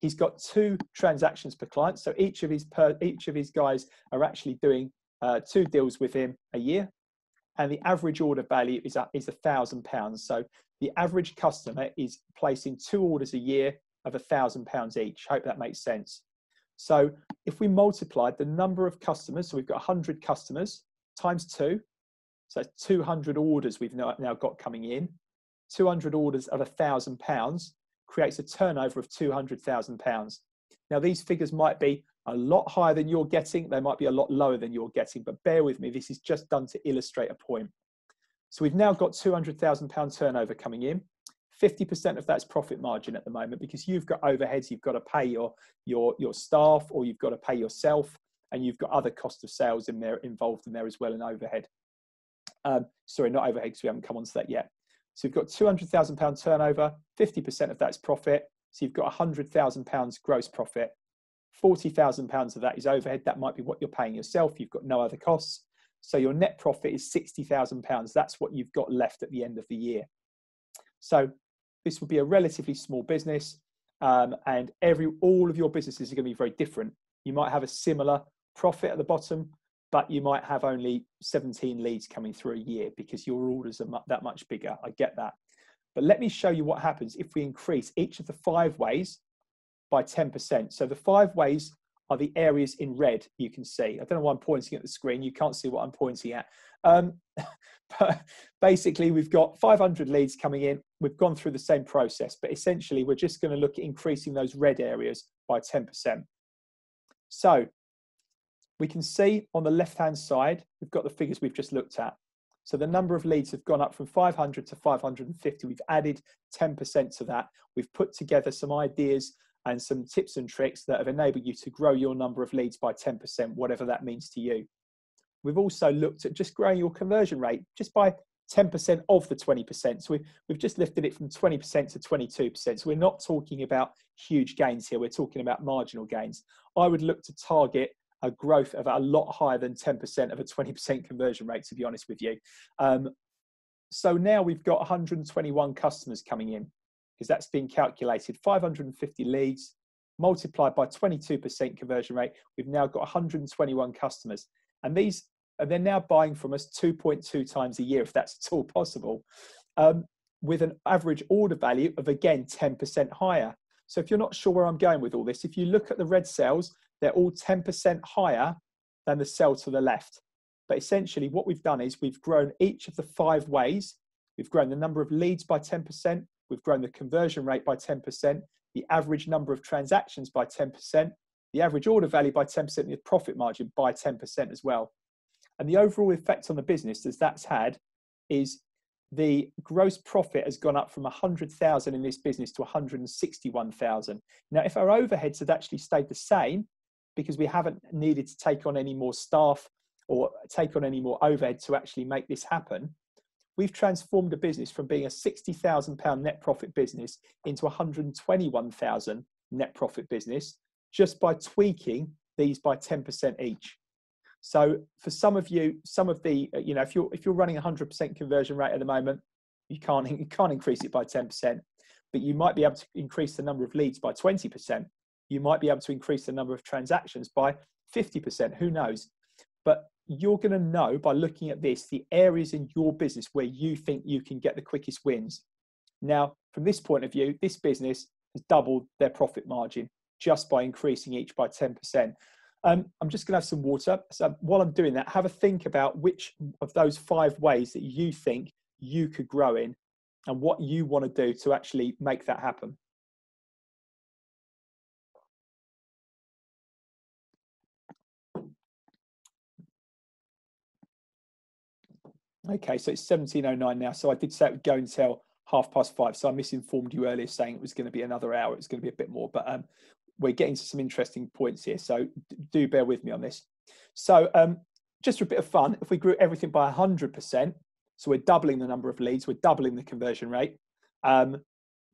S1: He's got two transactions per client. So each of his per, each of his guys are actually doing uh, two deals with him a year, and the average order value is a, is a thousand pounds. So the average customer is placing two orders a year of a thousand pounds each. Hope that makes sense. So if we multiplied the number of customers, so we've got 100 customers times two, so 200 orders we've now, got coming in, 200 orders of a thousand pounds creates a turnover of 200,000 pounds. Now these figures might be a lot higher than you're getting, they might be a lot lower than you're getting, but bear with me, this is just done to illustrate a point. So we've now got 200,000 pound turnover coming in. 50% of that's profit margin at the moment because you've got overheads, you've got to pay your, your, your staff or you've got to pay yourself and you've got other cost of sales in there involved in there as well in overhead. Um, sorry, not overhead because we haven't come on to that yet. So you've got £200,000 turnover, 50% of that's profit. So you've got £100,000 gross profit. £40,000 of that is overhead. That might be what you're paying yourself. You've got no other costs. So your net profit is £60,000. That's what you've got left at the end of the year. So this would be a relatively small business um, and every all of your businesses are going to be very different. You might have a similar profit at the bottom, but you might have only 17 leads coming through a year because your orders are that much bigger. I get that. But let me show you what happens if we increase each of the five ways by 10%. So the five ways are the areas in red you can see. I don't know why I'm pointing at the screen. You can't see what I'm pointing at. Um, but basically, we've got 500 leads coming in. We've gone through the same process, but essentially, we're just going to look at increasing those red areas by 10%. So we can see on the left-hand side, we've got the figures we've just looked at. So the number of leads have gone up from 500 to 550. We've added 10% to that. We've put together some ideas and some tips and tricks that have enabled you to grow your number of leads by 10%, whatever that means to you. We've also looked at just growing your conversion rate just by 10% of the 20%. So we've, we've just lifted it from 20% to 22%. So we're not talking about huge gains here. We're talking about marginal gains. I would look to target a growth of a lot higher than 10% of a 20% conversion rate, to be honest with you. Um, so now we've got 121 customers coming in because that's been calculated 550 leads multiplied by 22% conversion rate. We've now got 121 customers. And these and they're now buying from us 2.2 times a year, if that's at all possible, um, with an average order value of again 10% higher. So if you're not sure where I'm going with all this, if you look at the red cells, they're all 10% higher than the cell to the left. But essentially, what we've done is we've grown each of the five ways. We've grown the number of leads by 10%, we've grown the conversion rate by 10%, the average number of transactions by 10%, the average order value by 10%, and the profit margin by 10% as well. And the overall effect on the business as that's had is the gross profit has gone up from 100,000 in this business to 161,000. Now, if our overheads had actually stayed the same, because we haven't needed to take on any more staff or take on any more overhead to actually make this happen, we've transformed a business from being a 60,000 pound net profit business into a 121,000 net profit business just by tweaking these by 10% each. So for some of you, some of the, uh, you know, if you're if you're running a 100% conversion rate at the moment, you can't you can't increase it by 10%, but you might be able to increase the number of leads by 20%. You might be able to increase the number of transactions by 50%. Who knows? But you're going to know by looking at this the areas in your business where you think you can get the quickest wins. Now, from this point of view, this business has doubled their profit margin just by increasing each by 10%. Um, I'm just going to have some water. So while I'm doing that, have a think about which of those five ways that you think you could grow in and what you want to do to actually make that happen. Okay, so it's 17.09 now. So I did say it would go until half past five. So I misinformed you earlier saying it was going to be another hour. It's going to be a bit more, but um, we're getting to some interesting points here. So do bear with me on this. So um, just for a bit of fun, if we grew everything by 100%, so we're doubling the number of leads, we're doubling the conversion rate. Um,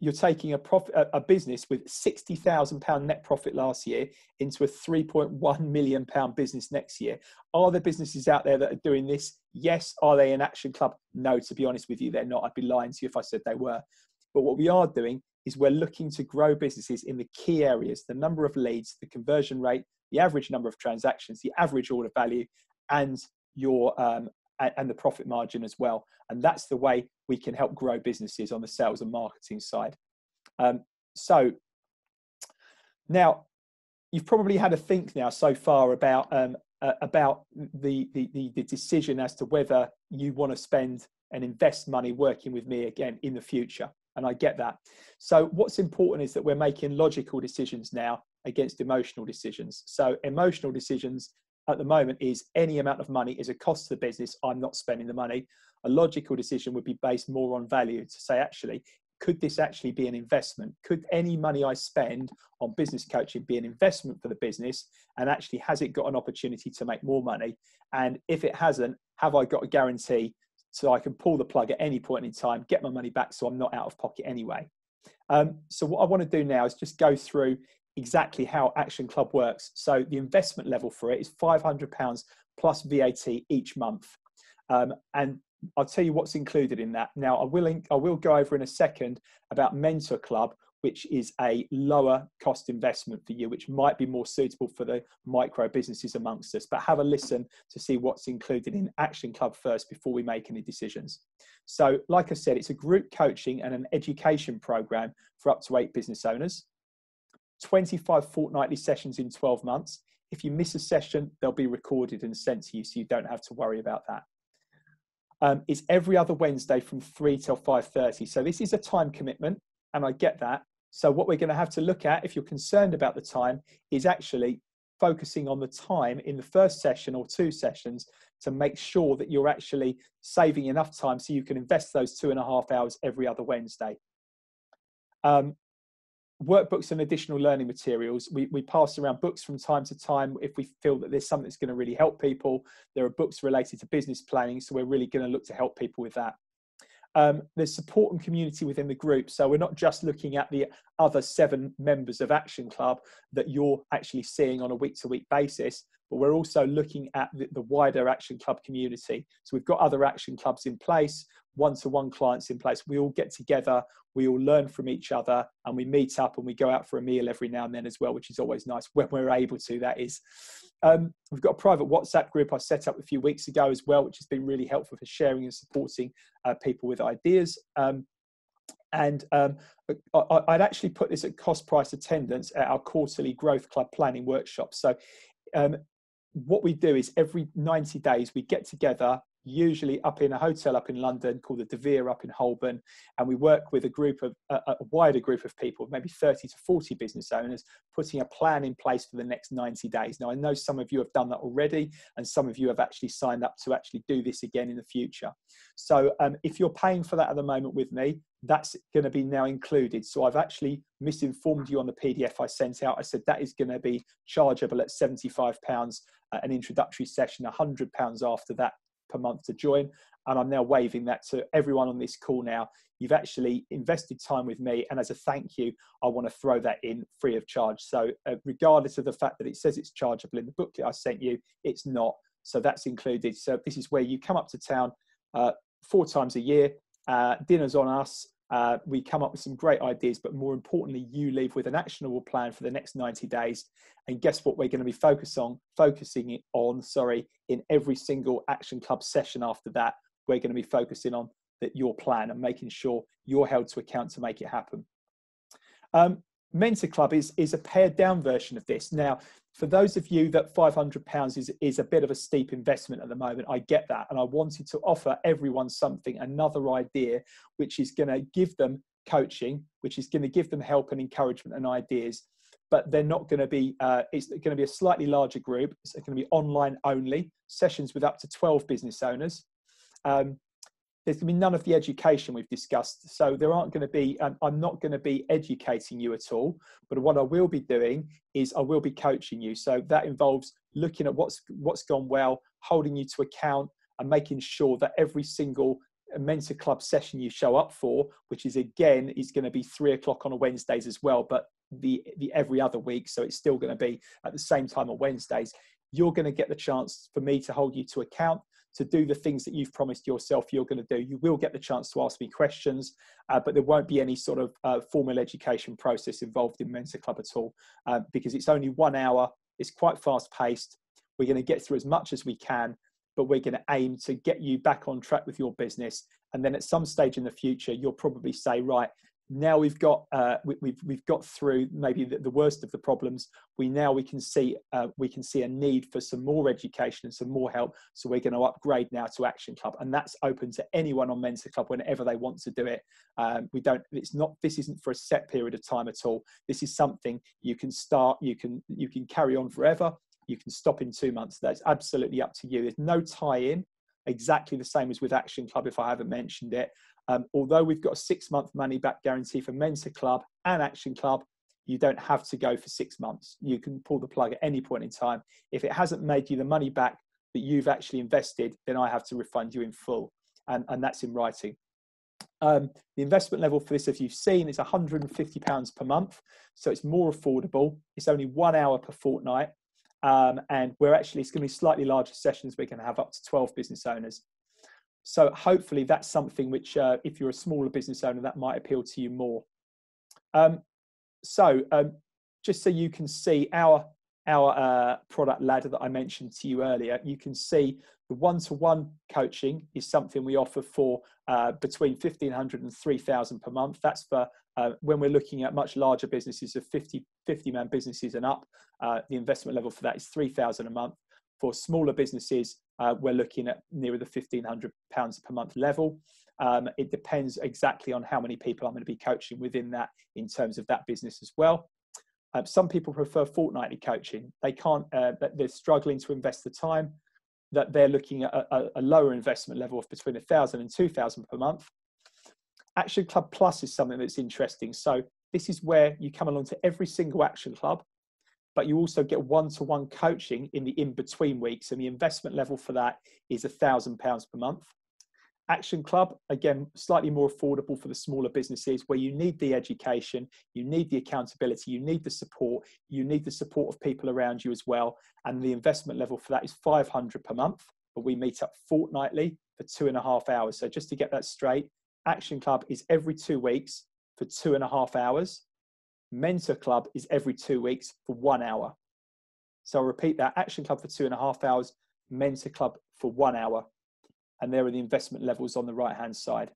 S1: you're taking a profit, a, business with 60,000 pound net profit last year into a 3.1 million pound business next year. Are there businesses out there that are doing this? Yes. Are they an action club? No, to be honest with you, they're not. I'd be lying to you if I said they were. But what we are doing is we're looking to grow businesses in the key areas the number of leads, the conversion rate, the average number of transactions, the average order value, and your um, and the profit margin as well. And that's the way we can help grow businesses on the sales and marketing side. Um, so now you've probably had a think now so far about um, uh, about the, the the decision as to whether you want to spend and invest money working with me again in the future and I get that. So what's important is that we're making logical decisions now against emotional decisions. So emotional decisions at the moment is any amount of money is a cost to the business. I'm not spending the money. A logical decision would be based more on value to say, actually, could this actually be an investment? Could any money I spend on business coaching be an investment for the business? And actually, has it got an opportunity to make more money? And if it hasn't, have I got a guarantee so I can pull the plug at any point in time, get my money back so I'm not out of pocket anyway. Um, so what I want to do now is just go through exactly how Action Club works. So the investment level for it is £500 plus VAT each month. Um, and I'll tell you what's included in that. Now, I will, I will go over in a second about Mentor Club, which is a lower cost investment for you, which might be more suitable for the micro businesses amongst us. But have a listen to see what's included in Action Club first before we make any decisions. So, like I said, it's a group coaching and an education program for up to eight business owners, 25 fortnightly sessions in 12 months. If you miss a session, they'll be recorded and sent to you, so you don't have to worry about that. Um, it's every other Wednesday from 3 till 5.30. So this is a time commitment, and I get that. So, what we're going to have to look at, if you're concerned about the time, is actually focusing on the time in the first session or two sessions to make sure that you're actually saving enough time so you can invest those two and a half hours every other Wednesday. Um, workbooks and additional learning materials. We, we pass around books from time to time if we feel that there's something that's going to really help people. There are books related to business planning, so we're really going to look to help people with that. Um, there's support and community within the group. So we're not just looking at the other seven members of Action Club that you're actually seeing on a week to week basis, but we're also looking at the, the wider Action Club community. So we've got other Action Clubs in place, one to one clients in place. We all get together, we all learn from each other, and we meet up and we go out for a meal every now and then as well, which is always nice when we're able to, that is. Um, we've got a private WhatsApp group I set up a few weeks ago as well, which has been really helpful for sharing and supporting uh, people with ideas. Um, and um, I, would actually put this at cost price attendance at our quarterly growth club planning workshop. So, um, what we do is every 90 days we get together usually up in a hotel up in London called the De Vere up in Holborn. And we work with a group of a, a, wider group of people, maybe 30 to 40 business owners, putting a plan in place for the next 90 days. Now, I know some of you have done that already, and some of you have actually signed up to actually do this again in the future. So um, if you're paying for that at the moment with me, that's going to be now included. So I've actually misinformed you on the PDF I sent out. I said that is going to be chargeable at £75 uh, an introductory session, £100 after that per month to join. And I'm now waiving that to everyone on this call now. You've actually invested time with me. And as a thank you, I want to throw that in free of charge. So, uh, regardless of the fact that it says it's chargeable in the booklet I sent you, it's not. So, that's included. So, this is where you come up to town uh, four times a year. Uh, dinner's on us. Uh, we come up with some great ideas, but more importantly, you leave with an actionable plan for the next 90 days. And guess what? We're going to be focus on, focusing on, sorry, in every single Action Club session after that. We're going to be focusing on that your plan and making sure you're held to account to make it happen. Um, Mentor Club is, is a pared down version of this. Now, for those of you that £500 is, is a bit of a steep investment at the moment, I get that. And I wanted to offer everyone something, another idea, which is going to give them coaching, which is going to give them help and encouragement and ideas. But they're not going to be, uh, it's going to be a slightly larger group. It's going to be online only, sessions with up to 12 business owners. Um, there's going to be none of the education we've discussed. So there aren't going to be, um, I'm not going to be educating you at all. But what I will be doing is I will be coaching you. So that involves looking at what's what's gone well, holding you to account, and making sure that every single Mentor Club session you show up for, which is again is going to be three o'clock on a Wednesdays as well, but the the every other week, so it's still going to be at the same time on Wednesdays. You're going to get the chance for me to hold you to account to do the things that you've promised yourself you're going to do. You will get the chance to ask me questions, uh, but there won't be any sort of uh, formal education process involved in Mentor Club at all uh, because it's only one hour. It's quite fast paced. We're going to get through as much as we can, but we're going to aim to get you back on track with your business. And then at some stage in the future, you'll probably say, right, now we've got uh, we, have we've, we've got through maybe the, the, worst of the problems. We now we can see uh, we can see a need for some more education and some more help so we're going to upgrade now to action club and that's open to anyone on mentor club whenever they want to do it. Um, we don't it's not this isn't for a set period of time at all. This is something you can start you can you can carry on forever. You can stop in two months. That's absolutely up to you. There's no tie-in exactly the same as with action club if i haven't mentioned it um, although we've got a six month money back guarantee for Mentor Club and Action Club, you don't have to go for six months. You can pull the plug at any point in time. If it hasn't made you the money back that you've actually invested, then I have to refund you in full. And, and that's in writing. Um, the investment level for this, as you've seen, is £150 per month. So it's more affordable. It's only one hour per fortnight. Um, and we're actually, it's going to be slightly larger sessions. We're going to have up to 12 business owners. So hopefully that's something which, uh, if you're a smaller business owner, that might appeal to you more. Um, so um, just so you can see our our uh, product ladder that I mentioned to you earlier, you can see the one-to-one coaching is something we offer for uh, between 1500 and 3000 per month. That's for uh, when we're looking at much larger businesses of 50, 50 man businesses and up, uh, the investment level for that is 3000 a month. For smaller businesses, uh, we're looking at nearer the £1,500 per month level. Um, it depends exactly on how many people I'm going to be coaching within that in terms of that business as well. Um, some people prefer fortnightly coaching. They can't, uh, they're struggling to invest the time, that they're looking at a, a lower investment level of between 1000 and 2000 per month. Action Club Plus is something that's interesting. So this is where you come along to every single Action Club but you also get one-to-one coaching in the in-between weeks and the investment level for that is a thousand pounds per month. Action club again slightly more affordable for the smaller businesses where you need the education you need the accountability you need the support you need the support of people around you as well and the investment level for that is 500 per month but we meet up fortnightly for two and a half hours. So just to get that straight action club is every two weeks for two and a half hours Mentor Club is every two weeks for one hour. So I'll repeat that Action Club for two and a half hours, Mentor Club for one hour. And there are the investment levels on the right hand side.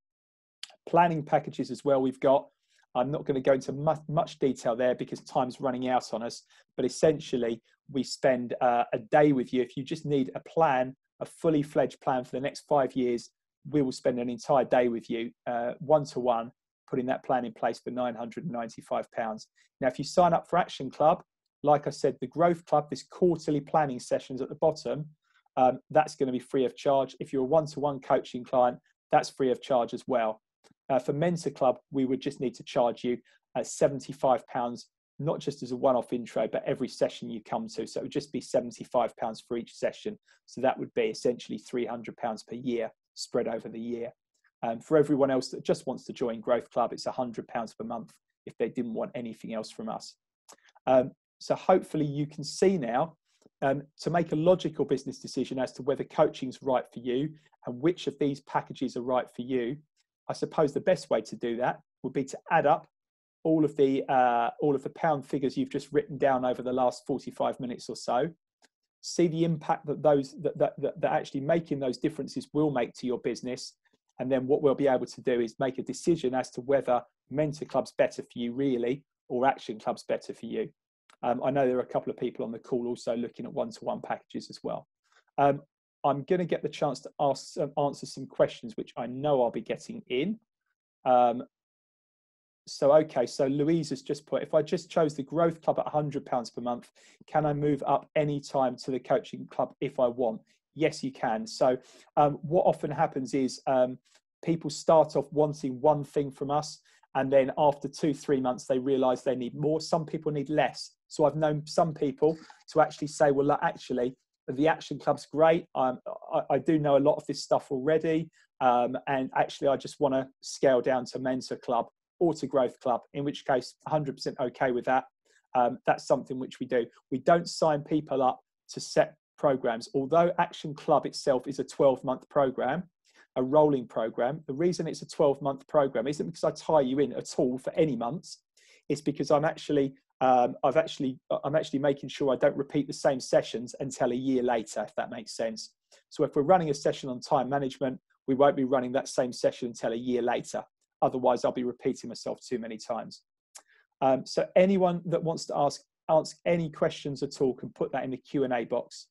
S1: Planning packages as well, we've got. I'm not going to go into much, much detail there because time's running out on us. But essentially, we spend uh, a day with you. If you just need a plan, a fully fledged plan for the next five years, we will spend an entire day with you, one to one, putting that plan in place for £995. Now, if you sign up for Action Club, like I said, the Growth Club, this quarterly planning sessions at the bottom, um, that's going to be free of charge. If you're a one to one coaching client, that's free of charge as well. Uh, for Mentor Club, we would just need to charge you uh, £75, not just as a one off intro, but every session you come to. So it would just be £75 for each session. So that would be essentially £300 per year spread over the year. Um, for everyone else that just wants to join Growth Club, it's £100 per month if they didn't want anything else from us. Um, so hopefully you can see now um, to make a logical business decision as to whether coaching is right for you and which of these packages are right for you. I suppose the best way to do that would be to add up all of the uh, all of the pound figures you've just written down over the last 45 minutes or so see the impact that those that, that, that, that actually making those differences will make to your business and then what we'll be able to do is make a decision as to whether mentor club's better for you really or action club's better for you. Um, i know there are a couple of people on the call also looking at one-to-one packages as well. Um, i'm going to get the chance to ask answer some questions which i know i'll be getting in. Um, so okay so louise has just put if i just chose the growth club at 100 pounds per month can i move up any time to the coaching club if i want yes you can. So um, what often happens is um, people start off wanting one thing from us and then after two three months they realize they need more. Some people need less. So i've known some people to actually say well actually the action club's great. Um, I, I, do know a lot of this stuff already um, and actually i just want to scale down to mentor club or to growth club in which case 100% okay with that. Um, that's something which we do. We don't sign people up to set programs. Although Action Club itself is a 12 month program, a rolling program, the reason it's a 12 month program isn't because I tie you in at all for any months. It's because I'm actually um, I've actually I'm actually making sure I don't repeat the same sessions until a year later, if that makes sense. So if we're running a session on time management, we won't be running that same session until a year later. Otherwise, I'll be repeating myself too many times. Um, so anyone that wants to ask ask any questions at all can put that in the Q and A box.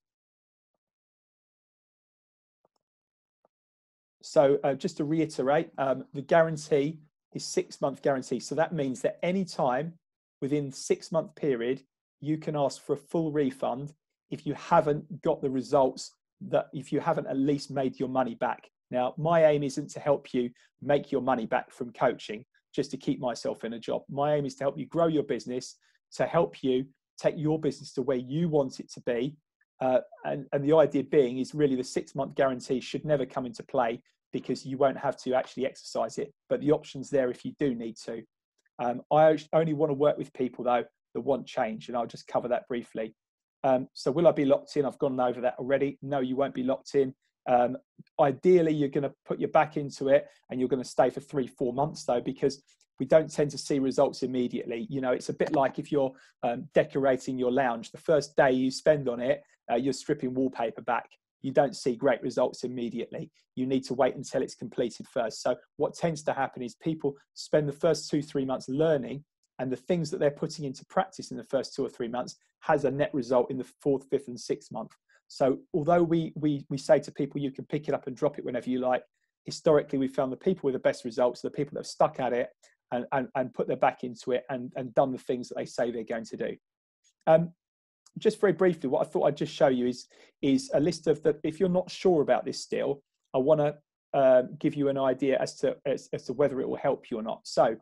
S1: So uh, just to reiterate, um, the guarantee is six month guarantee. So that means that any time within six month period, you can ask for a full refund if you haven't got the results that if you haven't at least made your money back. Now, my aim isn't to help you make your money back from coaching just to keep myself in a job. My aim is to help you grow your business, to help you take your business to where you want it to be. Uh, and, and the idea being is really the six month guarantee should never come into play because you won't have to actually exercise it. But the option's there if you do need to. Um, I only want to work with people though that want change, and I'll just cover that briefly. Um, so, will I be locked in? I've gone over that already. No, you won't be locked in. Um, ideally, you're going to put your back into it and you're going to stay for three, four months though, because we don't tend to see results immediately. You know, it's a bit like if you're um, decorating your lounge, the first day you spend on it, uh, you're stripping wallpaper back you don't see great results immediately. You need to wait until it's completed first. So, what tends to happen is people spend the first two, three months learning, and the things that they're putting into practice in the first two or three months has a net result in the fourth, fifth, and sixth month. So, although we, we, we say to people you can pick it up and drop it whenever you like, historically we found the people with the best results are the people that have stuck at it and, and, and put their back into it and, and done the things that they say they're going to do. Um, just very briefly, what I thought I'd just show you is, is a list of the, if you're not sure about this still, I want to uh, give you an idea as to, as, as to whether it will help you or not. So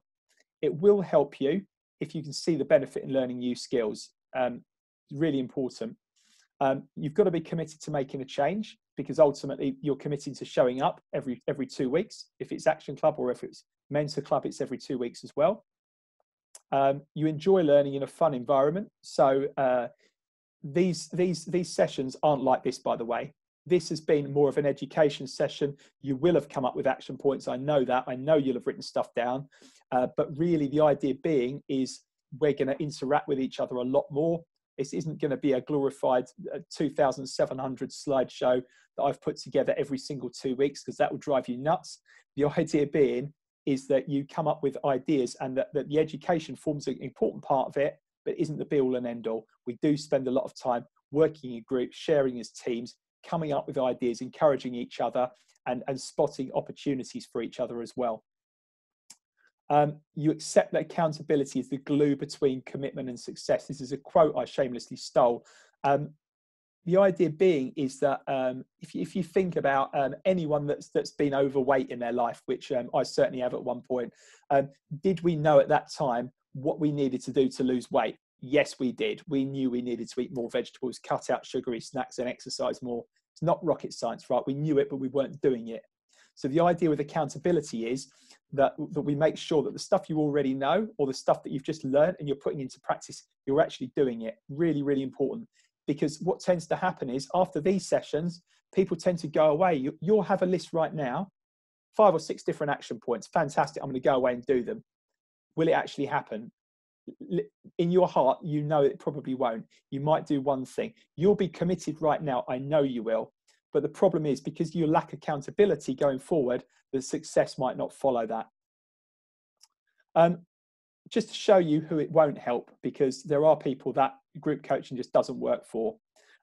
S1: it will help you if you can see the benefit in learning new skills. Um, really important. Um, you've got to be committed to making a change because ultimately you're committing to showing up every every two weeks. If it's Action Club or if it's Mentor Club, it's every two weeks as well. Um, you enjoy learning in a fun environment, so uh, these these these sessions aren't like this by the way. This has been more of an education session. You will have come up with action points. I know that. I know you'll have written stuff down. Uh, but really the idea being is we're going to interact with each other a lot more. This isn't going to be a glorified uh, 2,700 slideshow that I've put together every single two weeks because that will drive you nuts. The idea being is that you come up with ideas and that, that the education forms an important part of it, but isn't the be all and end all. We do spend a lot of time working in groups, sharing as teams, coming up with ideas, encouraging each other, and, and spotting opportunities for each other as well. Um, you accept that accountability is the glue between commitment and success. This is a quote I shamelessly stole. Um, the idea being is that um, if, you, if you think about um, anyone that's that's been overweight in their life, which um, I certainly have at one point, um, did we know at that time what we needed to do to lose weight? Yes, we did. We knew we needed to eat more vegetables, cut out sugary snacks, and exercise more. It's not rocket science, right? We knew it, but we weren't doing it. So the idea with accountability is that, that we make sure that the stuff you already know or the stuff that you've just learned and you're putting into practice, you're actually doing it. Really, really important. Because what tends to happen is after these sessions, people tend to go away. You, you'll have a list right now, five or six different action points. Fantastic. I'm going to go away and do them. Will it actually happen? in your heart, you know it probably won't. You might do one thing. You'll be committed right now. I know you will. But the problem is because you lack accountability going forward, the success might not follow that. Um, just to show you who it won't help, because there are people that group coaching just doesn't work for.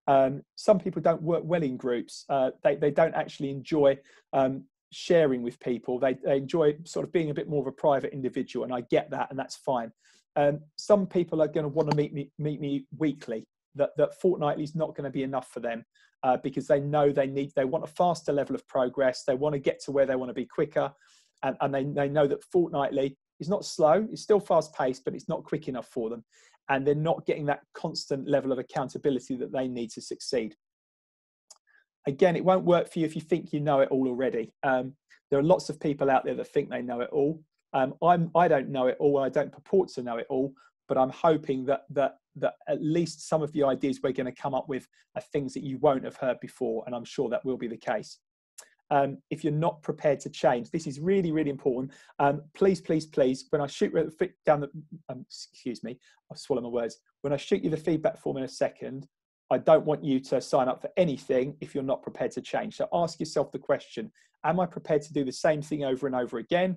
S1: Um, some people don't work well in groups. Uh, they, they don't actually enjoy um, sharing with people. They, they enjoy sort of being a bit more of a private individual, and I get that, and that's fine. Um, some people are going to want to meet me meet me weekly. That that fortnightly is not going to be enough for them uh, because they know they need they want a faster level of progress. They want to get to where they want to be quicker, and, and they they know that fortnightly is not slow. It's still fast paced, but it's not quick enough for them, and they're not getting that constant level of accountability that they need to succeed. Again, it won't work for you if you think you know it all already. Um, there are lots of people out there that think they know it all. Um, I'm, I don't know it all. I don't purport to know it all, but I'm hoping that that that at least some of the ideas we're going to come up with are things that you won't have heard before, and I'm sure that will be the case. Um, if you're not prepared to change, this is really, really important. Um, please, please, please, when I shoot down the, um, excuse me, I'll swallow my words. When I shoot you the feedback form in a second, I don't want you to sign up for anything if you're not prepared to change. So ask yourself the question, am I prepared to do the same thing over and over again?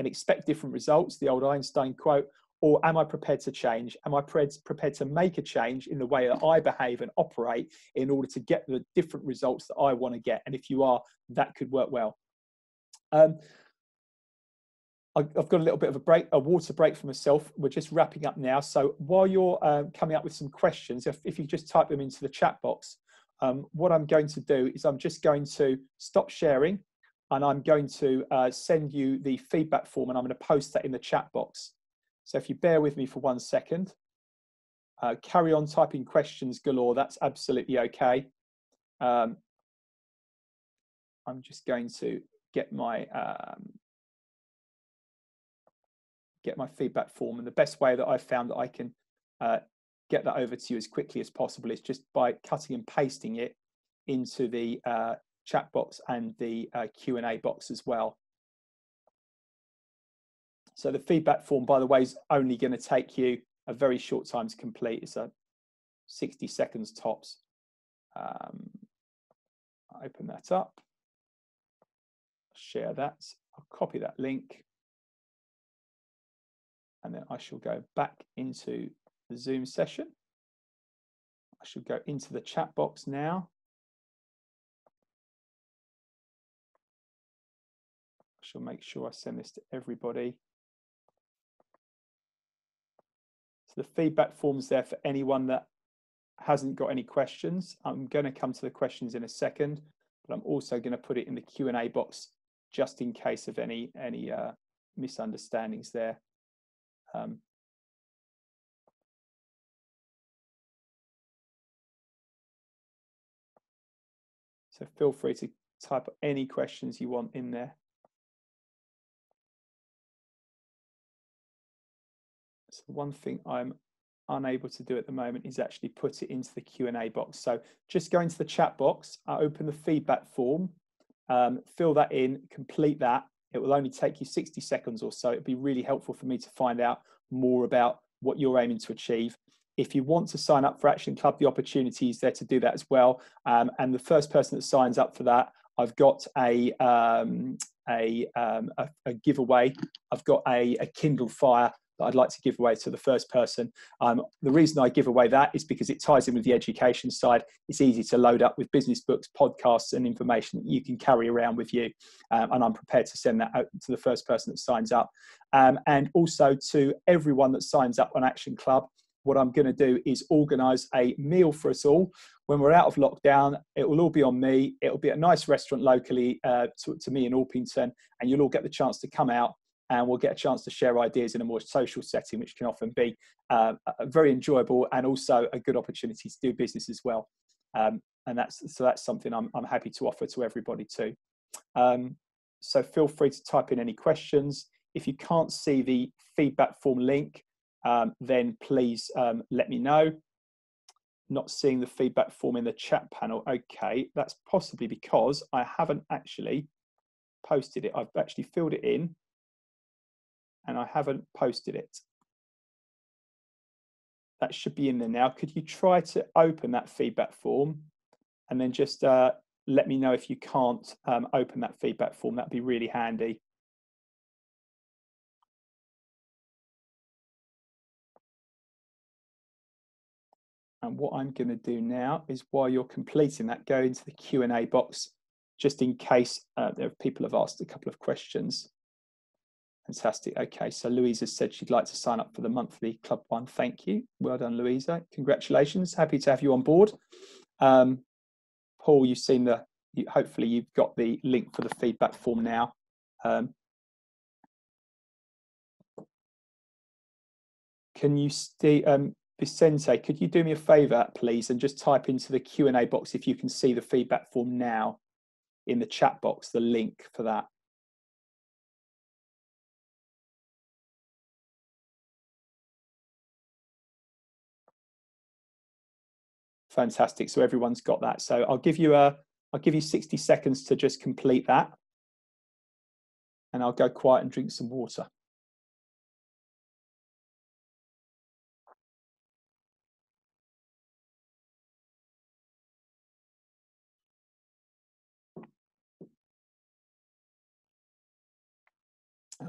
S1: and expect different results, the old Einstein quote, or am I prepared to change? Am I prepared to make a change in the way that I behave and operate in order to get the different results that I want to get? And if you are, that could work well. Um, I've got a little bit of a break, a water break for myself. We're just wrapping up now. So while you're uh, coming up with some questions, if, if you just type them into the chat box, um, what I'm going to do is I'm just going to stop sharing and I'm going to uh, send you the feedback form and I'm going to post that in the chat box. So if you bear with me for one second, uh, carry on typing questions galore, that's absolutely okay. Um, I'm just going to get my um, get my feedback form and the best way that I've found that I can uh, get that over to you as quickly as possible is just by cutting and pasting it into the uh, chat box and the uh, Q&A box as well. So the feedback form, by the way, is only going to take you a very short time to complete. It's a 60 seconds tops. Um, open that up, share that, I'll copy that link, and then I shall go back into the Zoom session. I should go into the chat box now. I shall make sure I send this to everybody. So the feedback form's there for anyone that hasn't got any questions. I'm going to come to the questions in a second, but I'm also going to put it in the Q&A box just in case of any any uh, misunderstandings there. Um, so feel free to type any questions you want in there. So one thing I'm unable to do at the moment is actually put it into the Q&A box. So just go into the chat box, I open the feedback form, um, fill that in, complete that. It will only take you 60 seconds or so. It'd be really helpful for me to find out more about what you're aiming to achieve. if you want to sign up for Action Club, the opportunity is there to do that as well. Um, and the first person that signs up for that, I've got a um, a, um, a, a, giveaway. I've got a, a Kindle Fire that I'd like to give away to the first person. Um, the reason I give away that is because it ties in with the education side. It's easy to load up with business books, podcasts, and information that you can carry around with you. Um, and I'm prepared to send that out to the first person that signs up. Um, and also to everyone that signs up on Action Club. What I'm going to do is organise a meal for us all when we're out of lockdown. It will all be on me. It'll be a nice restaurant locally uh, to, to me in Orpington, and you'll all get the chance to come out and we'll get a chance to share ideas in a more social setting, which can often be uh, very enjoyable and also a good opportunity to do business as well. Um, and that's so that's something I'm, I'm happy to offer to everybody too. Um, so feel free to type in any questions. If you can't see the feedback form link, um, then please um, let me know. Not seeing the feedback form in the chat panel. Okay, that's possibly because I haven't actually posted it. I've actually filled it in and I haven't posted it. That should be in there now. Could you try to open that feedback form and then just uh, let me know if you can't um, open that feedback form? That'd be really handy. And what I'm going to do now is while you're completing that, go into the Q&A box, just in case uh, there people have asked a couple of questions. Fantastic. Okay, so Louisa said she'd like to sign up for the monthly Club One. Thank you. Well done, Louisa. Congratulations. Happy to have you on board. Um, Paul, you've seen the, you, hopefully you've got the link for the feedback form now. Um, can you stay, um, Vicente, could you do me a favor, please, and just type into the Q&A box if you can see the feedback form now in the chat box, the link for that. Fantastic. So everyone's got that. So I'll give you a, I'll give you 60 seconds to just complete that. And I'll go quiet and drink some water.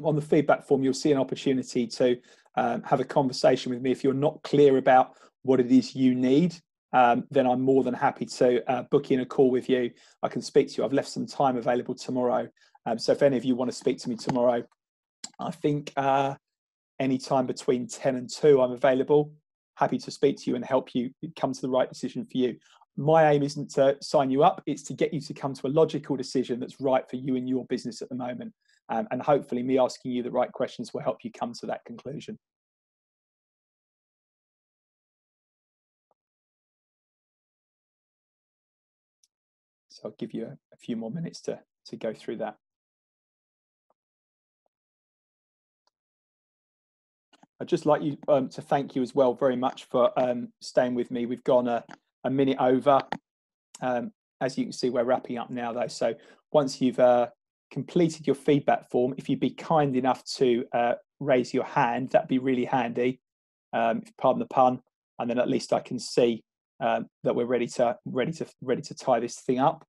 S1: on the feedback form, you'll see an opportunity to um, have a conversation with me if you're not clear about what it is you need um, then I'm more than happy to uh, book in a call with you. I can speak to you. I've left some time available tomorrow. Um, so if any of you want to speak to me tomorrow, I think uh, any time between 10 and 2, I'm available. Happy to speak to you and help you come to the right decision for you. My aim isn't to sign you up, it's to get you to come to a logical decision that's right for you and your business at the moment. Um, and hopefully, me asking you the right questions will help you come to that conclusion. So I'll give you a, a few more minutes to, to go through that. I'd just like you um, to thank you as well very much for um, staying with me. We've gone a, a minute over. Um, as you can see, we're wrapping up now though. So once you've uh, completed your feedback form, if you'd be kind enough to uh, raise your hand, that'd be really handy, um, pardon the pun, and then at least I can see um, that we're ready to ready to ready to tie this thing up.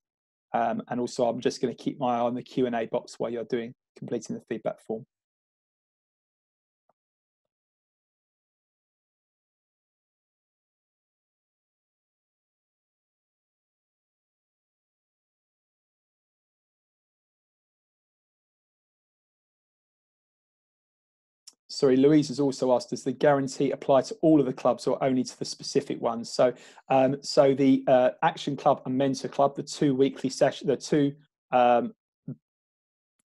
S1: Um, and also, I'm just going to keep my eye on the Q and A box while you're doing completing the feedback form. Sorry, Louise has also asked, does the guarantee apply to all of the clubs or only to the specific ones? So, um, so the uh, Action Club and Mentor Club, the two weekly session, the two um,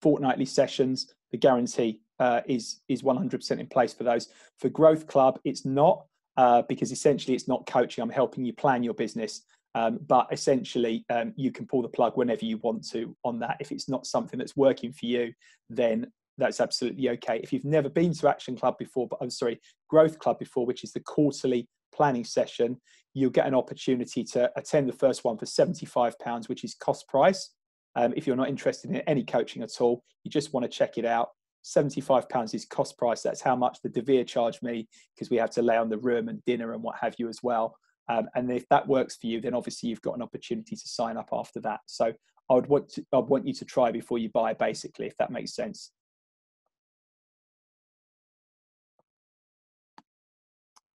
S1: fortnightly sessions, the guarantee uh, is is 100% in place for those. For Growth Club, it's not uh, because essentially it's not coaching. I'm helping you plan your business. Um, but essentially, um, you can pull the plug whenever you want to on that. If it's not something that's working for you, then that's absolutely okay. If you've never been to Action Club before, but I'm sorry, Growth Club before, which is the quarterly planning session, you'll get an opportunity to attend the first one for £75, which is cost price. Um, if you're not interested in any coaching at all, you just want to check it out. £75 is cost price. That's how much the De Vere charged me because we have to lay on the room and dinner and what have you as well. Um, and if that works for you, then obviously you've got an opportunity to sign up after that. So I would want to, I'd want you to try before you buy, basically, if that makes sense.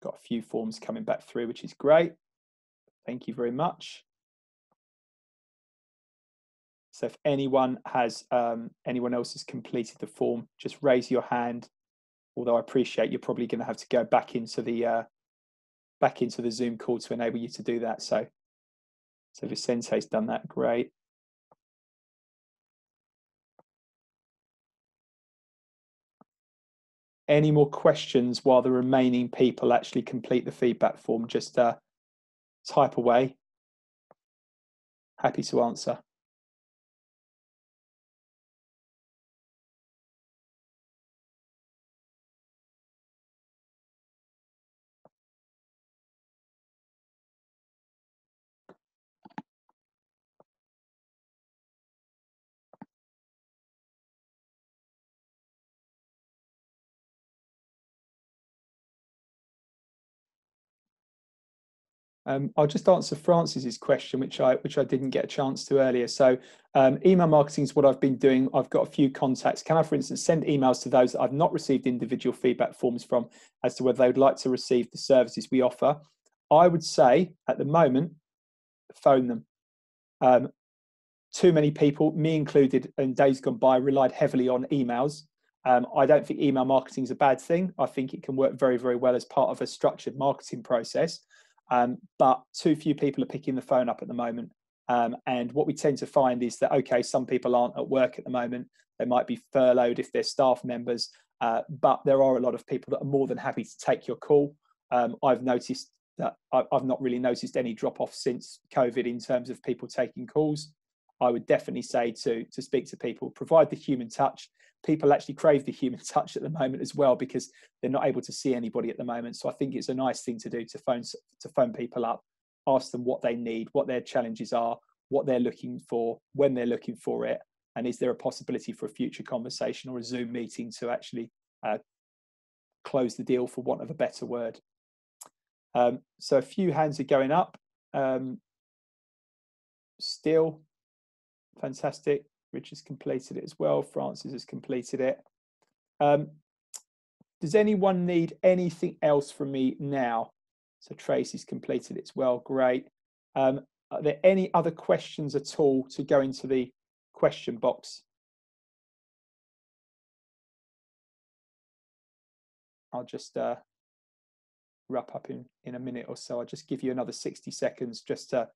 S1: Got a few forms coming back through, which is great. Thank you very much. So if anyone has, um, anyone else has completed the form, just raise your hand. Although I appreciate you're probably going to have to go back into the uh, back into the Zoom call to enable you to do that. So, so Vicente's done that, great. Any more questions while the remaining people actually complete the feedback form? Just uh, type away. Happy to answer. Um, I'll just answer Francis's question, which I which I didn't get a chance to earlier. So um, email marketing is what I've been doing. I've got a few contacts. Can I, for instance, send emails to those that I've not received individual feedback forms from as to whether they would like to receive the services we offer? I would say at the moment, phone them. Um, too many people, me included, in days gone by, relied heavily on emails. Um, I don't think email marketing is a bad thing. I think it can work very, very well as part of a structured marketing process. Um, but too few people are picking the phone up at the moment. Um, and what we tend to find is that, okay, some people aren't at work at the moment. They might be furloughed if they're staff members, uh, but there are a lot of people that are more than happy to take your call. Um, I've noticed that I've not really noticed any drop off since COVID in terms of people taking calls. I would definitely say to to speak to people, provide the human touch. People actually crave the human touch at the moment as well because they're not able to see anybody at the moment. So I think it's a nice thing to do to phone to phone people up, ask them what they need, what their challenges are, what they're looking for, when they're looking for it, and is there a possibility for a future conversation or a Zoom meeting to actually uh, close the deal, for want of a better word. Um, so a few hands are going up. Um, still, fantastic. Rich has completed it as well. Francis has completed it. Um, does anyone need anything else from me now? So Tracy's completed it as well. Great. Um, are there any other questions at all to go into the question box? I'll just uh, wrap up in, in a minute or so. I'll just give you another 60 seconds just to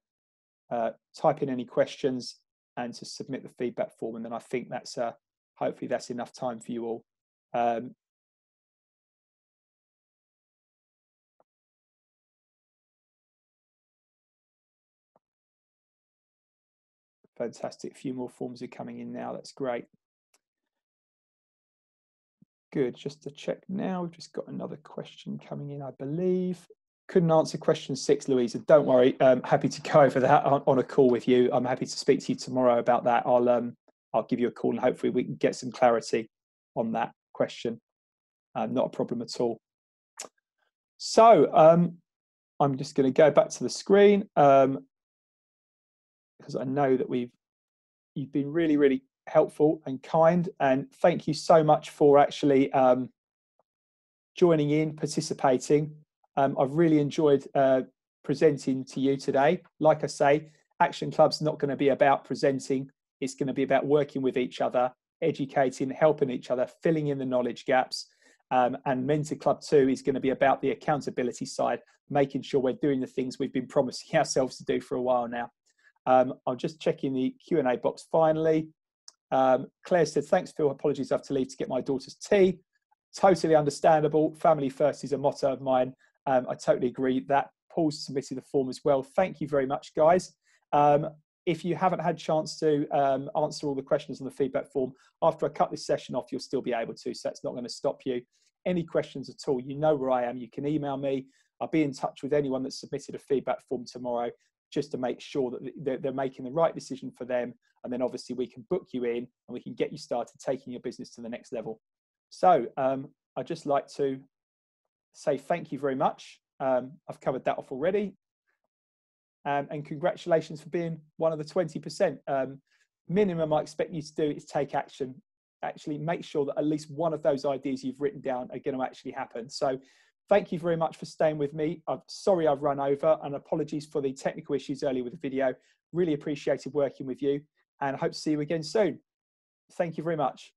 S1: uh, type in any questions and to submit the feedback form. And then I think that's uh, hopefully that's enough time for you all. Um, fantastic. A few more forms are coming in now. That's great. Good. Just to check now, we've just got another question coming in, I believe couldn't answer question six, Louisa. Don't worry. I'm happy to go over that on, on, a call with you. I'm happy to speak to you tomorrow about that. I'll um, I'll give you a call and hopefully we can get some clarity on that question. Uh, not a problem at all. So um, I'm just going to go back to the screen um, because I know that we've you've been really really helpful and kind and thank you so much for actually um, joining in, participating. Um, I've really enjoyed uh, presenting to you today. Like I say, Action Club's not going to be about presenting, it's going to be about working with each other, educating, helping each other, filling in the knowledge gaps. Um, and Mentor Club 2 is going to be about the accountability side, making sure we're doing the things we've been promising ourselves to do for a while now. Um, I'm just checking the Q&A box finally. Um, Claire said, thanks Phil, apologies I have to leave to get my daughter's tea. Totally understandable. Family first is a motto of mine. Um, I totally agree that Paul's submitted the form as well. Thank you very much, guys. Um, if you haven't had a chance to um, answer all the questions on the feedback form, after I cut this session off, you'll still be able to, so that's not going to stop you. Any questions at all, you know where I am. You can email me. I'll be in touch with anyone that submitted a feedback form tomorrow just to make sure that they're making the right decision for them. And then obviously we can book you in and we can get you started taking your business to the next level. So um, I'd just like to say thank you very much. Um, I've covered that off already. Um, and congratulations for being one of the 20%. Um, minimum I expect you to do is take action. Actually, make sure that at least one of those ideas you've written down are going to actually happen. So, thank you very much for staying with me. I'm sorry I've run over, and apologies for the technical issues earlier with the video. Really appreciated working with you, and hope to see you again soon. Thank you very much.